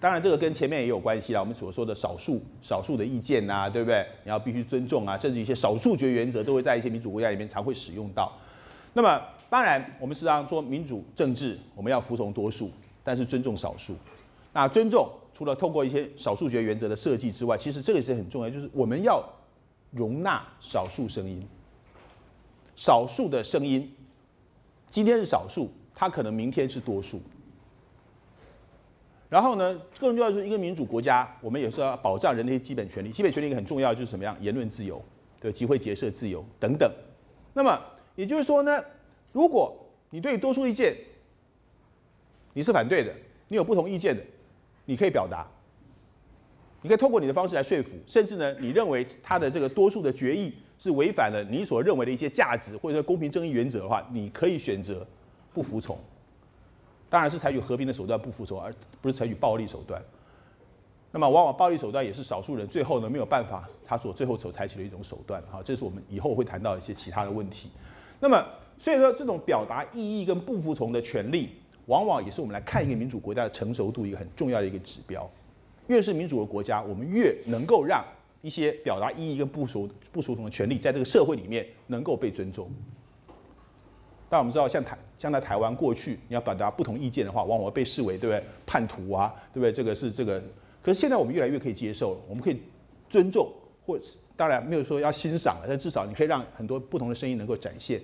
当然这个跟前面也有关系啦。我们所说的少数少数的意见呐，对不对？你要必须尊重啊，甚至一些少数决原则都会在一些民主国家里面常会使用到。那么，当然我们实际上说民主政治，我们要服从多数，但是尊重少数。那尊重除了透过一些少数决原则的设计之外，其实这个是很重要，就是我们要。容纳少数声音，少数的声音，今天是少数，它可能明天是多数。然后呢，更重要的是一个民主国家，我们也是要保障人的一些基本权利。基本权利很重要就是什么样？言论自由，对，集会结社自由等等。那么也就是说呢，如果你对多数意见你是反对的，你有不同意见的，你可以表达。你可以通过你的方式来说服，甚至呢，你认为他的这个多数的决议是违反了你所认为的一些价值或者说公平正义原则的话，你可以选择不服从，当然是采取和平的手段不服从，而不是采取暴力手段。那么往往暴力手段也是少数人最后呢没有办法，他所最后所采取的一种手段。哈，这是我们以后会谈到一些其他的问题。那么所以说，这种表达异议跟不服从的权利，往往也是我们来看一个民主国家的成熟度一个很重要的一个指标。越是民主的国家，我们越能够让一些表达异议跟不属不属从的权利，在这个社会里面能够被尊重。但我们知道，像台像在台湾过去，你要表达不同意见的话，往往被视为对不对叛徒啊，对不对？这个是这个。可是现在我们越来越可以接受了，我们可以尊重，或当然没有说要欣赏了，但至少你可以让很多不同的声音能够展现。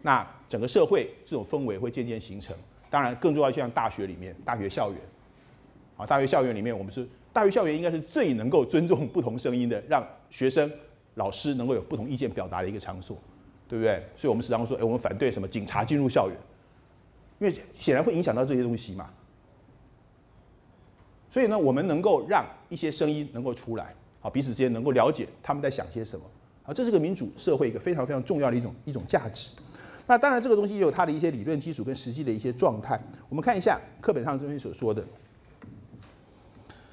那整个社会这种氛围会渐渐形成。当然，更重要就像大学里面，大学校园。啊，大学校园里面，我们是大学校园应该是最能够尊重不同声音的，让学生、老师能够有不同意见表达的一个场所，对不对？所以我们时常说，哎，我们反对什么警察进入校园，因为显然会影响到这些东西嘛。所以呢，我们能够让一些声音能够出来，好，彼此之间能够了解他们在想些什么，啊，这是个民主社会一个非常非常重要的一种一种价值。那当然，这个东西也有它的一些理论基础跟实际的一些状态。我们看一下课本上这边所说的。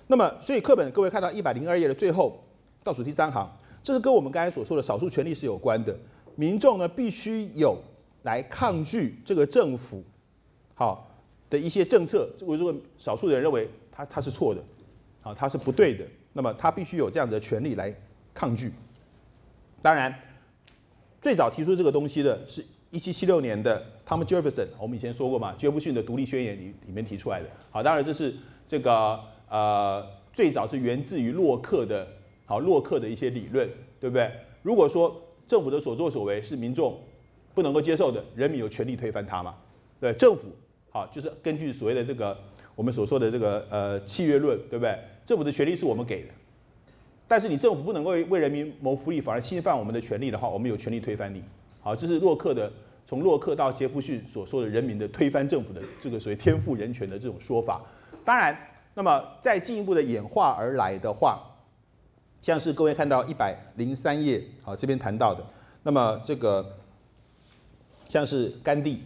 那么，所以课本各位看到一百零二页的最后倒数第三行，这是跟我们刚才所说的少数权利是有关的。民众呢必须有来抗拒这个政府好的一些政策。如果少数人认为他他是错的，啊他是不对的，那么他必须有这样的权利来抗拒。当然，最早提出这个东西的是一七七六年的 Thomas Jefferson，我们以前说过嘛，杰弗逊的独立宣言里里面提出来的。好，当然这是这个呃最早是源自于洛克的，好洛克的一些理论，对不对？如果说政府的所作所为是民众不能够接受的，人民有权利推翻它嘛？对，政府好就是根据所谓的这个我们所说的这个呃契约论，对不对？政府的权利是我们给的，但是你政府不能够为人民谋福利，反而侵犯我们的权利的话，我们有权利推翻你。好，这是洛克的从洛克到杰弗逊所说的人民的推翻政府的这个所谓天赋人权的这种说法。当然，那么再进一步的演化而来的话，像是各位看到一百零三页，好这边谈到的，那么这个像是甘地，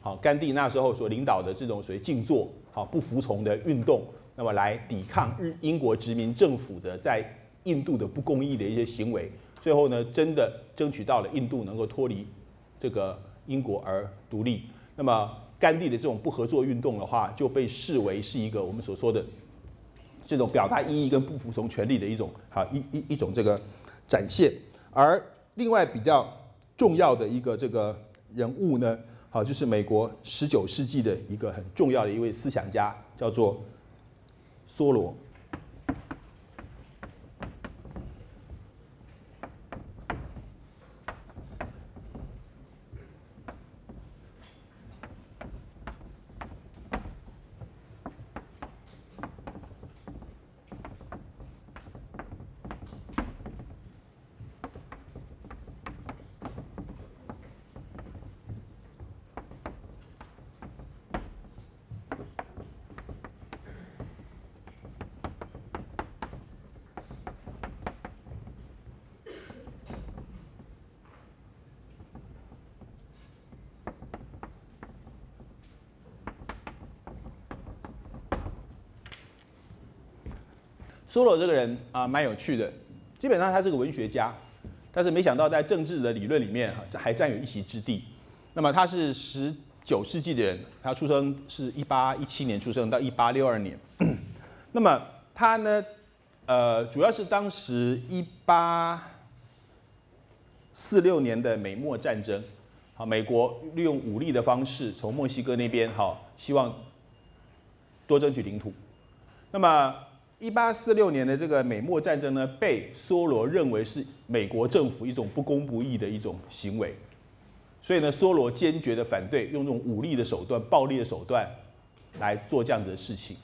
好甘地那时候所领导的这种所谓静坐、好不服从的运动。那么来抵抗日英国殖民政府的在印度的不公义的一些行为，最后呢，真的争取到了印度能够脱离这个英国而独立。那么甘地的这种不合作运动的话，就被视为是一个我们所说的这种表达意义跟不服从权利的一种哈一一一种这个展现。而另外比较重要的一个这个人物呢，好就是美国十九世纪的一个很重要的一位思想家，叫做。梭罗。梭罗这个人啊，蛮有趣的。基本上他是个文学家，但是没想到在政治的理论里面哈，还占有一席之地。那么他是十九世纪的人，他出生是一八一七年出生到一八六二年。那么他呢，呃，主要是当时一八四六年的美墨战争，好，美国利用武力的方式从墨西哥那边哈，希望多争取领土。那么一八四六年的这个美墨战争呢，被梭罗认为是美国政府一种不公不义的一种行为，所以呢，梭罗坚决的反对用这种武力的手段、暴力的手段来做这样子的事情。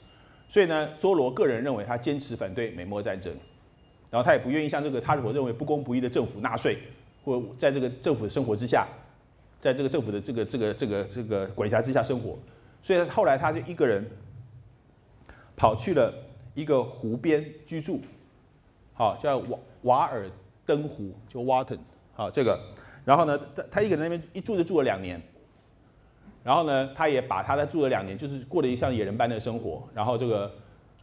所以呢，梭罗个人认为他坚持反对美墨战争，然后他也不愿意向这个他所认为不公不义的政府纳税，或在这个政府的生活之下，在这个政府的这个这个这个这个管辖之下生活。所以后来他就一个人跑去了。一个湖边居住，好叫瓦瓦尔登湖，就 Warton，好这个，然后呢，他他一个人那边一住就住了两年，然后呢，他也把他在住了两年，就是过了一像野人般的生活，然后这个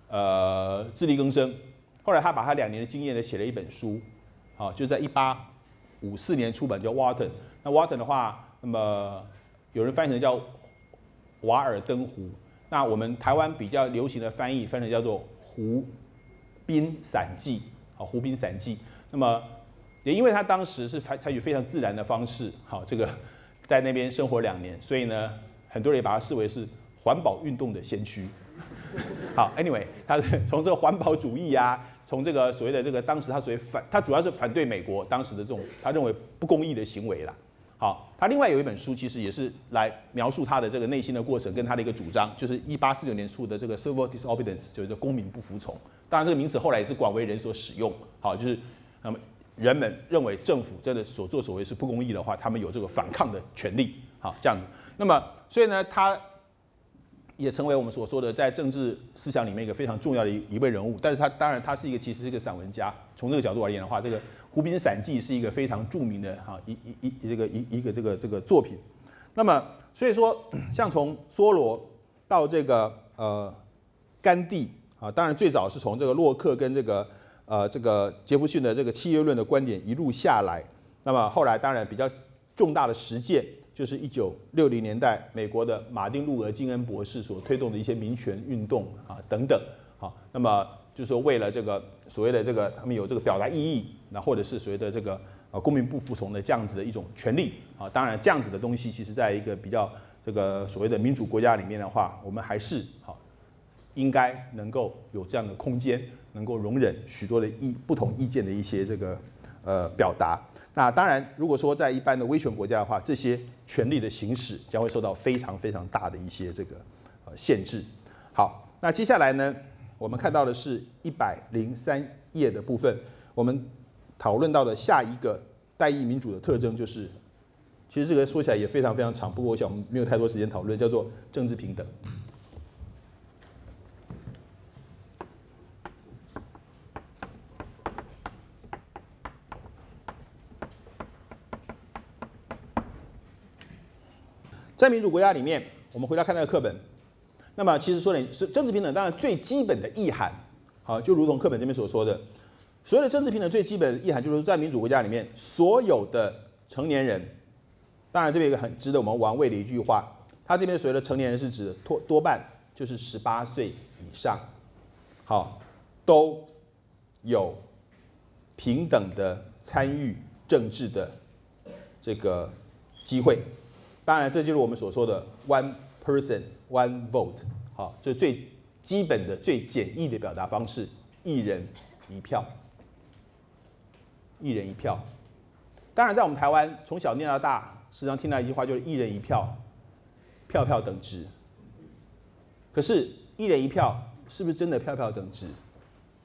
呃自力更生。后来他把他两年的经验呢写了一本书，好就在一八五四年出版，叫 Warton。那 Warton 的话，那么有人翻译成叫瓦尔登湖，那我们台湾比较流行的翻译翻成叫做。湖滨散记，好，湖滨散记。那么也因为他当时是采采取非常自然的方式，好，这个在那边生活两年，所以呢，很多人也把他视为是环保运动的先驱。好，Anyway，他从这个环保主义啊，从这个所谓的这个当时他所谓反，他主要是反对美国当时的这种他认为不公义的行为啦。好，他另外有一本书，其实也是来描述他的这个内心的过程，跟他的一个主张，就是一八四九年初的这个 Civil Disobedience，就是公民不服从。当然，这个名词后来也是广为人所使用。好，就是那么人们认为政府真的所作所为是不公义的话，他们有这个反抗的权利。好，这样子。那么，所以呢，他也成为我们所说的在政治思想里面一个非常重要的一一位人物。但是他当然他是一个其实是一个散文家。从这个角度而言的话，这个。《湖滨散记》是一个非常著名的哈一一一这个一一个这个这个作品。那么，所以说，像从梭罗到这个呃甘地啊，当然最早是从这个洛克跟这个呃这个杰弗逊的这个契约论的观点一路下来。那么后来当然比较重大的实践，就是一九六零年代美国的马丁路德金恩博士所推动的一些民权运动啊等等。好，那么。就是说，为了这个所谓的这个，他们有这个表达意义，那或者是所谓的这个啊公民不服从的这样子的一种权利啊。当然，这样子的东西，其实在一个比较这个所谓的民主国家里面的话，我们还是好应该能够有这样的空间，能够容忍许多的意不同意见的一些这个呃表达。那当然，如果说在一般的威权国家的话，这些权利的行使将会受到非常非常大的一些这个呃限制。好，那接下来呢？我们看到的是一百零三页的部分，我们讨论到的下一个代议民主的特征就是，其实这个说起来也非常非常长，不过我想我们没有太多时间讨论，叫做政治平等。在民主国家里面，我们回来看那个课本。那么，其实说点是政治平等，当然最基本的意涵，好，就如同课本这边所说的，所谓的政治平等最基本的意涵，就是在民主国家里面，所有的成年人，当然这边一个很值得我们玩味的一句话，他这边所谓的成年人是指多多半就是十八岁以上，好，都有平等的参与政治的这个机会，当然这就是我们所说的 one person。One vote，好，这最基本的、最简易的表达方式，一人一票，一人一票。当然，在我们台湾从小念到大，时常听到一句话，就是一人一票，票票等值。可是，一人一票是不是真的票票等值？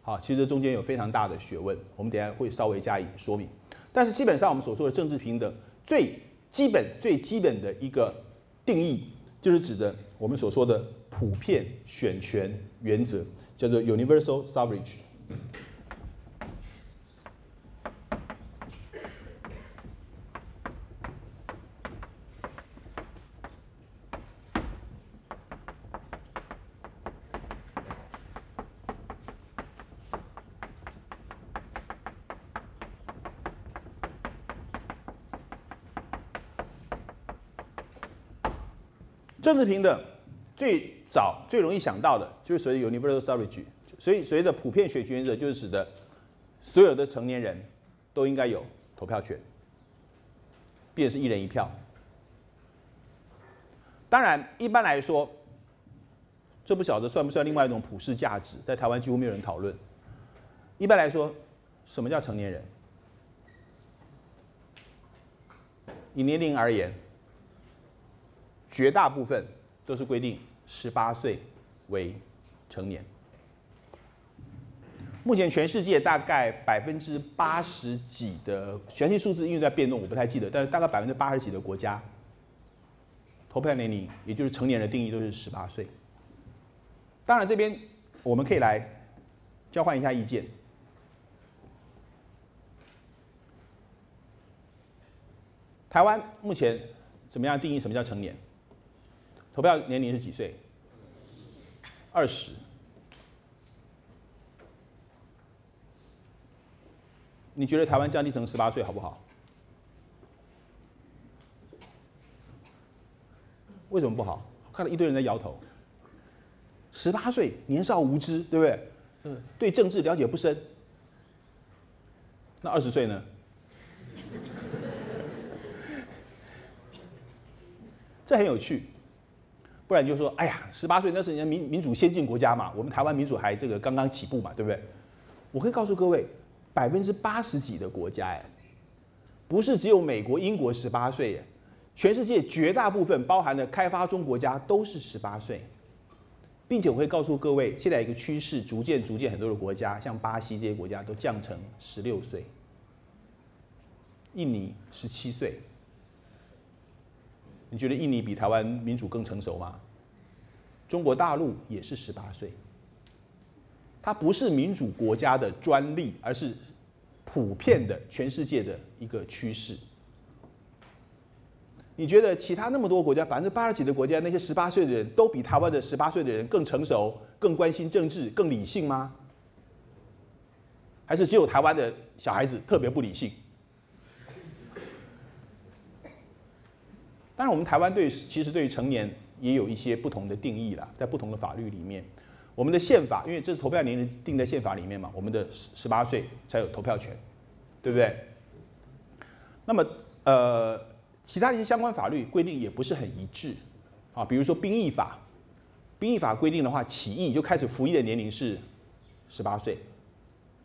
好，其实中间有非常大的学问，我们等下会稍微加以说明。但是，基本上我们所说的政治平等，最基本、最基本的一个定义。就是指的我们所说的普遍选权原则，叫做 universal suffrage。政治平等最早最容易想到的就是所谓 universal suffrage，所以所谓的普遍选举原则就是指的所有的成年人都应该有投票权，便是一人一票。当然，一般来说，这不晓得算不算另外一种普世价值，在台湾几乎没有人讨论。一般来说，什么叫成年人？以年龄而言。绝大部分都是规定十八岁为成年。目前全世界大概百分之八十几的详细数字因为在变动，我不太记得，但是大概百分之八十几的国家，投票年龄也就是成年的定义都是十八岁。当然，这边我们可以来交换一下意见。台湾目前怎么样定义什么叫成年？投票年龄是几岁？二十。你觉得台湾降低成十八岁好不好？为什么不好？看到一堆人在摇头。十八岁年少无知，对不对？嗯，对政治了解不深。那二十岁呢？这很有趣。不然就说，哎呀，十八岁那是人家民民主先进国家嘛，我们台湾民主还这个刚刚起步嘛，对不对？我可以告诉各位，百分之八十几的国家，哎，不是只有美国、英国十八岁，哎，全世界绝大部分包含的开发中国家都是十八岁，并且我会告诉各位，现在一个趋势，逐渐逐渐很多的国家，像巴西这些国家都降成十六岁，印尼十七岁。你觉得印尼比台湾民主更成熟吗？中国大陆也是十八岁，它不是民主国家的专利，而是普遍的全世界的一个趋势。你觉得其他那么多国家，百分之八十几的国家，那些十八岁的人都比台湾的十八岁的人更成熟、更关心政治、更理性吗？还是只有台湾的小孩子特别不理性？当然，我们台湾对其实对于成年也有一些不同的定义啦，在不同的法律里面，我们的宪法，因为这是投票年龄定在宪法里面嘛，我们的十十八岁才有投票权，对不对？那么呃，其他的一些相关法律规定也不是很一致。啊，比如说兵役法，兵役法规定的话，起义就开始服役的年龄是十八岁，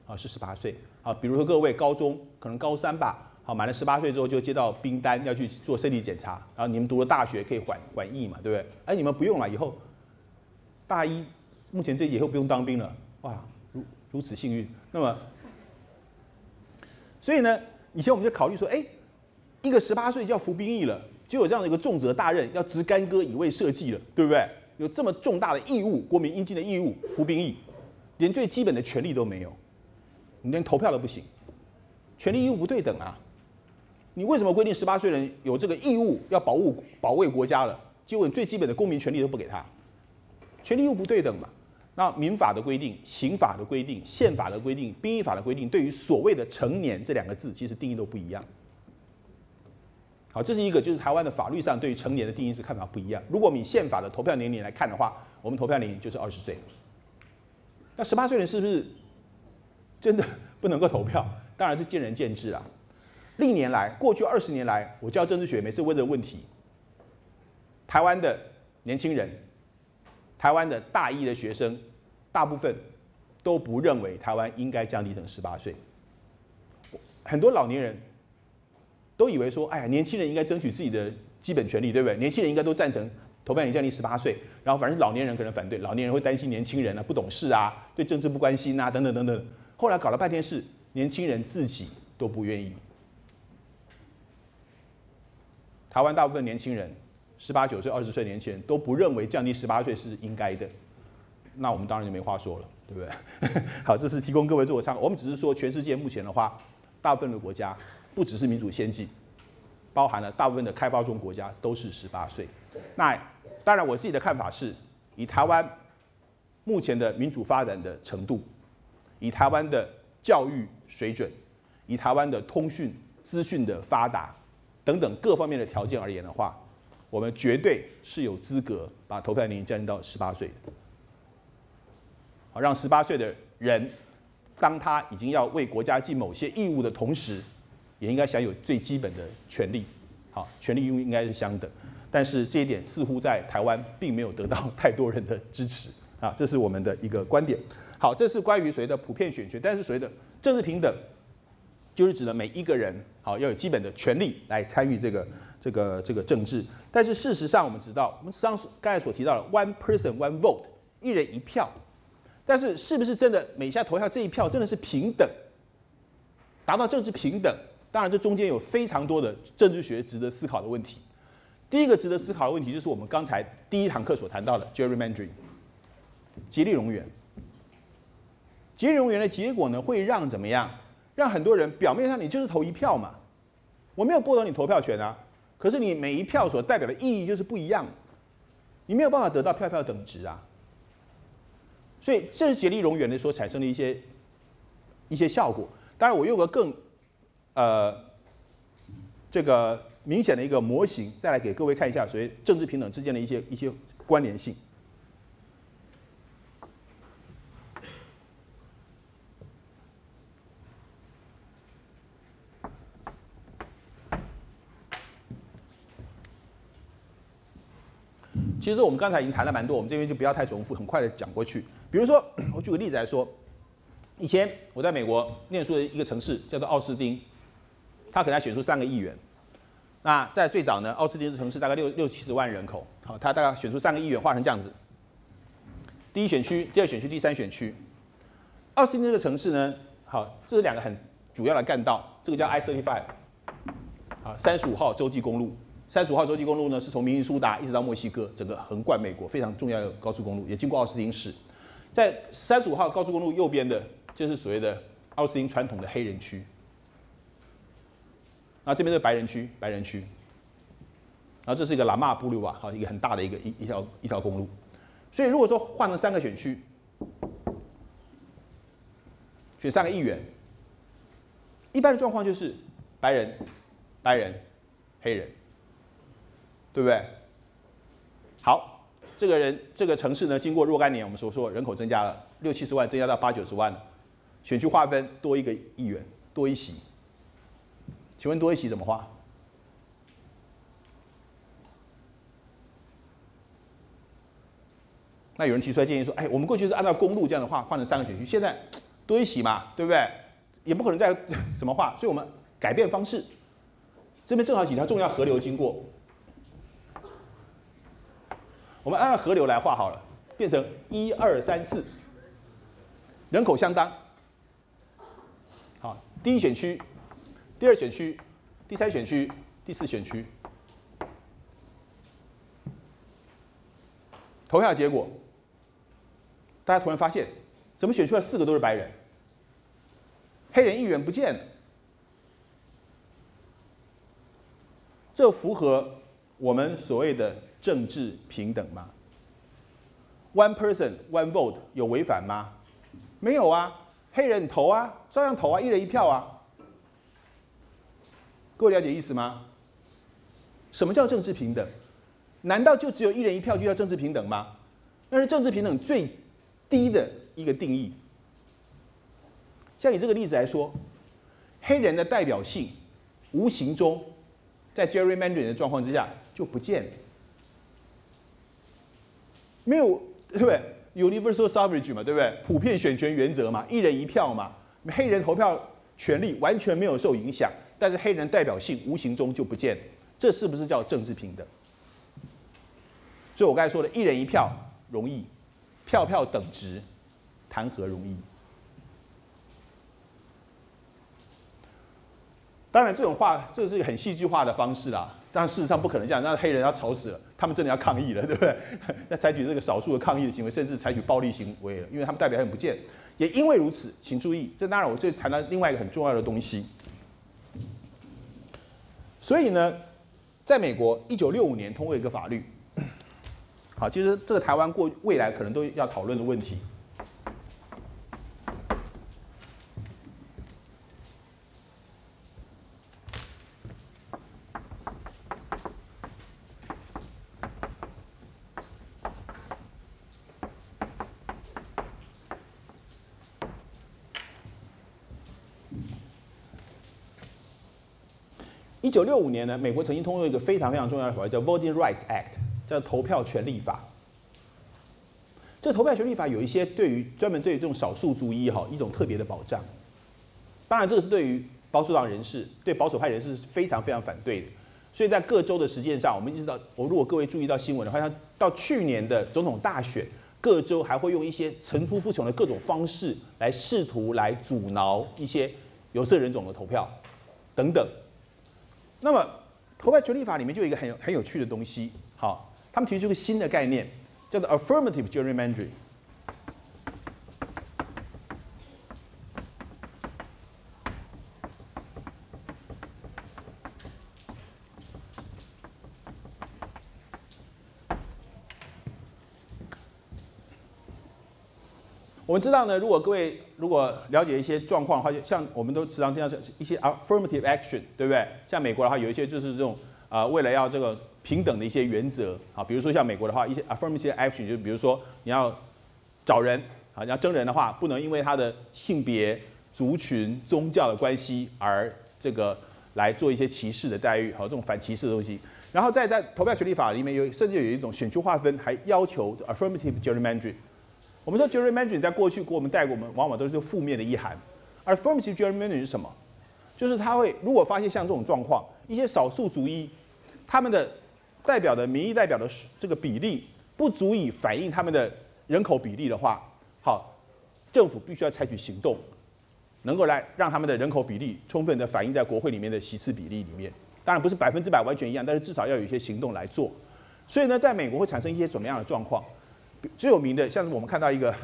啊是十八岁。啊，比如说各位高中可能高三吧，好满了十八岁之后就接到兵单要去做身体检查，然后你们读了大学可以缓缓役嘛，对不对？哎，你们不用了，以后大一目前这以后不用当兵了，哇，如如此幸运，那么。所以呢，以前我们就考虑说，哎，一个十八岁就要服兵役了，就有这样的一个重责大任，要执干戈以卫社稷了，对不对？有这么重大的义务，国民应尽的义务，服兵役，连最基本的权利都没有，你连投票都不行，权利义务不对等啊！你为什么规定十八岁人有这个义务要保护保卫国家了，结果最基本的公民权利都不给他，权利又不对等嘛？那民法的规定、刑法的规定、宪法的规定、兵役法的规定，对于所谓的成年这两个字，其实定义都不一样。好，这是一个就是台湾的法律上对于成年的定义是看法不一样。如果我们以宪法的投票年龄来看的话，我们投票年龄就是二十岁。那十八岁人是不是真的不能够投票？当然是见仁见智啊。历年来，过去二十年来，我教政治学每次问的问题，台湾的年轻人。台湾的大一的学生，大部分都不认为台湾应该降低成十八岁。很多老年人都以为说，哎呀，年轻人应该争取自己的基本权利，对不对？年轻人应该都赞成投票年降低十八岁，然后反正老年人可能反对，老年人会担心年轻人啊不懂事啊，对政治不关心啊，等等等等。后来搞了半天是年轻人自己都不愿意。台湾大部分年轻人。十八九岁、二十岁年轻人都不认为降低十八岁是应该的，那我们当然就没话说了，对不对？好，这是提供各位做个参考。我们只是说，全世界目前的话，大部分的国家不只是民主先进，包含了大部分的开发中国家都是十八岁。那当然，我自己的看法是，以台湾目前的民主发展的程度，以台湾的教育水准，以台湾的通讯资讯的发达等等各方面的条件而言的话，我们绝对是有资格把投票年龄降低到十八岁的，好让十八岁的人，当他已经要为国家尽某些义务的同时，也应该享有最基本的权利。好，权利义务应该是相等，但是这一点似乎在台湾并没有得到太多人的支持啊，这是我们的一个观点。好，这是关于所谓的普遍选权，但是所谓的政治平等，就是指的每一个人好要有基本的权利来参与这个。这个这个政治，但是事实上我们知道，我们上刚才所提到的 one person one vote，一人一票，但是是不是真的每下投票这一票真的是平等，达到政治平等？当然这中间有非常多的政治学值得思考的问题。第一个值得思考的问题就是我们刚才第一堂课所谈到的 gerrymandering，竭力容源。竭力容源的结果呢，会让怎么样？让很多人表面上你就是投一票嘛，我没有剥夺你投票权啊。可是你每一票所代表的意义就是不一样，你没有办法得到票票等值啊。所以这是竭力容源的所产生的一些一些效果。当然，我用个更呃这个明显的一个模型，再来给各位看一下所谓政治平等之间的一些一些关联性。其实我们刚才已经谈了蛮多，我们这边就不要太重复，很快的讲过去。比如说，我举个例子来说，以前我在美国念书的一个城市叫做奥斯汀，他可能要选出三个议员。那在最早呢，奥斯汀这城市大概六六七十万人口，好，他大概选出三个议员，画成这样子。第一选区、第二选区、第三选区。奥斯汀这个城市呢，好，这是两个很主要的干道，这个叫 I-35，啊，三十五号洲际公路。三十五号洲际公路呢，是从明尼苏达一直到墨西哥，整个横贯美国，非常重要的高速公路，也经过奥斯汀市。在三十五号高速公路右边的，就是所谓的奥斯汀传统的黑人区。那这边是白人区，白人区。然后这是一个拉马布鲁瓦，好，一个很大的一个一一条一条公路。所以如果说换成三个选区，选三个议员，一般的状况就是白人、白人、黑人。对不对？好，这个人这个城市呢，经过若干年，我们所说人口增加了六七十万，增加到八九十万了。选区划分多一个议员，多一席。请问多一席怎么划？那有人提出来建议说，哎，我们过去是按照公路这样的话，换成三个选区，现在多一席嘛，对不对？也不可能再 怎么划，所以我们改变方式。这边正好几条重要河流经过，我们按照河流来画好了，变成一二三四，人口相当。好，第一选区、第二选区、第三选区、第四选区，投票结果。大家突然发现，怎么选出来四个都是白人？黑人议员不见了。这符合我们所谓的政治平等吗？One person, one vote 有违反吗？没有啊，黑人投啊，照样投啊，一人一票啊。各位了解意思吗？什么叫政治平等？难道就只有一人一票就叫政治平等吗？那是政治平等最。低的一个定义，像以这个例子来说，黑人的代表性无形中在 gerrymandering 的状况之下就不见了，没有对不对？Universal suffrage 嘛，对不对？普遍选权原则嘛，一人一票嘛，黑人投票权利完全没有受影响，但是黑人代表性无形中就不见了，这是不是叫政治平等？所以我刚才说的一人一票容易。票票等值，谈何容易？当然，这种话这是一个很戏剧化的方式啦。但事实上不可能这样，那黑人要吵死了，他们真的要抗议了，对不对？要采取这个少数的抗议的行为，甚至采取暴力行为了，因为他们代表很不见。也因为如此，请注意，这当然我最谈到另外一个很重要的东西。所以呢，在美国，一九六五年通过一个法律。好，其实这个台湾过未来可能都要讨论的问题。九六五年呢，美国曾经通过一个非常非常重要的法律，叫《Voting Rights Act》。叫投票权利法。这投票权利法有一些对于专门对于这种少数族裔哈一种特别的保障。当然，这个是对于保守党人士、对保守派人士是非常非常反对的。所以在各州的实践上，我们一直到我如果各位注意到新闻的话，像到去年的总统大选，各州还会用一些层出不穷的各种方式来试图来阻挠一些有色人种的投票等等。那么投票权利法里面就有一个很很有趣的东西，好。他们提出一个新的概念，叫做 affirmative gerrymandering。们知道呢，如果各位如果了解一些状况的话，就像我们都时常听到一些 affirmative action，对不对？像美国的话，有一些就是这种啊，为了要这个。平等的一些原则啊，比如说像美国的话，一些 affirmative action 就比如说你要找人啊，你要征人的话，不能因为他的性别、族群、宗教的关系而这个来做一些歧视的待遇，好这种反歧视的东西。然后再在投票权利法里面有甚至有一种选区划分，还要求 affirmative gerrymandering。我们说 gerrymandering 在过去给我们带给我们往往都是负面的意涵，而 formative gerrymandering 是什么？就是他会如果发现像这种状况，一些少数族裔他们的代表的民意代表的这个比例不足以反映他们的人口比例的话，好，政府必须要采取行动，能够来让他们的人口比例充分的反映在国会里面的席次比例里面。当然不是百分之百完全一样，但是至少要有一些行动来做。所以呢，在美国会产生一些怎么样的状况？最有名的，像是我们看到一个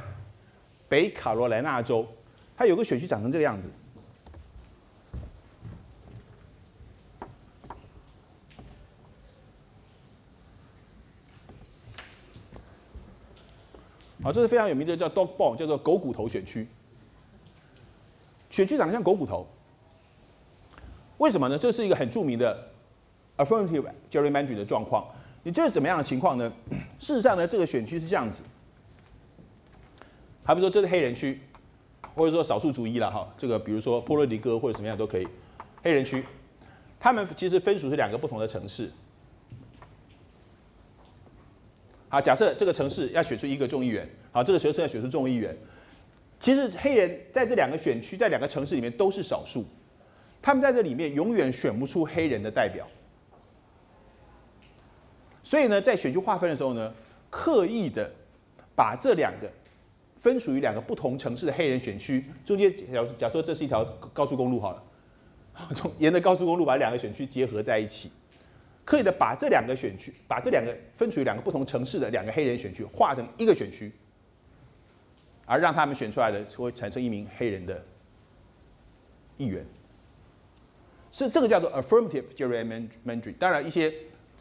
北卡罗来纳州，它有个选区长成这个样子。好，这是非常有名的，叫 Dog Bone，叫做狗骨头选区。选区长得像狗骨头，为什么呢？这是一个很著名的 affirmative gerrymandering 的状况。你这是怎么样的情况呢？事实上呢，这个选区是这样子。好比如说，这是黑人区，或者说少数族裔了哈。这个比如说波罗的哥或者什么样都可以。黑人区，他们其实分属是两个不同的城市。好，假设这个城市要选出一个众议员，好，这个城市要选出众议员，其实黑人在这两个选区，在两个城市里面都是少数，他们在这里面永远选不出黑人的代表。所以呢，在选区划分的时候呢，刻意的把这两个分属于两个不同城市的黑人选区中间，假假设这是一条高速公路好了，从沿着高速公路把两个选区结合在一起，刻意的把这两个选区，把这两个分属于两个不同城市的两个黑人选区划成一个选区，而让他们选出来的会产生一名黑人的议员，是这个叫做 affirmative gerrymandering。当然一些。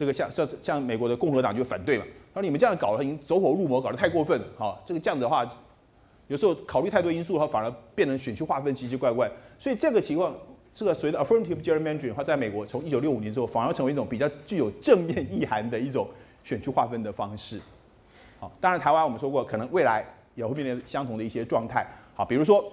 这个像像像美国的共和党就反对嘛，他说你们这样搞的已经走火入魔，搞得太过分了。好，这个这样子的话，有时候考虑太多因素的话，反而变成选区划分奇奇怪怪。所以这个情况，这个随着 affirmative gerrymandering，它在美国从一九六五年之后，反而成为一种比较具有正面意涵的一种选区划分的方式。好，当然台湾我们说过，可能未来也会面临相同的一些状态。好，比如说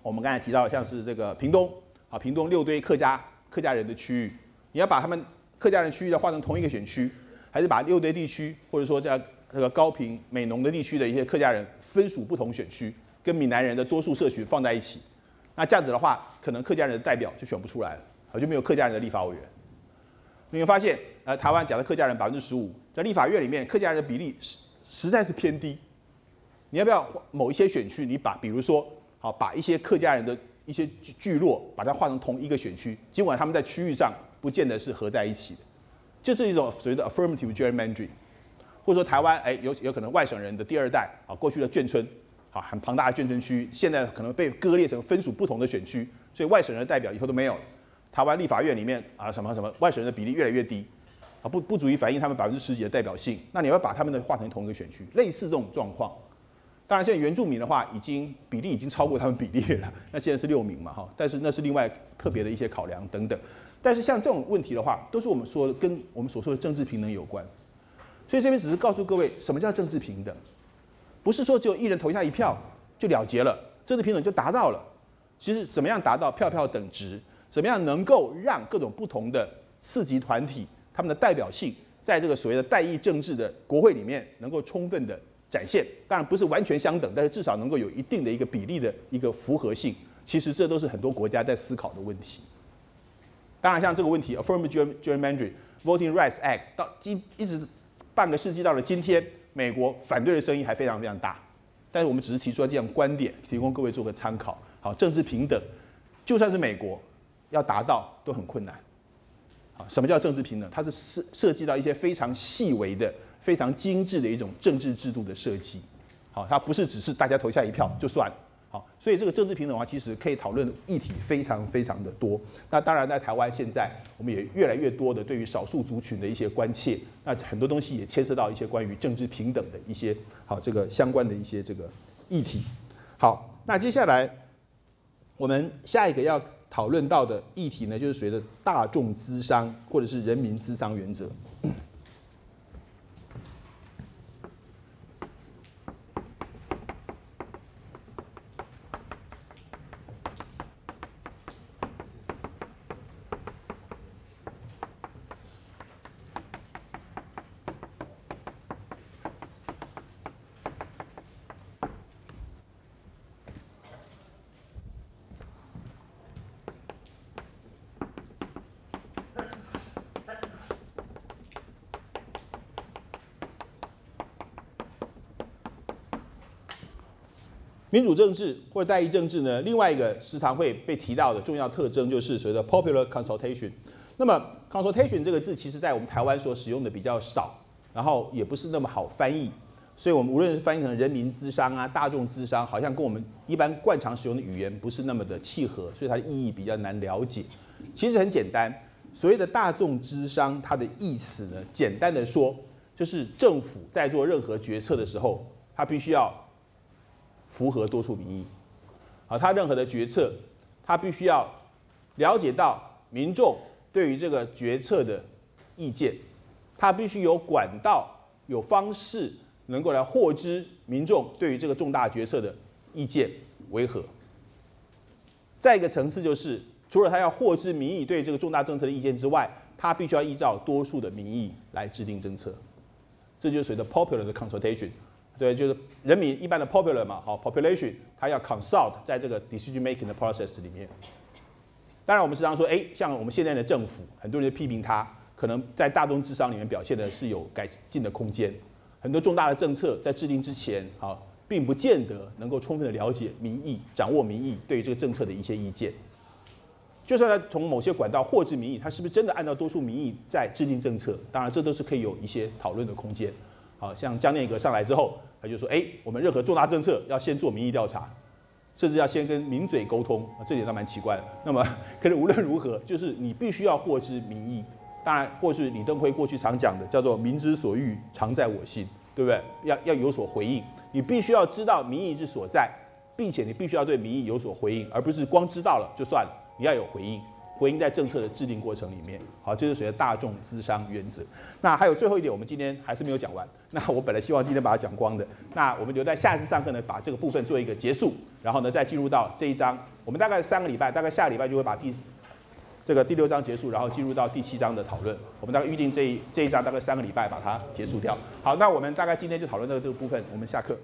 我们刚才提到像是这个屏东，啊，屏东六堆客家客家人的区域，你要把他们。客家人区域的划成同一个选区，还是把六堆地区，或者说在这个高平、美浓的地区的一些客家人分属不同选区，跟闽南人的多数社区放在一起，那这样子的话，可能客家人的代表就选不出来了，啊，就没有客家人的立法委员。你会发现，呃，台湾讲的客家人百分之十五，在立法院里面，客家人的比例实实在是偏低。你要不要某一些选区，你把，比如说，好，把一些客家人的一些聚聚落，把它划成同一个选区，尽管他们在区域上。不见得是合在一起的，就是一种所谓的 affirmative gerrymandering，或者说台湾哎有有可能外省人的第二代啊，过去的眷村啊很庞大的眷村区，现在可能被割裂成分属不同的选区，所以外省人的代表以后都没有了。台湾立法院里面啊什么什么外省人的比例越来越低啊，不不足以反映他们百分之十几的代表性。那你要把他们的划成同一个选区，类似这种状况。当然现在原住民的话，已经比例已经超过他们比例了，那现在是六名嘛哈，但是那是另外特别的一些考量等等。但是像这种问题的话，都是我们说的跟我们所说的政治平等有关，所以这边只是告诉各位什么叫政治平等，不是说只有一人投下一票就了结了，政治平等就达到了。其实怎么样达到票票等值，怎么样能够让各种不同的次级团体他们的代表性，在这个所谓的代议政治的国会里面能够充分的展现，当然不是完全相等，但是至少能够有一定的一个比例的一个符合性。其实这都是很多国家在思考的问题。当然，像这个问题，affirmative gerrymandering voting rights act 到今一直半个世纪到了今天，美国反对的声音还非常非常大。但是我们只是提出了这样观点，提供各位做个参考。好，政治平等，就算是美国要达到都很困难。好，什么叫政治平等？它是涉涉及到一些非常细微的、非常精致的一种政治制度的设计。好，它不是只是大家投下一票就算。所以这个政治平等的话，其实可以讨论的议题非常非常的多。那当然，在台湾现在，我们也越来越多的对于少数族群的一些关切。那很多东西也牵涉到一些关于政治平等的一些好这个相关的一些这个议题。好，那接下来我们下一个要讨论到的议题呢，就是随着大众资商或者是人民资商原则。民主政治或者代议政治呢？另外一个时常会被提到的重要特征就是所谓的 popular consultation。那么 consultation 这个字，其实在我们台湾所使用的比较少，然后也不是那么好翻译，所以我们无论是翻译成人民智商啊、大众智商，好像跟我们一般惯常使用的语言不是那么的契合，所以它的意义比较难了解。其实很简单，所谓的大众咨商，它的意思呢，简单的说，就是政府在做任何决策的时候，它必须要。符合多数民意，好，他任何的决策，他必须要了解到民众对于这个决策的意见，他必须有管道、有方式能够来获知民众对于这个重大决策的意见为何。再一个层次就是，除了他要获知民意对这个重大政策的意见之外，他必须要依照多数的民意来制定政策。这就是所谓的 popular 的 consultation，对，就是人民一般的 popular 嘛，好 population，他要 consult 在这个 decision making 的 process 里面。当然，我们时常说，哎，像我们现在的政府，很多人批评他，可能在大众智商里面表现的是有改进的空间。很多重大的政策在制定之前，好，并不见得能够充分的了解民意，掌握民意对于这个政策的一些意见。就算他从某些管道获知民意，他是不是真的按照多数民意在制定政策？当然，这都是可以有一些讨论的空间。好像江念阁上来之后，他就说：“哎，我们任何重大政策要先做民意调查，甚至要先跟民嘴沟通。”啊，这点倒蛮奇怪的。那么，可是无论如何，就是你必须要获知民意。当然，或是李登辉过去常讲的，叫做“民之所欲，常在我心”，对不对？要要有所回应，你必须要知道民意之所在，并且你必须要对民意有所回应，而不是光知道了就算了。你要有回应，回应在政策的制定过程里面。好，这是属于大众资商原则。那还有最后一点，我们今天还是没有讲完。那我本来希望今天把它讲光的，那我们留在下一次上课呢，把这个部分做一个结束，然后呢再进入到这一章。我们大概三个礼拜，大概下个礼拜就会把第这个第六章结束，然后进入到第七章的讨论。我们大概预定这一这一章大概三个礼拜把它结束掉。好，那我们大概今天就讨论到这个部分，我们下课。